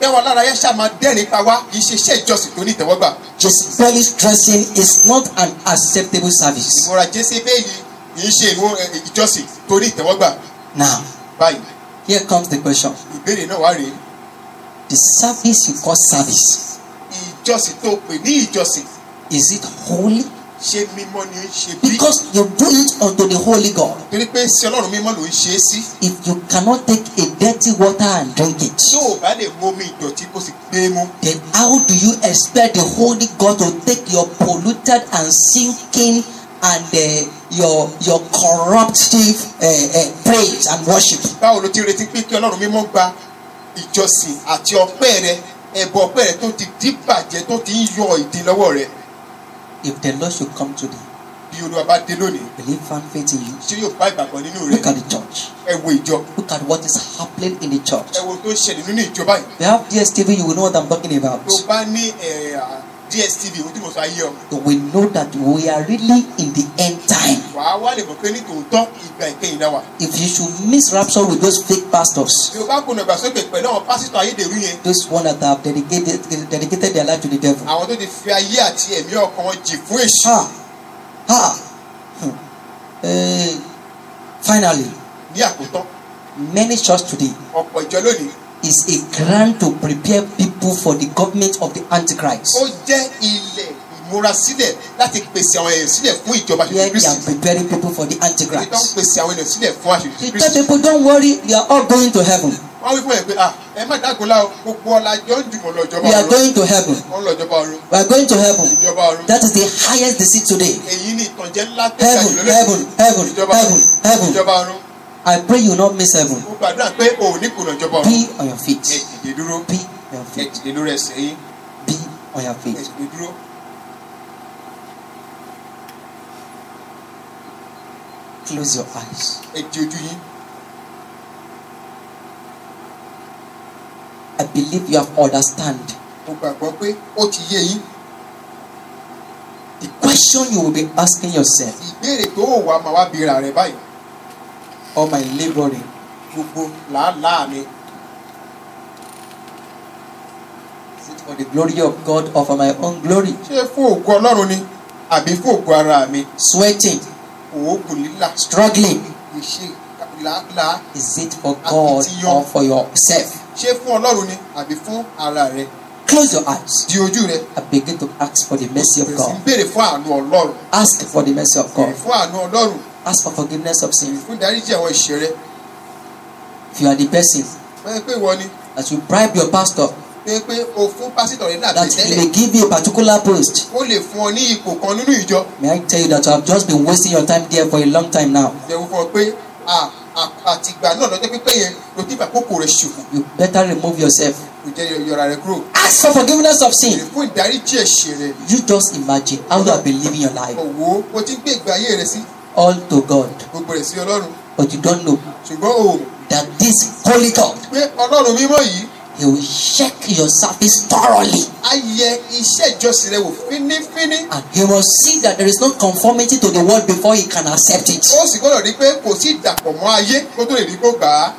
bẹ́wọ̀n lára yẹn ṣáà máa dẹ́rìn pa wá kì í ṣe iṣẹ́ ìjọsìn tó ní ìtẹ́wọ́gbà Jezebelish dressing is not an acceptable service. ìmúra Jésébélì kì í ṣe ìjọsìn tó ní ìtẹ́wọ́gbà Now, báyìí here comes the question. ìbéèrè náà wá rèé The service you call service, ìjọsìn tó pè ní ìjọsìn is it holy? Ṣé mímọ́ ni ń ṣe bí Because you do it unto the holy God. torí pé sí ọlọ́run mímọ́ ló ń ṣe é sí If you cannot take a dirty water and drink it, tó o bá lè mú omi ìdọ̀tí kó sì gbé e mú then how do you expect the holy God to take your polluted and sinking and uh, your your corruptive uh, uh, praise and worship? báwo ló ti retí pé kí ọlọ́run mímọ́ gba ìjọsìn àti ọpẹ́ rẹ ẹ̀bùn ọpẹ́ rẹ tó ti díbàjẹ́ tó ti ń yọ ìdí lọ́wọ́ rẹ If the Lord should come today, bí olúwa bá dé lónìí He find faith in you? ṣé yóò bá ìgbàgbọ́ nínú rẹ Look at the church. ẹ wo ìjọ Look at what is happening in the church. ẹ wo tó ń ṣẹlẹ̀ nínú ìjọ báyìí You have DSTV, you will know what I'm talking about. tó bá ní ẹ, à, DSTV ohun tí mo sọ ayé ọ You will know that we are really in the end time. wàá wá lè mọ̀ pé ní tòótọ́ ìgbà ìkẹyìn náà wà If you should miss rapture with those fake pastors, tí o bá kùnà ìgbàsókè pẹ̀lú àwọn pásítọ̀ ayédèrú yẹn those one that have dedicated dedicated their life to the devil. àwọn tó ti fi ayé àti ẹ̀mí ọkàn wọn jì fún èṣù Ha! Ha! Hmm. Eh, finally, ní àkótán many church today ọ̀pọ̀ ìjọ lónìí is a grant to prepare people for the government of the Antichrist. ó jẹ́ ilẹ̀ ìmúrasílẹ̀ láti pèsè àwọn èèyàn sílẹ̀ fún ìjọba Here àṣírí they are preparing people for the Antichrist. pèsè àwọn èèyàn sílẹ̀ fún àṣírí He tell people, don't worry, you are all going to heaven. wọ́n wí fún ẹ̀ pé à ẹ má dágunlá o gbogbo ọlá jọ ń jùmọ̀ lọ ìjọba We are ọ̀run going to heaven. wọ́n lọ ìjọba ọ̀run We are going to heaven. ìjọba ọ̀run That is the highest deceit today. èyí ni ìtànjẹ ńlá tó Heaven, jùlọ heaven, heaven, ìjọba heaven, ọ̀run heaven. ìjọba ọ̀run I pray you not miss heaven. mo gbàdúrà pé o ò ní kùnà ìjọba ọ̀run Be on your ẹ feet. dìde dúró Be on your ẹ feet. dìde lórí ẹsẹ̀ yín Be on your ẹ feet. dìde dúró Close your eyes. ẹ di ojú yín I believe you have understand. mo gbàgbọ́ pé ó ti yé yín The question you will be asking yourself, ìbéèrè tó wà máa wá bèèrè rẹ báyìí all my laboring, gbogbo làálàá mi. Is it for the glory of God or for my own glory? ṣé fún ògo ọlọ́run ni àbí fún ògo ara mi? Sweating, òògùn lílà struggling, ìṣe làálàá. is it for God or for yourself? ṣé fún ọlọ́run ni àbí fún ara rẹ? Close your eyes. Di ojú rẹ. And begin to ask for the mercy of bẹ̀rẹ̀ God. béèrè fún àánú ọlọ́run. Ask for the mercy of God. fún àánú ọlọ́run Ask for forgiveness of sin. fún ìdáríjì àwọn ìṣe rẹ If you are the person bẹ́ẹ̀ pé ìwọ ni. that you bribe your pastor bẹ́ẹ̀ pé o fún pásítọ̀ rẹ náà that he tẹ́lẹ̀ may give you a particular post, ó lè fún ọ ní ipò kan nínú ìjọ. may I tell you that you have just been wasting your time there for a long time now. jẹ́wọ́ fún ọ pé àtìgbà náà lọ́jọ́ pípẹ́ yẹn ló ti fà kókò rẹ̀ ṣòfò You better remove yourself. kò jẹ́ yọra rẹ kúrò. Ask for forgiveness of sin. fún ìdáríjì ẹ̀ṣẹ̀ rẹ. You just imagine how you have been living your life. Òwò o ti gbé ìgbé ayé rẹ sí all to God, gbogbo rẹ̀ sí ọlọ́run but you don't know ṣùgbọ́n o that this holy God, pé ọlọ́run mímọ́ yìí He will check your service thoroughly á yẹ iṣẹ́ ìjọsìn rẹ wò fínífíní and He will see that there is no conformity to the word before He can accept it. ó sì gbọ́dọ̀ rí pé kò sí ìdàpọ̀ mọ́ ayé kó tó lè rí kó gbà á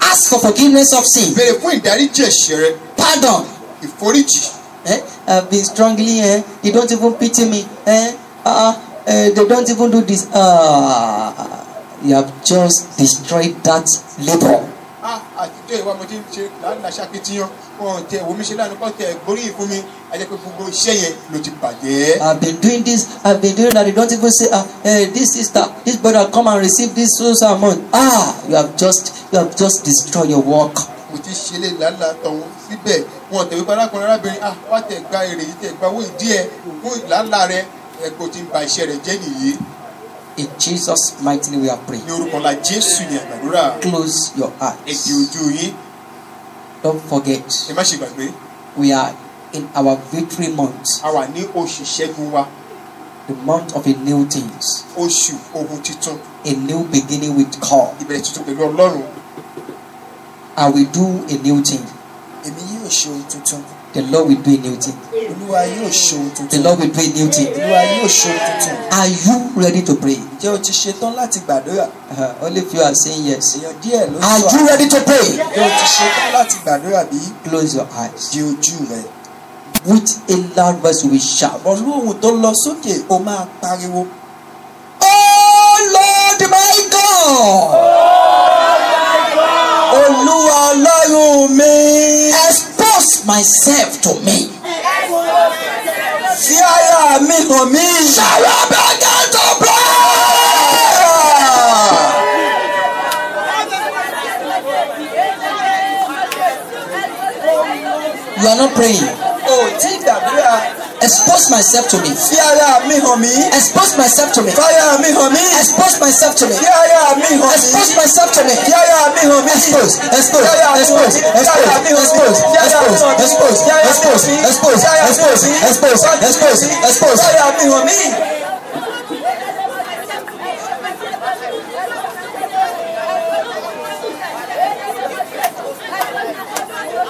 Ask for forgiveness of sin, béèrè fún ìdáríjì ẹ̀ṣẹ̀ rẹ pardon. ìforíjì Eh? I've been strongly, eh? They don't even pity me. Eh? Uh, uh, they don't even do this. Ah, you have just destroyed that labor. Ah, àtijọ́ ìwà mo ti ń ṣe làálàá ṣàkitiyan wọn tẹ ìwò mi ṣe lánàá kọ́ tẹ gbóríyìn fún mi ajẹ́ pé gbogbo iṣẹ́ yẹn ló ti bàjẹ́. I've been doing this. I've been doing that. They don't even say, ah, eh, this sister, this brother, come and receive this so so amount. Ah, you have just, you have just destroyed your work. mo ti ṣe lè làálàá tọ̀hún síbẹ̀ wọn tẹ̀wé parákùnrin arábìnrin ah wá tẹ̀ gba èrè yìí tẹ̀ gba owó ìdí ẹ̀ fún làálàá rẹ ẹ̀kọ́ ti ń ba iṣẹ́ rẹ jẹ́ nìyí. In Jesus' mighty name, we are praying. ní orúkọ la jésù ní àgbàdúrà Close your eyes. di ojú yín. Don't forget, ẹ má ṣe gbàgbé. we are in our victory month, a wà ní oṣù ṣẹ́gun wa. The month of a new things, oṣù ohun titun a new beginning with God. ìbẹ̀rẹ̀ tuntun pẹ̀lú ọlọ́run. I will do a new thing. èmi yóò ṣe ohun tuntun The Lord will do a new thing. olúwa yóò ṣe ohun The tuntun Lord will do a new thing. olúwa yóò ṣe ohun tuntun Are you ready to pray? ǹjẹ́ o ti ṣetán láti gbàdúrà Uh, only few are saying yes. èèyàn díẹ̀ ló Are sọ you ready to pray? ǹjẹ́ o ti ṣetán láti gbàdúrà bí Close your eyes. di ojú rẹ With a loud voice, we shout. pẹ̀lú ohun tó lọ sókè o máa pariwo Oh Lord my God! olúwa ọlọ́run mi Expose myself to me. fi ara mi hàn mí. I begin to pray? You are not praying. o tí gbàdúrà Expose myself to me. fi ara mi hàn mí. Expose myself to me. fáyà mi hàn mí. Expose myself to me. fi ara mi hàn mí. Expose myself to me. fi ara mi hàn mí. Expose, expose, expose, expose, expose, expose, expose, expose, expose, expose, expose, expose, expose. fáyà mi hàn mí.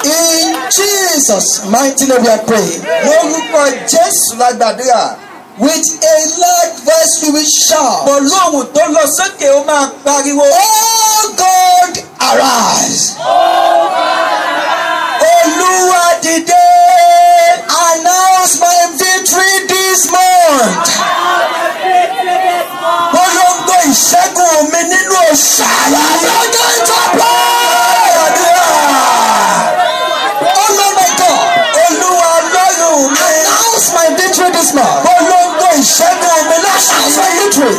In Jesus' mighty name we are praying. lórúkọ jésù la gbàdúrà. With a loud voice we will shout. pẹ̀lú ohun tó lọ sókè ó máa pariwo. Oh God, arise. olúwa dìde. Announce my victory this month. polongo ìṣẹ́gun mi nínú oṣù yìí. Begin ìṣẹ́gun mi lọ́sàn Announce my victory.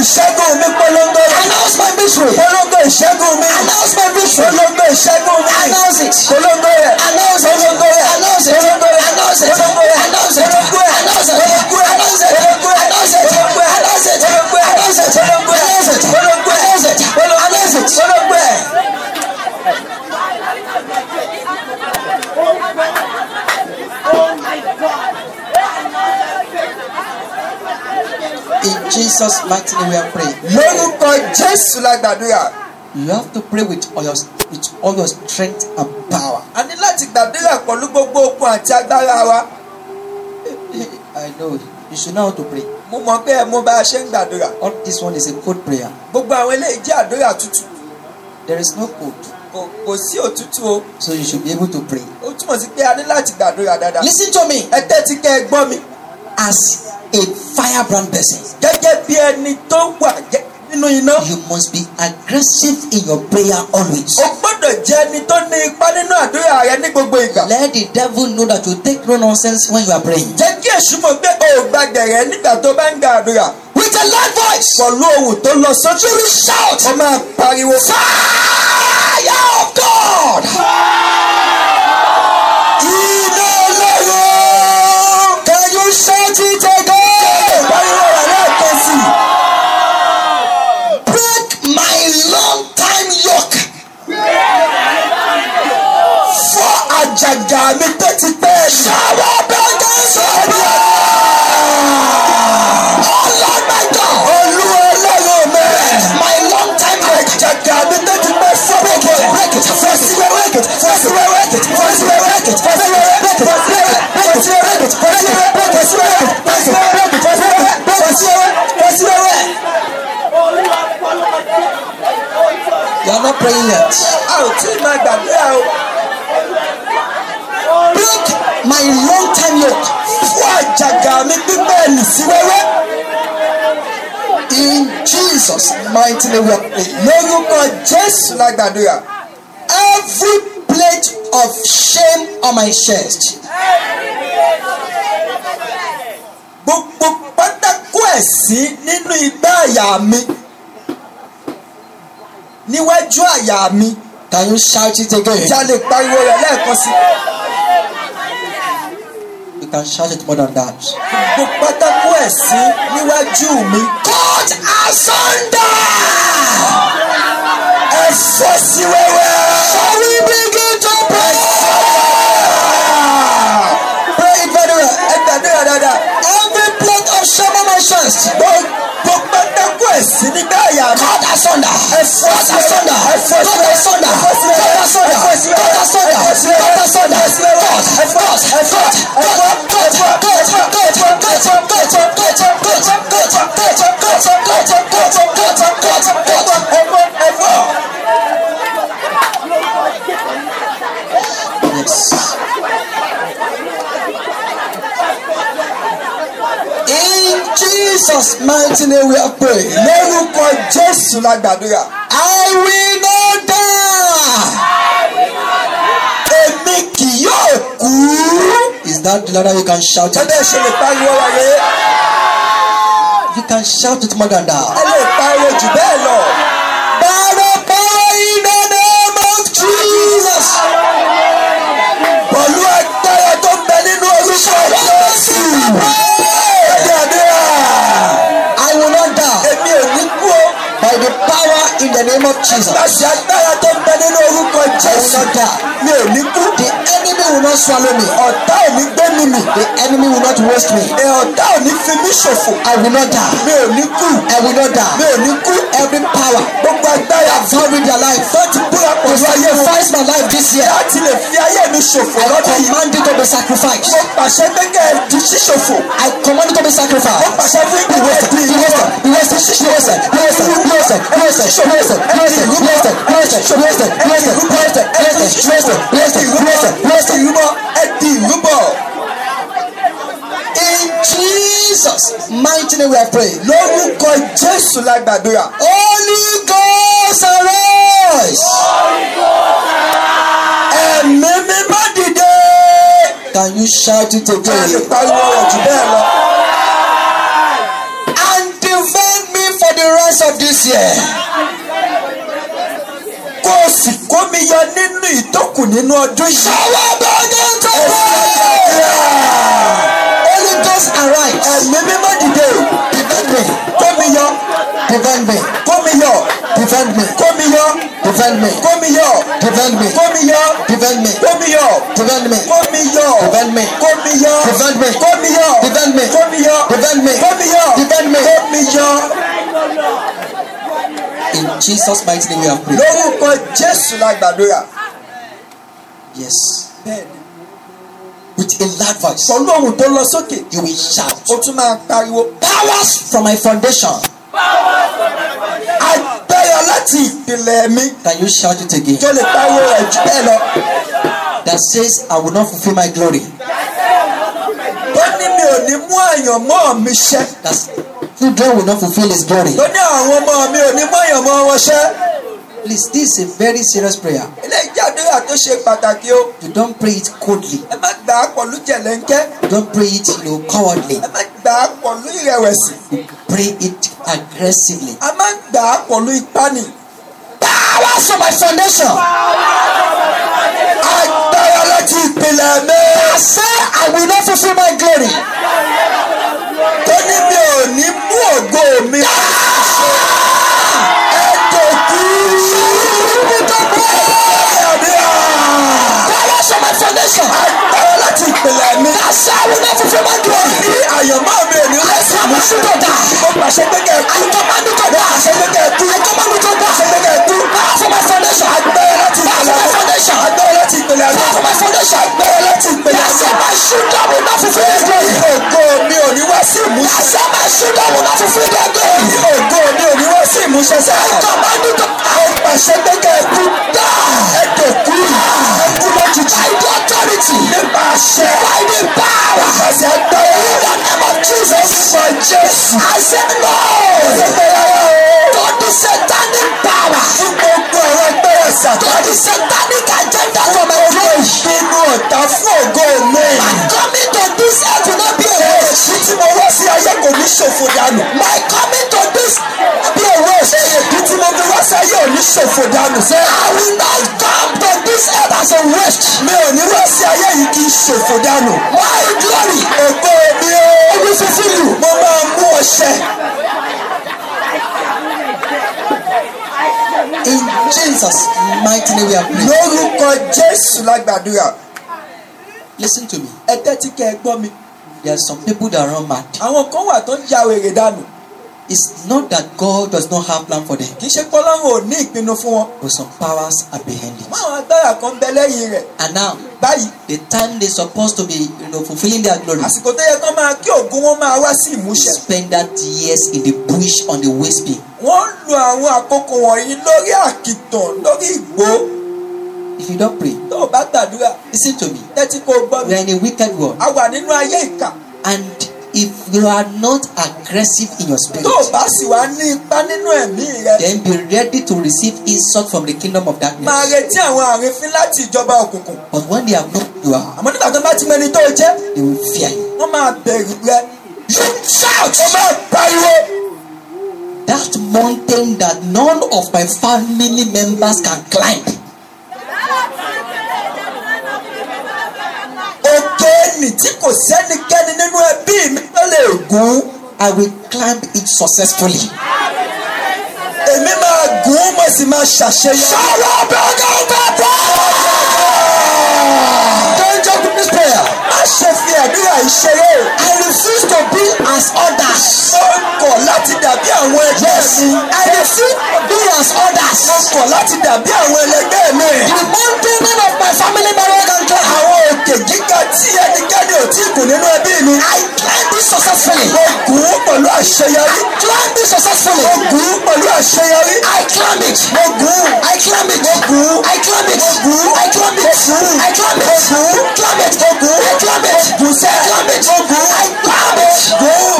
ìṣẹ́gun mi polongo rẹ̀. Announce my victory. polongo ìṣẹ́gun mi. Announce my victory. polongo ìṣẹ́gun mi. Announce it. polongo rẹ̀. Announce it. polongo rẹ̀. Announce it. polongo rẹ̀. Announce it. polongo rẹ̀. Announce it. polongo rẹ̀. Announce it. polongo rẹ̀. Announce it. polongo rẹ̀. Announce it. polongo rẹ̀. Announce it. polongo rẹ̀. Announce it. polongo rẹ̀. Announce it. polongo rẹ̀. Announce it. polongo rẹ̀. Announce it. polongo rẹ̀. In Jesus' mighty name we are praying. lórúkọ jésù la gbàdúrà. You have to pray with all your with all your strength and power. a ní láti gbàdúrà pẹ̀lú gbogbo okun àti agbára wa. I know you should know how to pray. mo mọ̀ pé ẹ mọ̀ bá a ṣe ń gbàdúrà. All this one is a code prayer. gbogbo àwọn eléyìí jẹ́ àdúrà tútù. There is no code, kò kò sí òtútù o. so you should be able to pray. ó túmọ̀ sí pé a ní láti gbàdúrà dáadáa. Listen to me. ẹ tẹ́tí kẹ́ ẹ gbọ́ mi. As a firebrand person, gẹ́gẹ́ bí ẹni tó wà nínú iná. you must be aggressive in your prayer always. o gbọ́dọ̀ jẹ́ ẹni tó ní ipá nínú àdúrà rẹ ní gbogbo ìgbà. Let the devil know that you take no nonsense when you are praying. jẹ́ kí èṣù mọ̀ pé o gba gẹ̀rẹ́ nígbà tó bá ń gba àdúrà. With a loud voice, pẹ̀lú ohùn tó lọ sókè. you will shout, ó máa pariwo. Fire of God! iná lọ́rọ̀. Can you shout it again? Mi tó ti pẹ́. Shower bẹ́gẹ́ sọ̀rọ̀. Oh God! olúwa ọlọ́run mi. My long time yoke. àjàgà mi tó ti pẹ́ fọ́ Break it, break it, first break it, first break it, first break it, first break it, first break it, break it, break it, first break it, break first break it, first break it, break break it, first break it. You are not praying yet. a ò tí ì máa gbàdúrà o. My long time yoke. fọ́ àjàgà mi pípẹ́ nì sí wẹ́wẹ́. In Jesus' mighty name we praying. lórúkọ jésù la gbàdúrà. Every plate of shame on my chest. gbogbo pátákó ẹ̀sín nínú igbá àyà mi. níwájú àyà mi. Can you shout it again? tí a lè pariwo rẹ̀ lẹ́ẹ̀kan sí. You can charge it more than that. Gbogbo pátákó ẹ̀sìn níwájú mi. Cut asunder! Ẹ fọ́ sí wẹ́wẹ́. Shall we begin to pray? Pray it very well. Ẹ gbàdúrà dáadáa. Every plot of shaman and chance. Gbogbo the bẹ̀rẹ̀ sí ní gbé àyà mi. kọ́dà sọ̀dà kọ́dà sọ̀dà kọ́dà sọ̀dà kọ́dà sọ̀dà kọ́dà sọ̀dà kọ́dà sọ̀dà kọ́dà sọ̀dà. Jesus' mighty name we are praying. lórúkọ jésù la gbàdúrà. I will not die. èmi kì yóò kú. Is that the louder you can shout it? ẹ̀dẹ̀ ṣe lè pariwo wáyé. You can shout it more than ẹ that. lè pariwo jù bẹ́ẹ̀ lọ. Of Jesus. pẹ̀lú agbára tó. Name of Jesus. láti agbára tó ń bẹ nínú orúkọ jésù. die. mi ò ní kú. The enemy will not swallow me. ọ̀tá ò ní gbé mi mì. The enemy will not waste me. ẹ̀ ọ̀tá ò ní fi mí ṣòfò. I will not die. mi ò ní kú. I will not mi die. ò ní kú. Every power gbogbo agbára with their life ti búra to pẹ̀lú ayé sacrifice my life this year. láti lè fi ayé mi ṣòfò I lọ́dún yìí. command it to be sacrificed. mo pàṣẹ pé kẹ́ ẹ di ṣíṣòfò. I command it to be mo sacrificed. pàṣẹ fún Be ìgbẹ́ wasted, di be wasted, be wasted, be wasted, be wasted, be wasted, be wasted, be wasted, be wasted, be wasted, be wasted, be wasted. ìrúbọ ẹ di ìrúbọ. In Jesus' mighty name we are praying. lórúkọ jésù la gbàdúrà. Holy Ghost arise. ẹ̀mí mímọ́ dìde. Can you shout it ká lè again? pariwo rẹ̀ jù bẹ́ẹ̀ lọ. And defend me for the rest of this year. O sì kó mi yọ nínú ìtókù nínú ọdún yìí. Shower burning to Holy Ghost arise. ẹ̀mí mímọ́ dìde. Defend me. kó mi yọ. Defend me. kó mi yọ. Defend me. kó mi yọ. Defend me. kó mi yọ. Defend me. kó mi yọ. Defend me. kó mi yọ. Defend me. kó mi yọ. Defend me. kó mi yọ. Defend me. kó mi yọ. Defend me. kó mi yọ. Defend me. kó mi yọ. Defend me. kó mi yọ. In Jesus' mighty name we have prayed. lórúkọ jésù la gbàdúrà. Yes. bẹ́ẹ̀ni With a loud voice. pẹ̀lú ohun tó lọ sókè You will shout. ó tún máa pariwo. Powers from my foundation. agbára láti ìpìlẹ̀ mi Can you shout it again? tó lè pariwo rẹ̀ jù bẹ́ẹ̀ lọ. That says I will not fulfill my glory. tó ní mi ò ní mú àyànmọ́ mi ṣẹ. That children will not fulfill his glory. tó ní àwọn ọmọ mi ò ní mú àyànmọ́ wọn ṣẹ. Please, this is a very serious prayer. ilé ìjàdúrà tó ṣe pàtàkì o. You don't pray it coldly. ẹ má gbà á pọ̀lú jẹ̀lẹ́ńkẹ́. You don't pray it, you know, cowardly. ẹ má gbà á pọ̀lú ìrẹ̀wẹ̀sì. Pray it aggressively. a má gbà á pọ̀lú ìpani. Powers from my foundation. agbára láti ìpìlẹ̀ mi. I say I will not fulfill my glory tó ní mi ò ní mú ògo mi. ẹ kò kú. ṣé ibi tó bọ́ ẹ̀ mi à. that was my foundation láti ìpìlẹ̀ mi. àṣà wo ló ti fún mọ́tò rẹ̀. ní àyànmọ́ mi èmi rẹ̀. àṣà mi sùn tó dà. mo pàṣẹ pé kẹ́ ẹ kú. àyíkọ́ máa ń tó dà. àṣẹ pé kẹ́ ẹ kú. àyíkọ́ máa ń tó dà. àṣẹ pé kẹ́ ẹ kú. fọmọ foundation. agbẹ́rẹ́ láti ìpìlẹ̀ mi. foundation. agbẹ́rẹ́ láti ìpìlẹ̀ mi. fọmọ foundation. agbẹ́rẹ́ láti ìpìlẹ̀ mi. àṣà máa sùn dọ́wọ́ náà fún fún ẹgbẹ́. ògo mi ò ní wá sí ìmúṣẹ. àṣà máa sùn dọ́wọ́ náà fún fún ẹgbẹ́. ògo mi ò ní wá sí ìmúṣẹ sẹ́. àyíkọ́ máa ń tó dà. mo pàṣẹ pé kẹ́ ẹ kú. dá ẹ kẹ́ kú. ẹ kú lójijì. àìdí ọtọ́rìtì. nípa Divine power. I said, I'm In the name of Jesus. I said, no. Don't do satanic power. Don't do satanic agenda for my life. My coming to this earth will not be a waste. My coming to this òwe òṣèré èyí tí mo fi wá sí ayé ò ní ṣòfò dànù sẹ́. I will not come to this earth as a waste. Mi ò ní wá sí ayé yìí kì í ṣòfò dànù. My glory Ògo mi o. will fulfill you. Mo máa mú ọṣẹ. In Jesus' mighty name we are praying. Lórúkọ Jésù la gbàdúrà. Listen to me. Ẹ tẹ́tí kẹ́ ẹ gbọ́ mi. There are some people that run mad. Àwọn kan wà tó ń ya wèrè dànù. It's not that God does not have plan for them, kì í ṣe pé ọlọ́run ò ní ìpinnu fún wọn. But some powers are behind it. máwọn agbára kan bẹ lẹ́yìn rẹ̀. And now, báyìí the time they're supposed to be, you know, fulfilling their glory, àsìkò tó yẹ kán máa kí ògùn wọn máa wá sí ìmúṣẹ. Spend that years in the bush on the waste bin. wọ́n lo àwọn àkókò wọ̀nyí lórí àkìtàn lórí ìgbó. If you don't pray, tó o bá gbàdúrà listen to me. tẹ́tí o gbọ́ mi. We are in a wicked world, a wà nínú ayé ìkà. And if you are not aggressive in your spirit, tó o bá sì wá ní ipá nínú ẹ̀mí rẹ then be ready to receive insult from the kingdom of máa darkness. retí àwọn àrífín láti ìjọba òkùnkùn But when they have known you are, àmọ́ nígbà tó bá ti mẹni tó o jẹ́ they will fear you. wọ́n máa bẹ̀rù rẹ you shout o máa pariwo That mountain that none of my family members can climb. Òkè nì tí kò sẹ́nikẹ́ni nínú ẹbí mi tó lè gùn I will climb it successfully. èmi máa gùn mo sì máa ṣàṣeyọrí. sọ̀rọ̀ bẹ́ẹ̀ bẹ́ẹ̀ Don't joke with this prayer. Má ṣe fi àdúrà ìṣeré I refuse to be as others. ó kọ̀ láti dàbí àwọn ẹgbẹ́ mi. I refuse to be as others. ó kọ̀ láti dàbí àwọn ẹlẹgbẹ́ mi. The mountain none of my family members can climb. àwọn òkè gíga tí ẹnikẹ́ni ò tí gùn nínú ẹbí mi. I climb it successfully. mo gùn ún pẹ̀lú àṣeyọrí. Climb it successfully. mo gùn ún pẹ̀lú àṣeyọrí. I climb it. mo gùn ún. I climb it. mo gùn ún. I climb it. mo gùn ún. I climb it. mo gùn ún. I climb mo it. gùn ún. Climb it. mo gùn ún. I climb it. mo gùn sẹ́ slam it you say slam it ogun I slam it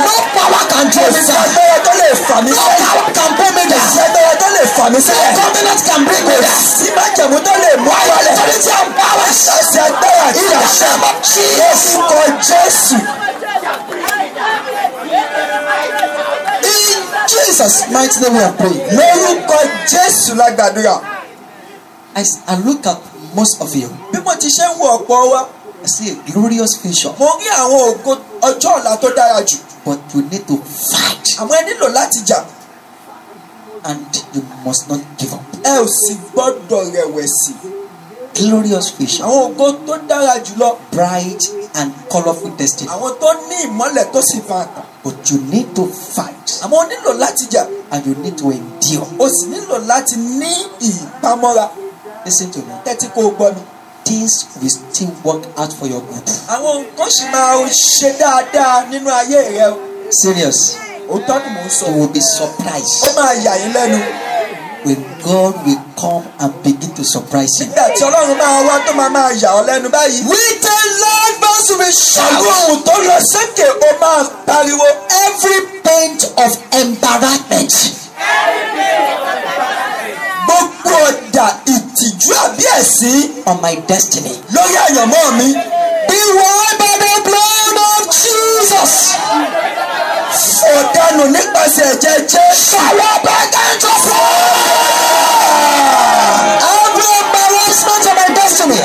no power can do it no power can pull me down No one can mí me. Gómìnà kan bí can dà. Ìbá jẹ̀mú tó lè mú ayọ̀ lẹ̀. Torí tí a ń bá wa ṣe. Ẹsẹ̀ agbára tí a ṣe mọ́. Lórúkọ Jésù. In Jesus mighty name we pray. Lórúkọ Jésù la As I look at most of you. Bí mo ti ṣe ń wo ọ̀pọ̀ wa. See a glorious vision, mo rí àwọn ògo ọjọ́ ọ̀la tó dára jù. But you need to fight. Àmọ́ ẹ nílò láti jà. And you must not give up. ẹ ò sì gbọ́dọ̀ rẹ̀wẹ̀sì. Glorious vision, àwọn ògo tó dára jùlọ bright and colorful destiny. àwọn tó ní ìmọ́lẹ̀ tó sì fa àtàn But you need to fight. Àmọ́ o nílò láti jà. And you need to endure. o sì nílò láti ní ìpamọ́ra. Listen to me. tẹ́tí kó o gbọ́ mi. Things will still work out for your good. àwọn nǹkan sì máa ṣe dáadáa nínú ayé rẹ o Serious. òótọ́ ni mò ń sọ You will be ó surprised máa yà yín lẹ́nu when God will come and begin to surprise you. nígbà tí ọlọ́run máa wá tó máa máa yà ọ́ lẹ́nu báyìí. With a loud voice pẹ̀lú shout. ohun tó lọ sókè ó máa pariwo Every paint of embarrassment gbogbo ọ̀dà ìtìjú àbí ẹ̀sín on my destiny lórí àyànmọ́ mi. be wiped by the blood of Jesus. ọ̀dànù nípasẹ̀ ẹ̀jẹ̀ jésù. Fire begin to fall. Every embarrassment on my destiny.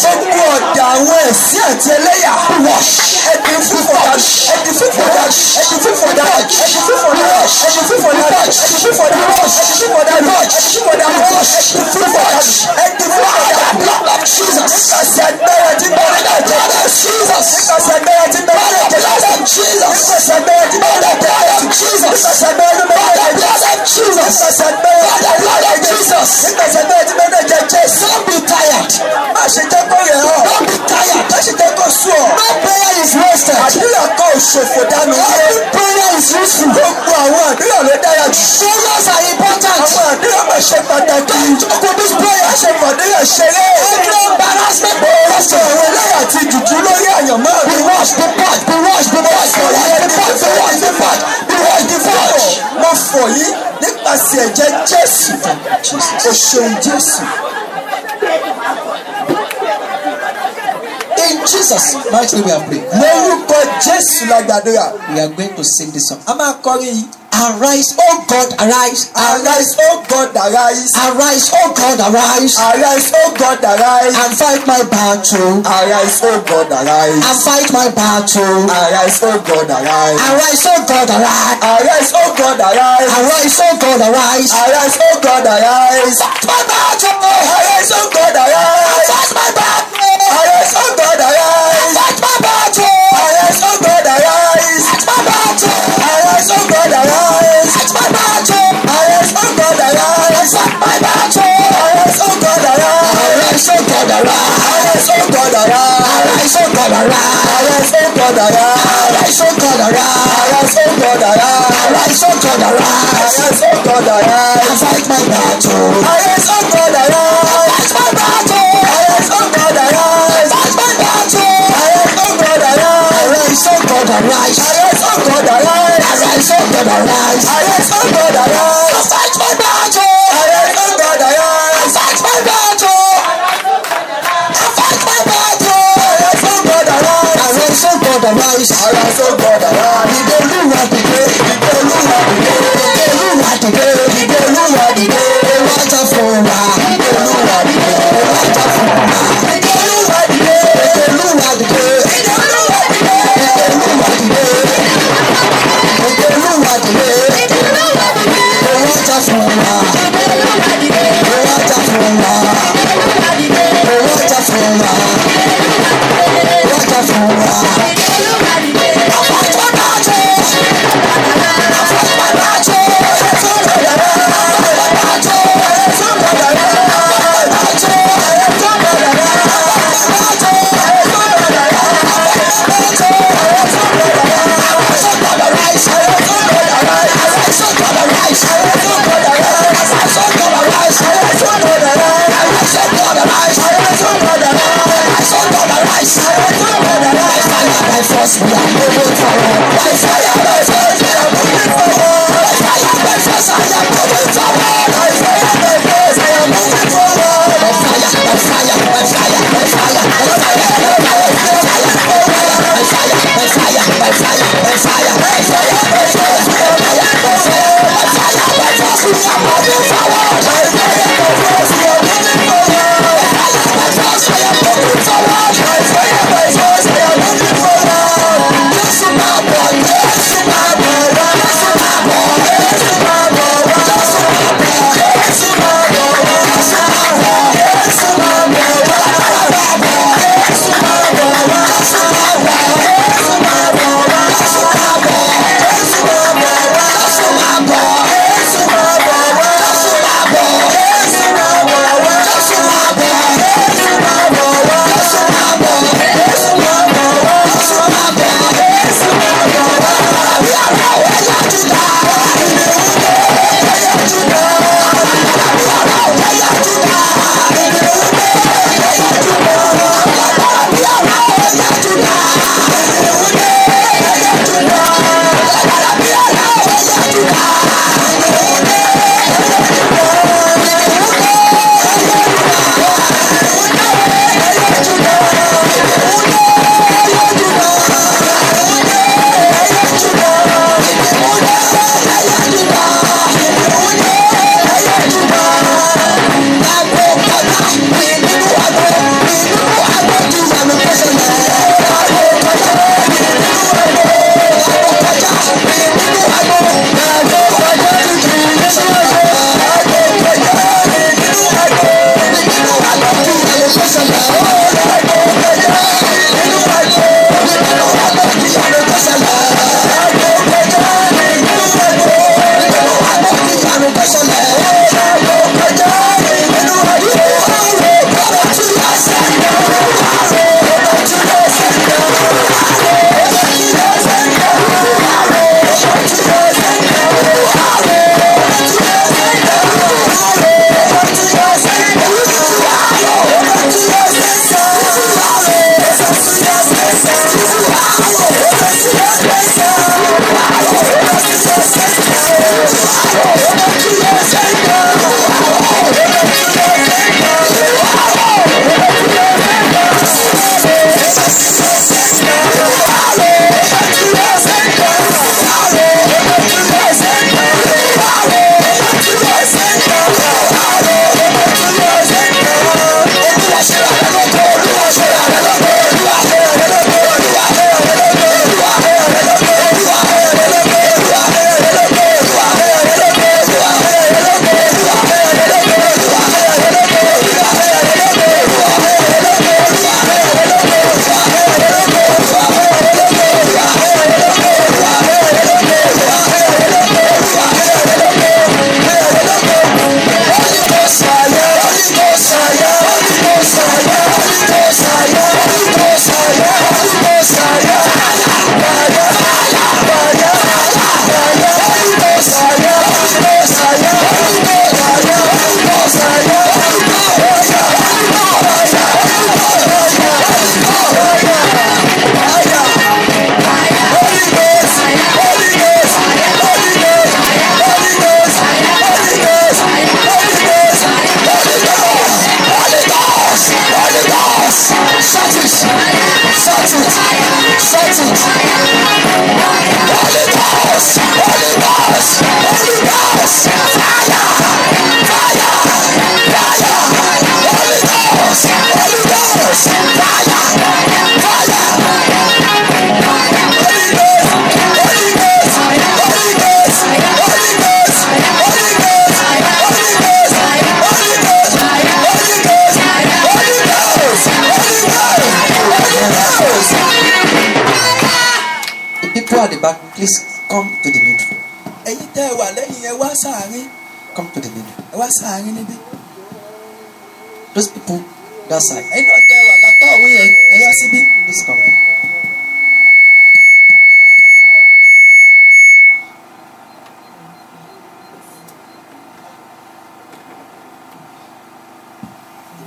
Gbogbo ọ̀dà àwọn ẹ̀sín àti ẹlẹ́yà. Wash. ẹ̀dì fífọ̀ dànù ẹ̀dì fífọ̀ dànù ẹ̀dì fífọ̀ dànù ẹ̀dì fífọ̀ dànù ẹ̀dì fífọ̀ dànù ẹ̀dì fífọ̀ dànù ẹ̀dì fífọ̀ dànù ẹ̀dì fífọ̀ dànù ẹ̀dì fífọ̀ dànù ẹ̀dì fífọ̀ dànù. Blood of Jesus. nípasẹ̀ agbára tí bẹ́ẹ̀ Blood of Jesus. nípasẹ̀ agbára tí bẹ́ẹ̀ Blood of Jesus. nípasẹ̀ agbára tí bẹ́ẹ̀ Blood of Jesus. nípasẹ̀ agbára tí bẹ́ẹ̀ Blood of Jesus. nípasẹ̀ agbára tí bẹ́ẹ̀ ní ẹ̀jẹ̀ Jesus. nípasẹ̀ agbára tí bẹ́ẹ̀ ní ẹ̀jẹ̀ jésù. Don't be tired. má ṣe jẹ́ kórè ọ. no be tired. káṣí tẹ kó sú ọ. no prayer is wasted. àdúrà kan ò ṣòfò dànù. every prayer is useful. gbogbo àwọn àdúrà ló dára jù. Shoulders are important. àwọn àdúrà máa ṣe pàtàkì. ọkọ̀ bí prayer. a ṣe fàdúrà ṣeré. every embarrassment. ó sọ àwọn ẹlẹ́yà àti jùjú lórí àyànmọ́. we wash the pot we wash the pot. we wash the pot we wash the pot we wash the pot. mo for you. nípasẹ̀ ẹ̀jẹ̀ Jésù. o ṣeun Jésù. Jesus' mighty name we are praying. Lórúkọ Jésù la gbàdúrà. We are going to sing this song. A máa kọrin yìí. Arise, oh God, arise. Arise, oh God, arise. Arise, oh God, arise. Arise, oh God, arise. And fight my battle. Arise, oh God, arise. And fight my battle. Arise, oh God, arise. Arise, oh God, arise. Arise, oh God, arise. Arise, oh God, arise. Arise, oh God, arise. Fight my battle. Arise, oh God, arise. And fight my battle. Arise, oh God, arise. And fight my battle. Arise, oh God, arise. Fight my battle. Arise, oh iṣẹ́ kọ̀dọ̀rà. ara iṣẹ́ kọ̀dọ̀rà. ara iṣẹ́ kọ̀dọ̀rà. ara iṣẹ́ kọ̀dọ̀rà. ara iṣẹ́ kọ̀dọ̀rà. ara iṣẹ́ kọ̀dọ̀rà. ara iṣẹ́ kọ̀dọ̀rà. ara iṣẹ́ kọ̀dọ̀rà. I fight my battle. ara iṣẹ́ kọ̀dọ̀rà. I fight my battle. ara iṣẹ́ kọ̀dọ̀rà. I fight my battle. ara iṣẹ́ kọ̀dọ̀rà. ara iṣẹ́ kọ̀dọ̀rà. ara iṣẹ́ kọ̀dọ̀rà. ara iṣẹ́ kọ̀dọ̀rà. ara iṣẹ́ kọ̀dọ̀rà.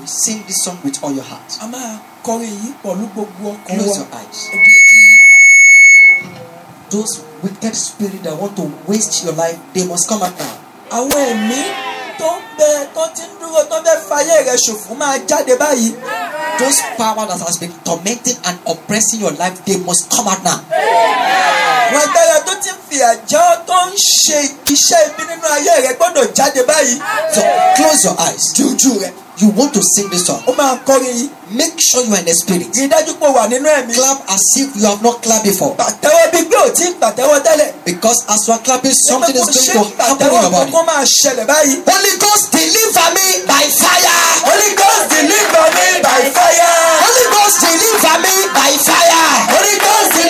mi. Sing this song with all your heart. A máa kọrin èyí pọ̀lú gbogbo ọkàn wa. Close your eyes. Those wicked spirits that want to waste your life, they must come out now. Àwọn ẹ̀mí tó ń bẹ tó ti ń dúró tó fẹ́ fayé rẹ̀ ṣòfò máa jáde báyìí. Those power that has been tormenting and oppressing your life, they must come out now. Àwọn agbára tó ti ń fìyà jẹ ọ́ tó ń ṣe iṣẹ́ ibi nínú ayé rẹ̀ gbọ́dọ̀ jáde báyìí. So close your eyes. Jújú rẹ̀ you want to sing this song. ó máa kọrin yìí. make sure you are in the spirit. ìdájú pé o wà nínú ẹ̀mí. clap as if you have not clapped before. pàtẹ́wọ́ bí gbé òtí pàtẹ́wọ́ tẹ́lẹ̀. because as you are clapping something is going to happen in your body. pàtẹ́wọ́ kó máa ṣẹlẹ̀ báyìí. Holy Ghost deliver me by fire. Holy Ghost deliver me by fire. Holy Ghost deliver me by fire. Holy Ghost deliver me by fire.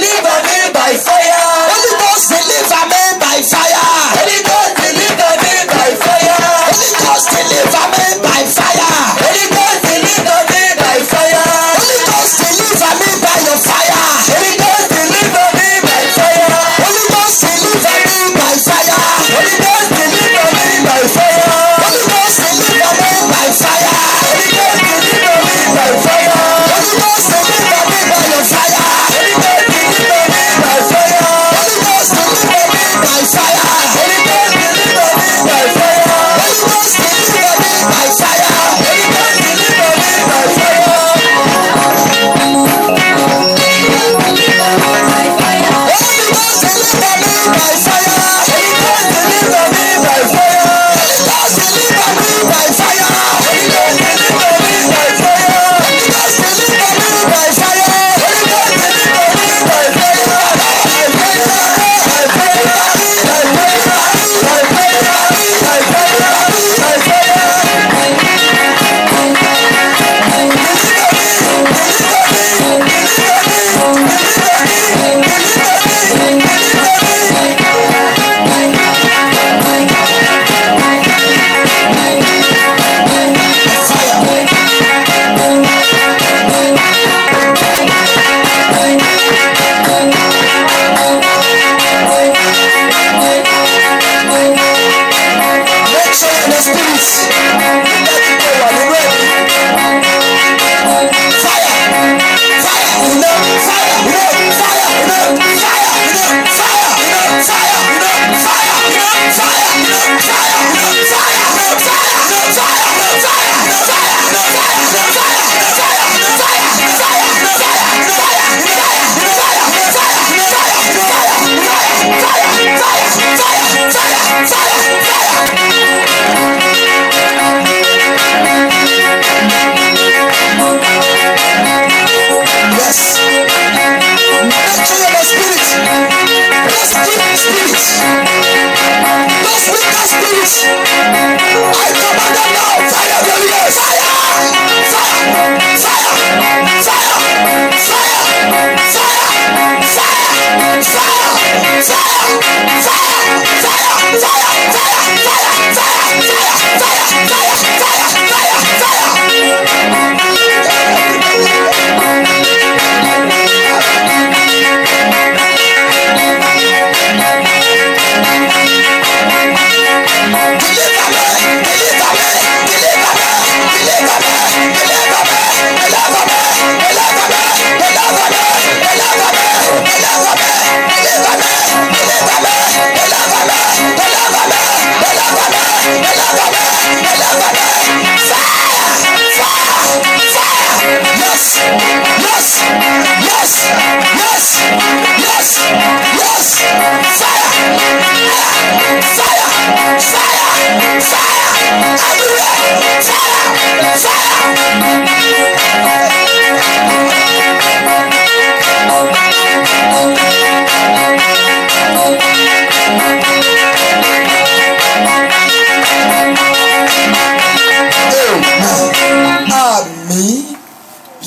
Àmì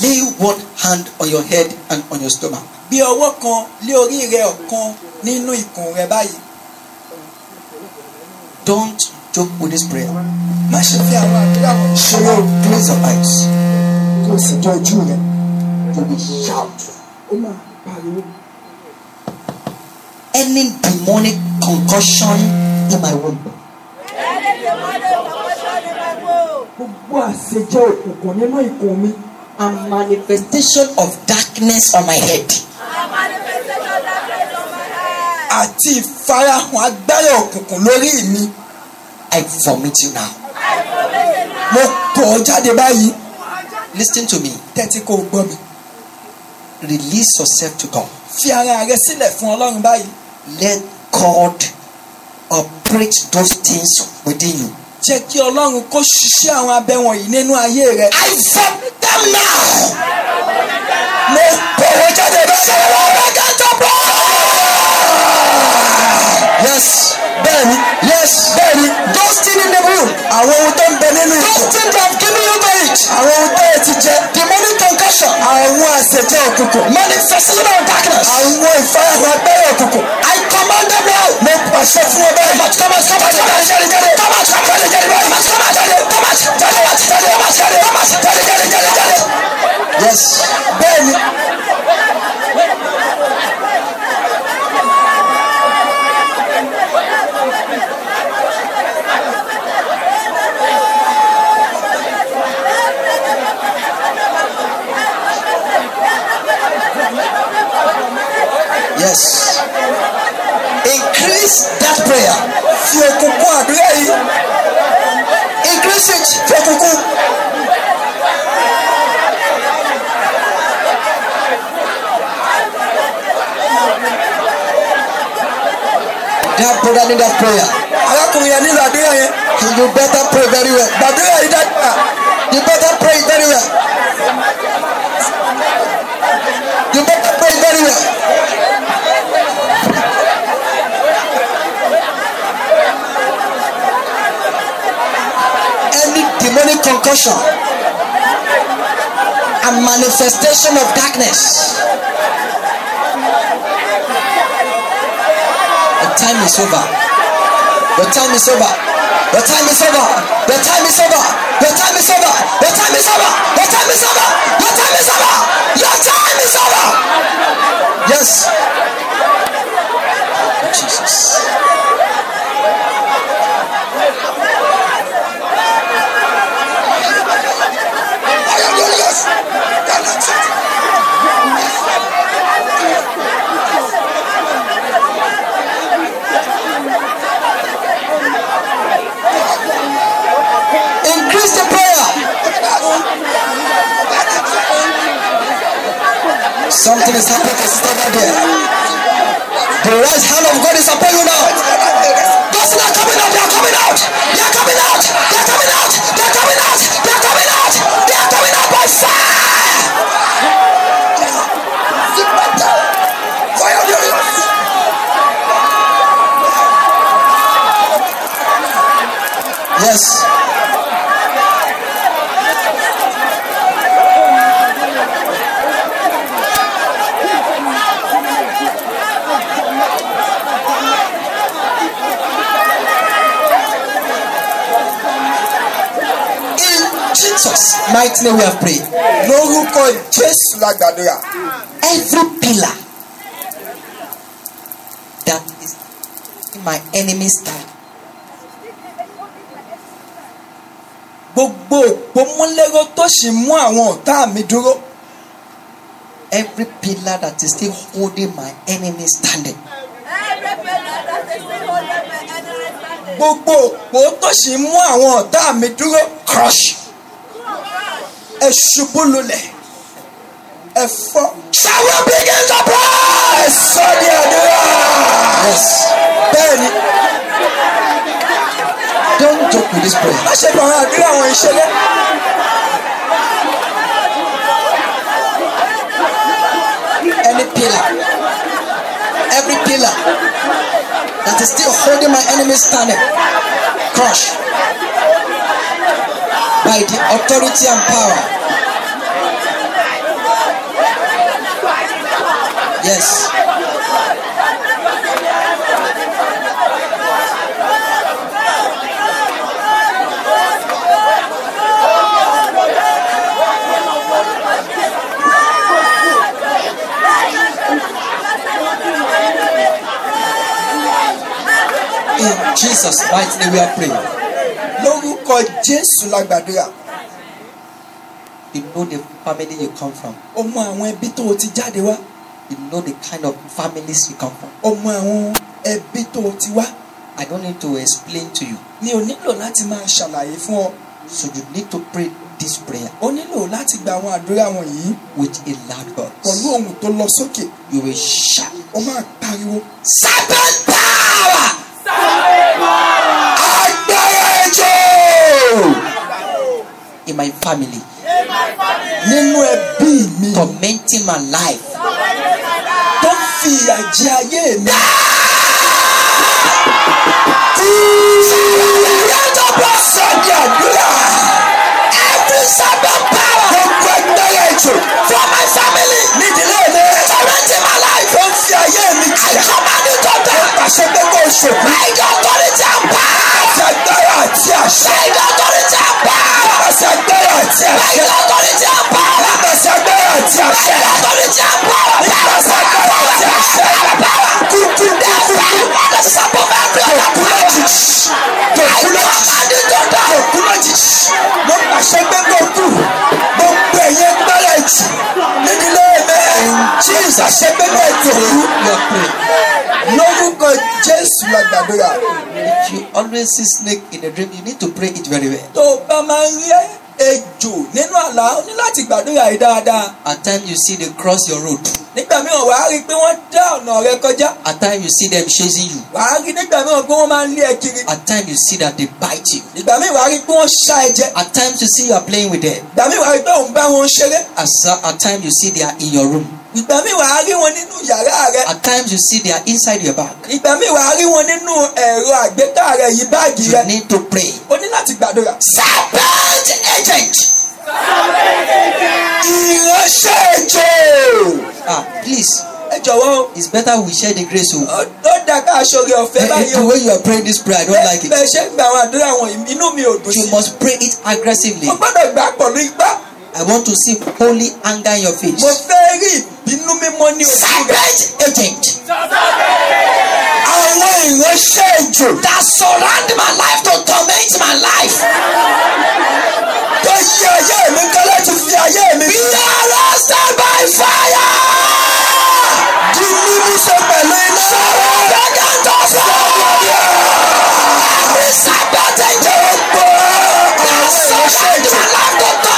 lay what hand on your head and on your stomach. bí ọwọ́ kan lé orí rẹ ọ̀kan nínú ikùn rẹ báyìí Don't joke with this prayer. má ṣe fi àwọn àdúrà wọn So close your eyes. o sì jọ ojú rẹ. You will shout. ó máa pariwo. Any demonic concussion in my womb. Gbogbo àṣejẹ òkùnkùn nínú ikùn mi A manifestation of darkness on my head. àti ìfarahàn agbára òkùnkùn lórí mi I vomit you now. mo pọ̀ ọ́ jáde báyìí Listen to me. tẹ́tí kò gbọ́ mi. Release yourself to God. fi ara rẹ sílẹ̀ fún ọlọ́run báyìí Let God operate those things within you. Jẹ́ kí ọlọ́run kó ṣiṣẹ́ àwọn abẹ wọ̀nyí nínú ayé rẹ. I vomit them now. mo ọ́ jáde báyìí. Yes. Bẹ́ẹ̀ni. Yes. Bẹ́ẹ̀ni. Those things in the room. àwọn ohun tó ń bẹ nínú Those ikùn things they have given you eat. àwọn ohun tó yẹ ti jẹ Demonic concussion. àwọn àṣejẹ òkùnkùn Manifestation of darkness. àwọn ìfarahàn agbára òkùnkùn I command them now. mo pàṣẹ fún ọ. Come out, come out, come out, come jáde, jáde, out, come out, jáde, come out, jáde, come out, jáde, jáde, jáde, come jáde, out, jáde, jáde, jáde, jáde. Yes. bẹ́ẹ̀ni Yes. Increase that prayer. fi òkùnkùn àdúrà yìí Increase it. fi òkùnkùn That brother need that prayer. arákùnrin yẹn nílò àdúrà yẹn you better pray very well. gbàdúrà yìí dáadáa You better pray very well. You better pray very well. Any demonic concussion, a manifestation of darkness. The time is over. Your time is over. Your time is over. Your time is over. Your time is over. Your time is over. Your time is over. Your time is over. Your time is over. Yes. Jesus. Increase the prayer. Something is happening sister there. The right hand of God is upon you now. Those that are coming out. They are coming out. They are coming out. They are coming out. They are coming out. They are coming out by fire. Yes. In Jesus' mighty name we have prayed. lórúkọ jésù la gbàdúrà. Every pillar that is in my enemy's stand, gbogbo òpómúléró tó sì mú àwọn ọ̀tá mi dúró. Every pillar that is still holding my enemy standing, gbogbo òpó tó sì mú àwọn ọ̀tá mi dúró. Crush. Ẹ ṣubú lulẹ̀. Shall we begin to pray? ẹ sọ di àdúrà. Bẹ́ẹ̀ni Don't joke with this prayer. má ṣe àwọn àdúrà àwọn ìṣeré Any pillar, every pillar that is still holding my enemy standing, crush by the authority and power Yes. In Jesus' mighty name we are praying. Lórúkọ jésù la gbàdúrà You know the family you come from. o mọ àwọn ẹbí tó o ti jáde wá You know the kind of families you come from. o mọ àwọn ẹbí tó o ti wá I don't need to explain to you. mi ò nílò láti máa ṣàlàyé fún ọ So you need to pray this prayer o nílò láti gba àwọn àdúrà wọ̀nyí with a loud pẹ̀lú voice. ohùn tó lọ sókè You will shout. o máa pariwo Serpent power! agbára In my family, nínú ẹbí mi tormenting my life. tó ń fi ìyà jẹ ayé mi. Sọ́ni àdúrà. Every serpent power. Gbogbo agbára ètò. For my family. Nídìílé mi. Tormenting my life. Ó ń fi ayé mi jìyà àṣẹ gbogbo oṣù. by the authority and power. àṣẹ gbẹ́rẹ́ àti àṣẹ. by the authority and power. àṣẹ àti àṣẹ. by the authority and power. àṣẹ àṣẹ. by the authority and power. àṣẹ àṣẹ. kúkú kúkú. àṣẹ sábọ̀ mẹ́rin ọ̀la kúlọ̀ jìjì. tòkúlọ̀ jìjì. tòkúlọ̀ jìjì. mo pàṣẹ gbẹ́gbẹ́ kù. gbogbo ẹ̀yẹ gbẹ́rẹ́ jù. nídìí lẹ́yìn. Jíìsì àṣẹ pé kò tó kú. Lórúkọ Jésù la gbàdúrà. If you always see snake in a dream, you need to pray it very well. Tó bá máa ń rí ejò nínú àlá, o ní láti gbàdúrà yìí dáadáa. At times you see they cross your road. Nígbà mìíràn wàá rí i pé wọ́n dá ọ̀nà rẹ kọjá. At times you see them chasing you. Wàá rí nígbà mìíràn pé wọ́n máa ń lé ẹ kiri. At times you see that they bite you. Ìgbà mìíràn wàá rí i pé wọ́n ṣá ẹ jẹ. At times you see you are playing with them. Ìgbà mìíràn wàá rí i pé òun bá wọn ṣeré. At times you see they are in your room. Ìgbà mìíràn wàá rí wọn nínú yàrá rẹ. At times you see they are inside your bag. Ìgbà mìíràn wàá rí wọn nínú ẹ̀rọ àgbéká rẹ yìí báàgì You rẹ. need to pray. O ní láti gbàdúrà. Serpent agent. Ìránṣẹ́ ejò. Ah, please. Ẹ jọ̀wọ́ o. It's better we share the grace. Oh. Ó dáa ká aṣọ rẹ ọ̀fẹ́ Eh, báyìí The o. way you are praying this prayer, I don't like Bẹ́ẹ̀ it. ṣe ń gba àwọn àdúrà wọ̀nyí, inú mi ò dùn sí. You must pray it aggressively. Mo gbọ́dọ̀ gbà pẹ̀lú ipá. I want to see holy anger in your face. Mo fẹ́ rí ìbínú mímọ́ ní ojú. Serpent agent Àwọn ìránṣẹ́ ejò that surround my life to torment my life. tó yí ayé mi ká láti fi ayé mi. Be arrested by fire. Di mímú ṣe pẹ̀lú iná. Begin to fall. Every serpent agent that surround my life to torment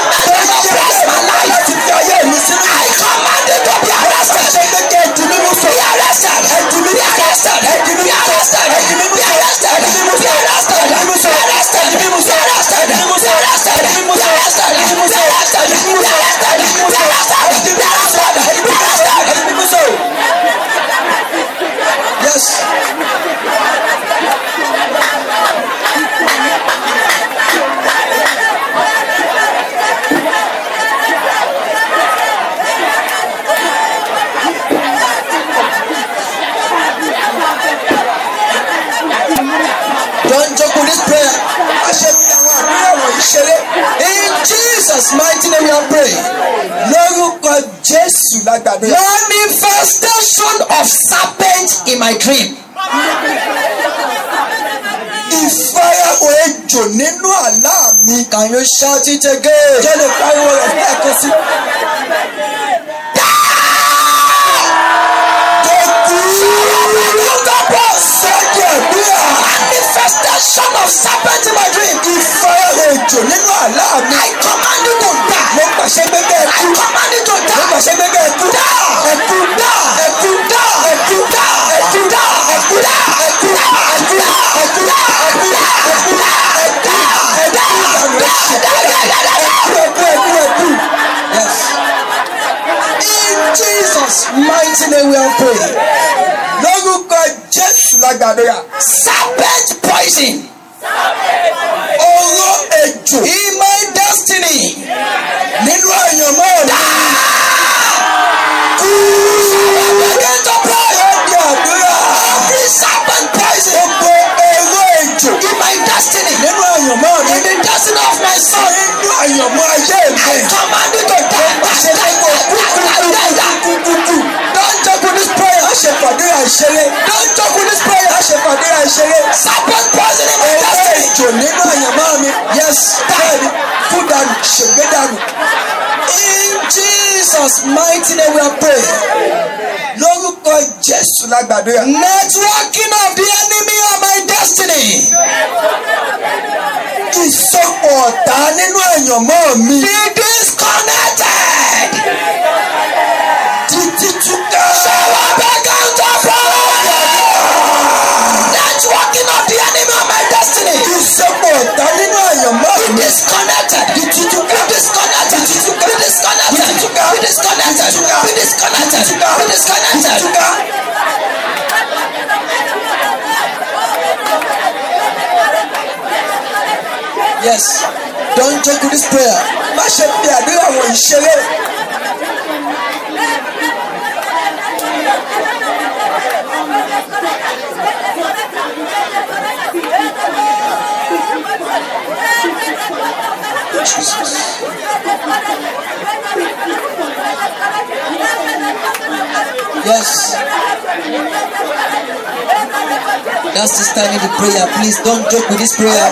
arrested. Be arrested. Be arrested. Be arrested. Be arrested. Ṣeré. In Jesus' mighty name we are. Lórúkọ Jésù la gbàdúrà. Manifestation of serpent in my dream. Ìfarahàn ejò nínú àlá mi. Can you shout it pariwo rẹ̀ fún ẹ̀kan sí. Manifestation of serpent in my dream. Ejò nínú àlá mi. I command you to die. Mo pàṣẹ pé kẹ́ ẹ I command you to Mo die. pàṣẹ pé kẹ́ ẹ kú. Ẹ kú. Ẹ kú. Ẹ kú. Ẹ kú. Ẹ kú. Ẹ kú. Ẹ kú. Ẹ kú. Ẹ kú. Ẹ kú. Ẹ kú. Ẹ kú. Ẹ kú. Ẹ kú. Ẹ kú. Yes. In Jesus' mighty name we are praying. Lórúkọ Jésù la gbàdúrà. Serpent poison Oró battle. in my destiny. nínú àyànmọ́ mi. kú. sàbẹ̀dẹ̀ tó bá yọ di àdúrà. every serpent poison. gbogbo èrò èjò. in my destiny. nínú àyànmọ́ mi. in the destiny of my son. nínú àyànmọ́ ayé mi. I command you to die. ṣe ní kò kúkúkúkúkú. don't joke with this prayer. a ṣe fàdúrà ìṣeré. don't joke with this prayer. a ṣe fàdúrà ìṣeré. serpent poison in my destiny. èrò èjò nínú àyànmọ́. Yes, bẹ́ẹ̀ni, kú dànù, ṣègbé dànù. In Jesus' mighty name we are praying. Lórúkọ Jésù la gbàdúrà. Networking of the enemy on my destiny. Ìsopọ̀ ọ̀tá nínú àyànmọ́ mi. Be disconnected. Títí túká. Shower back out Be disconnected. Be disconnected. Be disconnected. Be disconnected. Be disconnected. Be disconnected. Yes, don't joke this prayer. Má ṣe fi àdúrà wọ̀nyí ṣeré. Jesus. Yes. That's the time the prayer. Please don't joke with this prayer.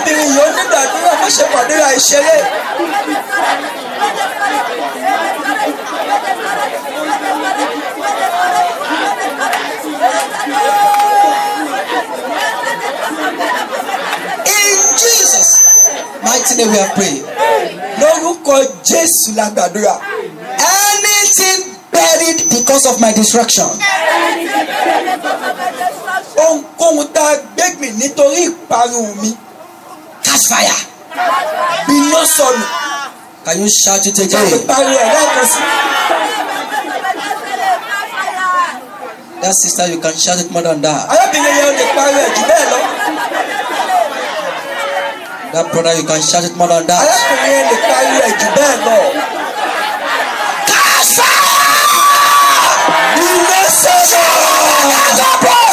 Mighty name we are praying. Lórúkọ Jésù la gbàdúrà. Anything buried because of my destruction. Ohunkóhun tá a gbégbìn nítorí ìparun mi. Catch fire. Gbiná sọnù. Can you shout it again? ìparun ẹ̀ lẹ́ẹ̀kan sí. That sister, you can shout it more than that. Arábìnrin yẹn ò lè parun ẹ̀ jù bẹ́ẹ̀ lọ. That brother, you can shout it more than that. Arákùnrin yẹn lè parun ẹ̀ jù bẹ́ẹ̀ lọ. Catch fire. Gbiná sọnù.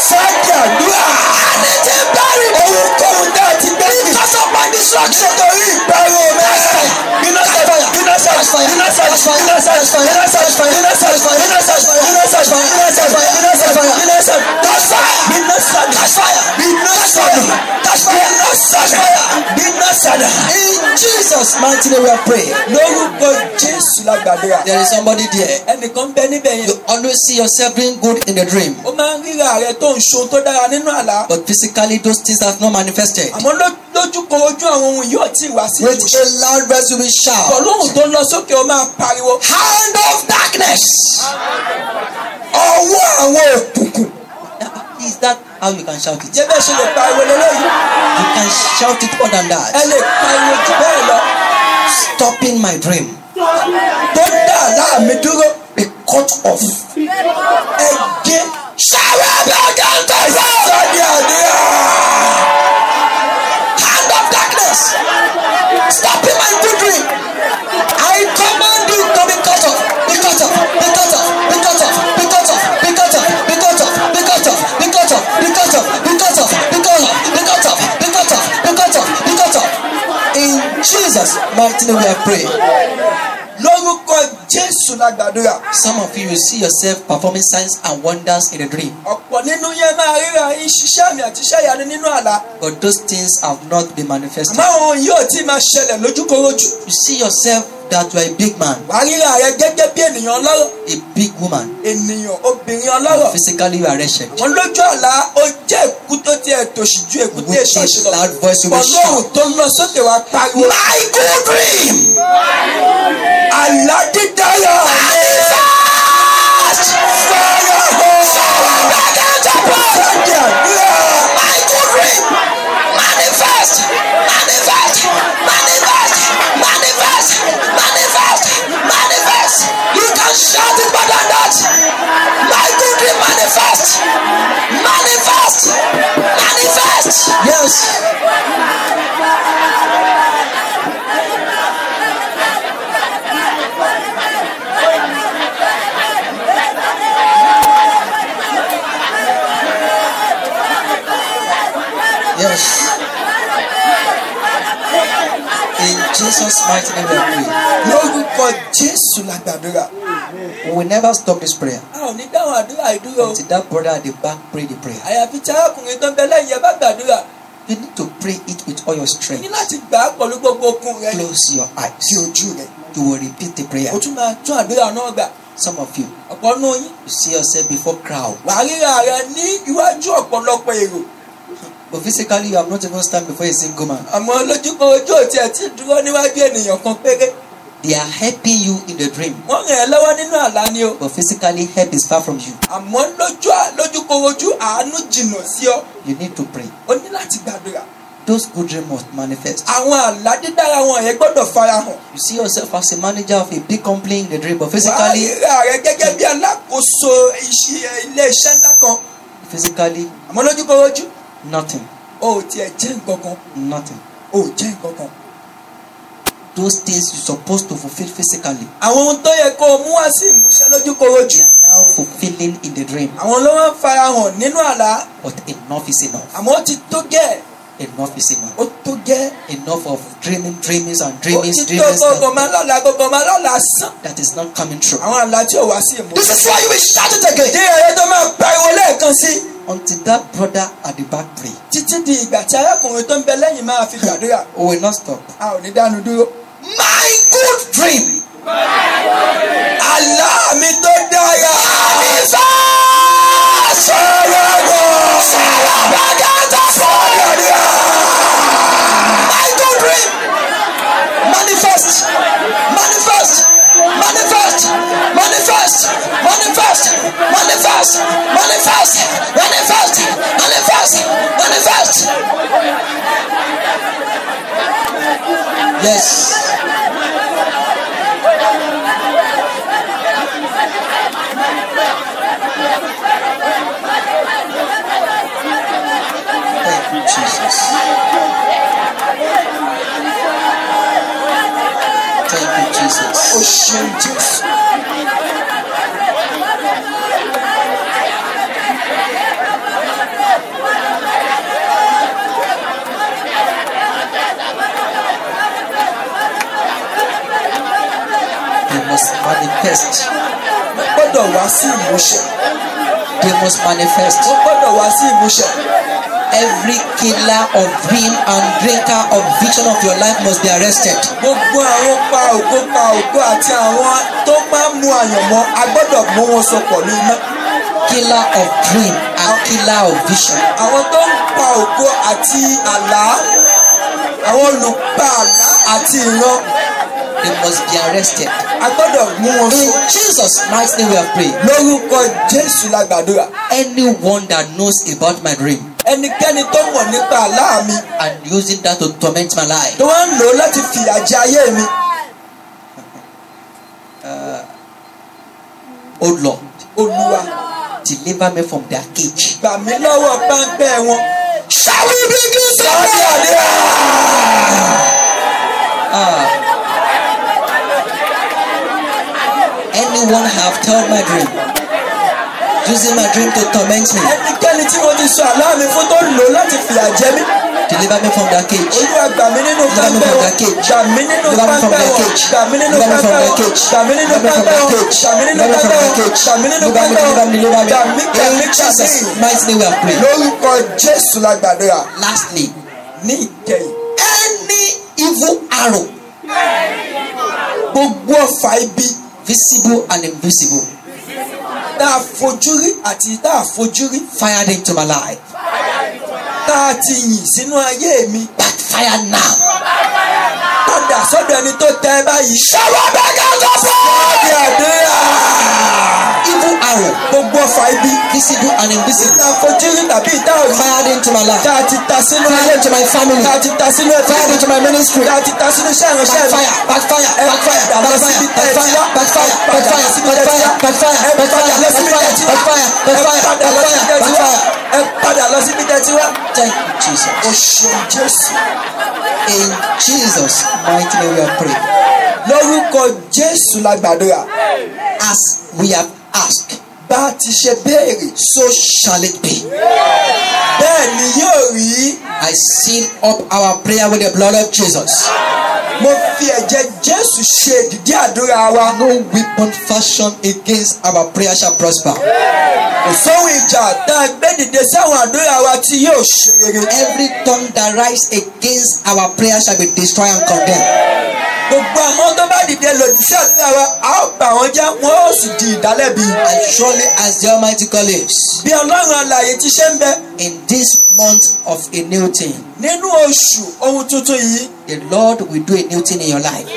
Sájà dúrà. Anything buried Ohunkóhun tá a ti gbégbìn. because of my destruction. Nítorí ìparun mi. Gbiná sọnù. Gbiná sọnù. Gbiná sọnù. Gbiná sọnù. Gbiná sọnù. Gbiná sọnù. Gbiná sọnù. Gbiná sọnù. Gbiná sọnù. Gbiná sọnù. Gbiná sọnù. Catch fire. Gbiná sọnù. Catch fire. Gbiná sọnù. Catch fire. Gbiná sọnù. In Jesus' mighty name we are praying. Lórúkọ Jésù la gbàdúrà. There is somebody there. Ẹnìkan bẹ níbẹ̀ yẹn. You always see yourself doing good in the dream, Ó máa ń ríra rẹ̀ tó ń ṣohun tó dára nínú àlá. but physically those things have not manifested. Àmọ́ ló- lójú kan ojú àwọn ohun yóò tí wá sí With a loud voice you will shout, tó lọ sókè ó máa pariwo. Hand of darkness! Ọwọ́ àwọn òkùnkùn. Is that how you can shout it? Jẹ́ bẹ́ẹ̀ ṣe lè pariwo lélẹ́yìí. You can shout it more than Ẹ that. lè pariwo jù bẹ́ẹ̀ lọ. Stopping my dream. Tó dá mi dúró. Be cut off. Ẹ gé. Shower about the Sọ́ni àdúrà. Hand of darkness! Stopping my good dream. Jesus' name are praying. Lórúkọ Jésù la gbàdúrà. Some of you will see yourself performing signs and wonders in a dream, Ọ̀pọ̀ nínú yẹn máa ríra ṣiṣẹ́ àmì àti iṣẹ́ ìyanu nínú àlá. but those things have not been manifested. Àmọ́ ohun yóò tí máa ṣẹlẹ̀ lójúkorojú. You see yourself that you are a big man, Wàá ríra rẹ gẹ́gẹ́ bí ènìyàn ọlọ́rọ̀. a big woman. Ènìyàn obìnrin ọlọ́rọ̀. Physically, you are wretched. Wọ́n lójú àlá ó jẹ́ èkú tó tiẹ̀ tòṣì ju èkúté With ìṣọ̀ṣì a lọ. loud voice, you will Ọlọ́run shout. tó lọ sókè wá pariwo. My good dream! Àlá dídáyà mi. Fire hall. Sájà àdúrà. My good dream! Manifest! Shout it more than that! My manifest! Manifest! Manifest! Yes. In Jesus' mighty name we pray. lórúkọ jésù la gbàdúrà. We will never stop this prayer a ò ní dáhùn àdúrà ìdúró. until that brother at the back pray the prayer. àyàfi tí arákùnrin tó ń bẹ lẹ́yìn ẹ bá gbàdúrà. You need to pray it with all your o ní strength. láti gbà á pẹ̀lú gbogbo okun rẹ. Close your eyes. ojú rẹ. You will repeat the prayer. o tún máa tún àdúrà náà gbà. Some of you, ọ̀pọ̀ nù yín. you see yourself before crowd, wàá ríra rẹ ní iwájú ọ̀pọ̀lọpọ̀ èrò. But physically you have not even stand before a single man. àmọ́ lójúkọ ojú òtí ẹ̀ tí dúró níwájú ènìyàn kan péré. They are helping you in the dream, wọ́n ràn ẹ́ lọ́wọ́ nínú àlá ni o. but physically help is far from you. àmọ́ lójú à- lójúkọ ojú àánú jìnnà sí ọ. You need to pray. o ní láti gbàdúrà. Those good dreams must manifest. àwọn àlá dídára wọn yẹn gbọ́dọ̀ farahàn. You see yourself as a manager of a big company in the dream, but wàá physically, ríra rẹ gẹ́gẹ́ bí alákòóso iṣẹ́- ilé-iṣẹ́ ńlá kan. physically, àmọ́ lójúkọ ojú nothing, o ò tiẹ̀ jẹ́ nǹkan kan. nothing. o ò jẹ́ nǹkan kan. Those things you're supposed to fulfill physically, àwọn ohun tó yẹ kó o mú wá sí ìmúṣẹ lójúkọ ojú. now fulfilling in the dream. àwọn ló máa ń farahàn nínú àlá. But enough is enough. àmọ́ ó ti tó gẹ́ Enough is enough. ó tó gẹ́. Enough of dreaming, dreamings, and dreamings, tó dreamings gbogbo that, máa lọ́la gbogbo máa lọ́la sàn. that is not coming true. àwọn àlá tí ò wá sí This ìmúṣẹ. is why you will shout it again. dí ẹ̀rẹ́ tó máa pariwo lẹ́ẹ̀kan sí until that brother at the back pray. títí di ìgbà tí arákùnrin tó ń bẹ lẹ́yìn máa fi gbàdúrà. we will not stop. a ò ní dánu dúró. my good dream. Allah, mi tó dára. àlìfà sọ̀rọ̀ bọ̀. sọ̀rọ̀ bá dáta sọ̀rọ̀ rí my good dream. manifest manifest manifest manifest manifest manifest manifest. manifest. Manifest. Yes. Thank you, Jesus. Thank you, Jesus. Oh, o ṣeun must manifest. wọ́n gbọ́dọ̀ wá sí ìmúṣẹ. They must manifest. wọ́n gbọ́dọ̀ wá sí ìmúṣẹ. Every killer of dream and drinker of vision of your life must be arrested. gbogbo àwọn pa ògo pa ògo àti àwọn tó máa ń mu àyànmọ́ a gbọ́dọ̀ mú wọn so pọ̀ ní iná. Killer of dream and killer of vision. àwọn tó ń pa ògo àti àlá àwọn olùpa àlá àti ìran They must be arrested. a gbọ́dọ̀ mú wọn so. In Jesus' mighty name we have prayed. lórúkọ jésù la gbàdúrà Anyone that knows about my dream ẹnikẹ́ni tó mọ̀ nípa àlá mi and using that to torment my life, tó wá ń lò láti fìyà jẹ ayé mi oh Lord, olúwa deliver me from their cage. gbà mí lọ́wọ́ páńpẹ́ wọn. Shall we begin to Sọ́dí àdúrà. Anyone have told my dream, using my dream to torment me, ẹnikẹ́ni tí mo ti sọ àlá mi fún tó lò láti fìyà jẹ mí. deliver me from their cage. olúwa gbà mí nínú Deliver me páńpẹ́ from wọn. gbà mí nínú Deliver me from páńpẹ́ their wọn. cage. gbà mí nínú Deliver me from páńpẹ́ their wọn. cage. gbà mí nínú Deliver me from páńpẹ́ their wọn. cage. gbà mí nínú Deliver me from páńpẹ́ their wọn. cage. gbà mí nínú Deliver me, páńpẹ́ deliver wọn. me, deliver me. gbà mí gbà mí In gbà Jesus' mí. mighty name we have prayed. lórúkọ jésù la gbàdúrà Lastly, ní ìkẹyìn. any evil arrow, gbogbo ọ̀fà ibi visible and invisible, tá a fojú rí àti tá a fojú rí fired into my life, tá a ti yìn sínú ayé mi backfire now. Padà sọ́dọ̀ ẹni tó tẹ́ báyìí. Shower back out of Sọ́dí àdúrà. Evil arrow, gbogbo ọ̀fà ibi visible and invisible, tá a fojú rí tàbí tá a rí fired into my life, tá a ti ta sínú fired into my family, tá a ti ta sínú ẹbí fired into my ministry. tá a ti ta sínú iṣẹ́ ìránṣẹ́ mi. Backfire, backfire, backfire, backfire, backfire, backfire, backfire, backfire, backfire, backfire, backfire, wá. backfire. Ẹ padà lọ síbi tẹ́ ẹ ti wá. Thank you, Jesus. o ṣeun jésù In Jesus' mighty name we are praying. lórúkọ jésù la gbàdúrà As we have asked, bá ti ṣe béèrè so shall it be. bẹ́ẹ̀ ni yóò rí I seal up our prayer with the blood of Jesus. mo fi ẹ̀jẹ̀ jésù ṣe ìdìdí àdúrà wa. No weapon fashioned against our prayer shall prosper. kò sóhun ìjà tá a gbé dìde sáwọn àdúrà wa tí yóò ṣe rere. Every tongue that rise against our prayer shall be destroyed and condemned. Gbogbo àwọn tó bá dìde lòdì sí wa a ó bà wọ́n jẹ́ wọ́n ó sì di ìdálẹ́bi. And surely as the Almighty lives, bí ọlọ́run alààyè ti ṣe ń bẹ in this month of a new thing, nínú oṣù ohun tuntun yìí the Lord will do a new thing in your life.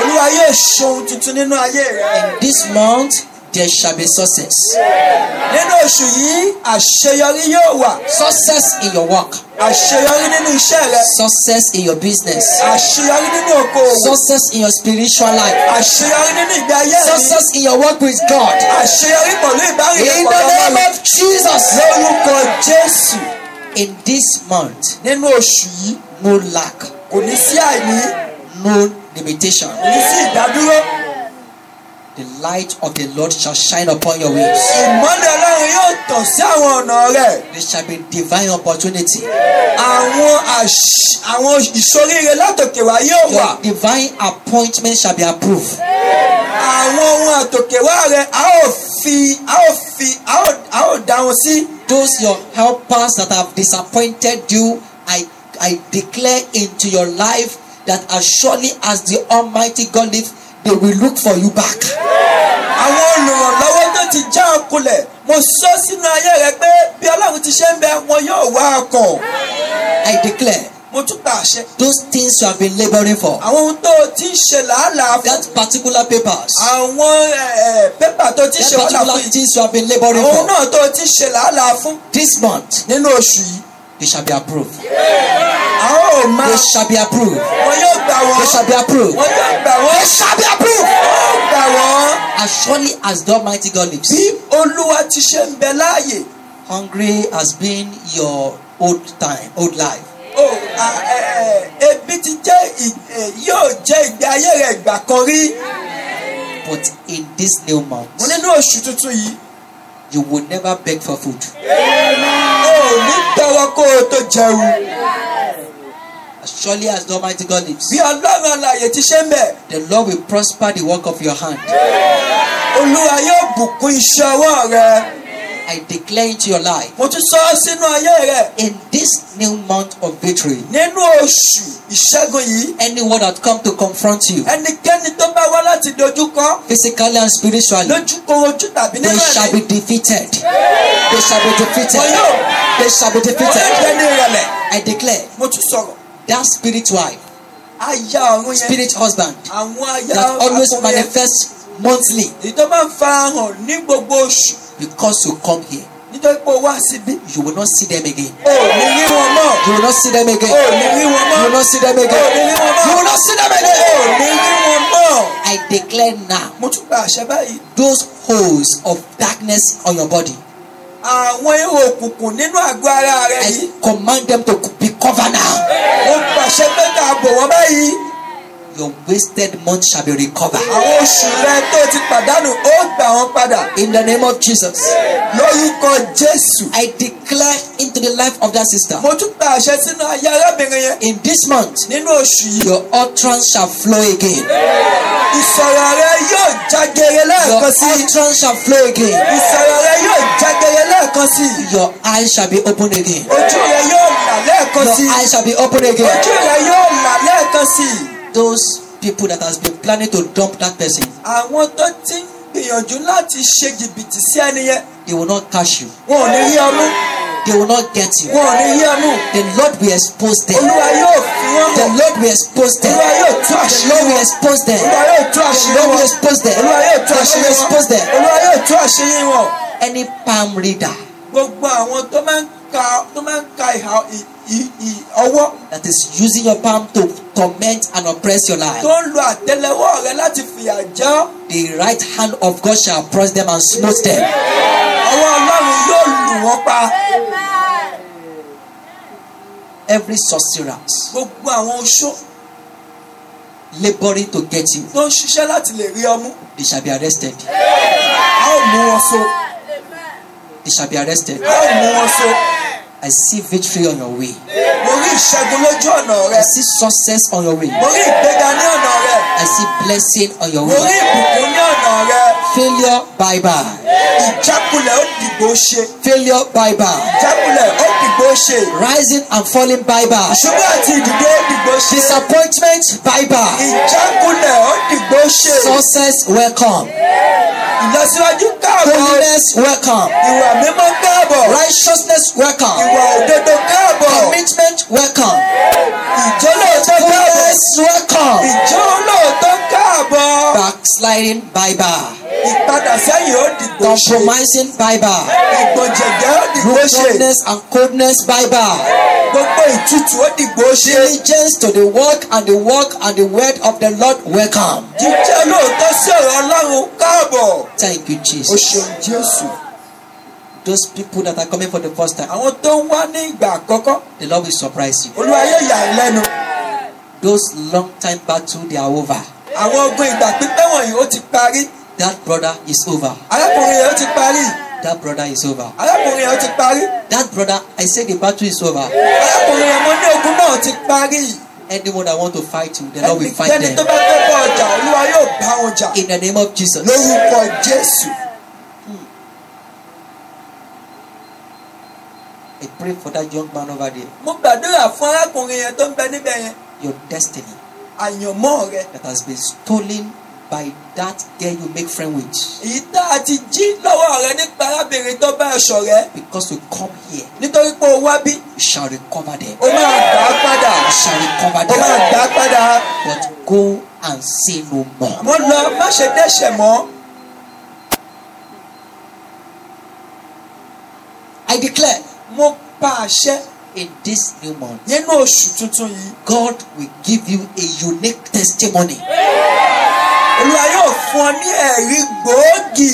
olúwa yóò ṣe ohun tuntun nínú ayé rẹ. In this month, there shall be success. nínú oṣù yìí àṣeyọrí yóò wà. Success in your work, àṣeyọrí nínú iṣẹ́ rẹ. Success in your business, àṣeyọrí nínú okòòwò success in your spiritual life, àṣeyọrí nínú ìgbé ayé rẹ. Success in your work with God. àṣeyọrí pẹ̀lú In ìbárìnlẹ̀ the pẹ̀lú name of Jesus. lórúkọ jésù. In this month, nínú oṣù yìí no lack, kò ní sí àìní. No limitation. kò ní sí ìdádúró The light of the Lord shall shine upon your ways. ìmọ́lẹ̀ ọlọ́run yóò tàn sí àwọn ọ̀nà rẹ There shall be divine opportunity. àwọn àwọn ìṣoríire látòkè wá yóò wà Your divine appointment shall be approved. àwọn ohun àtòkèwá rẹ a ó fi a ó fi a ó a ó dá wọn sí. Those your helpers that have disappointed you, I, I declare into your life that as surely as the Almighty God lives, they will look for you back. àwọn olùrànlọ́wọ́ tó ti já ọ kulẹ̀. Mo sọ sínú ayé rẹ pé bí ọlọ́run ti ṣe ń bẹ wọn yóò wá ọ kàn I declare mo tún pa àṣẹ. those things you have been laboring for, àwọn ohun tó o ti ń ṣe làálàá fún. that particular papers, àwọn ẹ, pépà tó ti that ṣe wàhálà particular fún. yìí things you have been laboring àwọn ohun for, náà tó o ti ṣe làálàá fún. This month, nínú oṣù yìí they shall be approved. máa They shall be approved. They shall be approved. They shall be approved. As surely as the Almighty God lives. bí olúwa ti ṣe ń bẹ láàyè. Hungry has been your old time, old life. ebi ti jẹ́ yóò jẹ́ ìgbé ayé rẹ̀ ìgbà kan rí But in this new month, mo nínú oṣù tuntun yìí you will never beg for food. o ò ní tọrọ kó o tó jẹun. As surely as the Almighty God lives, bí ọlọ́run alààyè ti ṣe ń bẹ̀ the Lord will prosper the work of your hand. olúwa yóò bùkún iṣẹ́ ọwọ́ rẹ I declare into your life, mo tún sọ sínú ayé rẹ. In this new month of victory, nínú oṣù ìṣẹ́gun yìí anyone that come to confront you, ẹnikẹ́ni tó bá wá láti dojúkọ physically and spiritually, lójúkorojú tàbí they nínú shall be ẹ̀mí defeated. They shall be defeated. yóò They shall be defeated. jẹ́ ní ìrẹ̀lẹ̀ I declare mo tún sọ̀rọ̀. that spirit wife, aya ọ̀run yẹn. spirit husband àwọn aya that always akọrin yẹn. manifests monthly. Máa ń farahàn ní gbogbo oṣù because you come here. nítorí pé o wá síbí You will not see them again. o ní rí wọn mọ́ You will not see them o again. ní rí wọn You mọ́ will not see them o again. ní rí wọn mọ́ You will not see them o again. ní rí wọn mọ́ I declare now mo tún gba àṣẹ báyìí those holes of darkness on your body. àwọn ihò òkùnkùn nínú àgọ́ ara rẹ yìí I command them to be covered now. mo pàṣẹ pé ká bò wọ́n báyìí Your wasted month shall be recovered. àwọn oṣù rẹ tó ti pàdánù ó gbà wọ́n padà In the name of Jesus, lórúkọ jésù I declare into the life of that sister. mo tún gba àṣẹ sínú ayé arábìnrin yẹn In this month, nínú oṣù yìí your utterance shall flow again. ìsọ̀rọ̀ rẹ yóò jágere Your lẹ́ẹ̀kan sí i utterance shall flow again. ìsọ̀rọ̀ rẹ yóò jágere lẹ́ẹ̀kan sí Your eyes shall be open again. ojú rẹ yóò là lẹ́ẹ̀kan sí Your eyes shall be open again. ojú rẹ yóò là lẹ́ẹ̀kan sí. Those people that has been planning to dump that person, àwọn tó ti ń gbìyànjú láti ṣe jìbìtì sí ẹni yẹn they will not catch you. wọn ò ní rí ọmú They will not get you. wọn ò ní rí ọmú The Lord will expose them. olúwa yóò fi wọn The hàn Lord will expose them. olúwa yóò tú The àṣírí Lord will wọn expose them. olúwa yóò tú The àṣírí Lord will wọn expose them. olúwa yóò tú The Lord àṣírí wọn olúwa yóò tú àṣírí wọn Any palm reader gbogbo àwọn tó máa ń ka tó máa ń ka ìhà ọwọ́. That is using your palm to torment and oppress your life, tó ń lo àtẹ́lẹwọ́ rẹ láti fìyà jẹ ọ́. The right hand of God shall press them and smote them. ọwọ́ ọlọ́run yóò lù wọ́n pa. Every sorcerers gbogbo àwọn oṣó laboring to get you, tó ń ṣiṣẹ́ láti lè rí ọmú. they shall be arrested. a ó mú wọn so. They shall be arrested. a ó mú wọn so I see victory on your way. mo rí ìṣẹ́gun lójú ọ̀nà I rẹ see success on your way. mo rí ìgbéga ní ọ̀nà rẹ I see blessing on your mo rí way. ìbùkún ní ọ̀nà rẹ Failure, bye bye. ìjákulẹ̀ ó dìgbò ṣe Failure, bye bye. ìjákulẹ̀ ó dìgbò ṣe Rising and falling, bye bye. ìṣubú àti ìdìde ó dìgbò ṣe Disappointment, bye bye. ìjákulẹ̀ ó dìgbò ṣe Success, welcome. Ìlọsíwájú káàbọ̀ Holiness, welcome. ìwà mímọ́ káàbọ̀ Righteousness, welcome. ìwà òdodo káàbọ̀ Commitment, welcome. ìjólóòtọ́ káàbọ̀ Faithfulness, welcome. ìjólóòtọ́ Backsliding, bye bye. ìpadà sẹ́yìn ó dìgbò ṣe Compromising, bye bye. ìgbọ̀njẹ̀gẹ́ ó dìgbò ṣe Lukewarmness and coldness, bye bye. gbogbo ìtutù ó dìgbò ṣe Diligence to the work and the work and the word of the Lord, welcome. jíjẹ́ lóòótọ́ sí ọ̀rọ̀ ọlọ́run káàbọ̀ Thank you, o Jesus. ṣeun jésù Those people that are coming for the first time, àwọn tó ń wá ní ìgbà àkọ́kọ́ the Lord will surprise you. olúwa yóò yà lẹ́nu Those long time battle, they are over. Àwọn ogun ìgbà pípẹ́ wọ̀nyí ó ti parí That brother is over. arákùnrin yẹn ó ti parí That brother is over. arákùnrin yẹn ó ti parí That brother, I say the battle is over. arákùnrin yẹn mo ní ogun náà ti parí Anyone that want to fight you, the Lord will fight ẹnikẹ́ni tó them. bá fẹ́ bá ọjà olúwa yóò bá wọn jà In the name of Jesus. lórúkọ jésù I pray for that young man over there. mo gbàdúrà fún arákùnrin yẹn tó ń bẹ níbẹ̀ yẹn Your destiny àyànmọ́ rẹ that has been stolen by that girl you make friend with. èyí tá a ti jí lọ́wọ́ rẹ nípa arábìnrin tó bá ẹ̀ṣọ́ rẹ Because you come here, nítorí pé o wá bí you shall recover them. o máa gbà á padà You shall recover o máa them. gbà á padà But go and say no more. mo lọ má ṣe dẹ́ṣẹ̀ mọ́ I declare mo pa àṣẹ in this new month, nínú oṣù tuntun yìí God will give you a unique testimony. olúwa yóò fún ọ ní ẹ̀rí gbòógì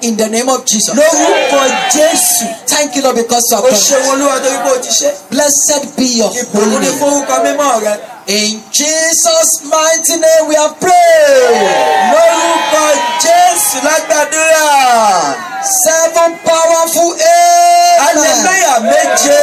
In the name of Jesus. lórúkọ jésù Thank you, Lord, because you o have done ṣeun olúwa torí pé o ti ṣe Blessed be your holy ìbùkún ní name. forúkọ mímọ́ rẹ In Jesus' mighty name we have prayed. lórúkọ jésù lágbàdúrà Seven powerful amen. hallelujah méje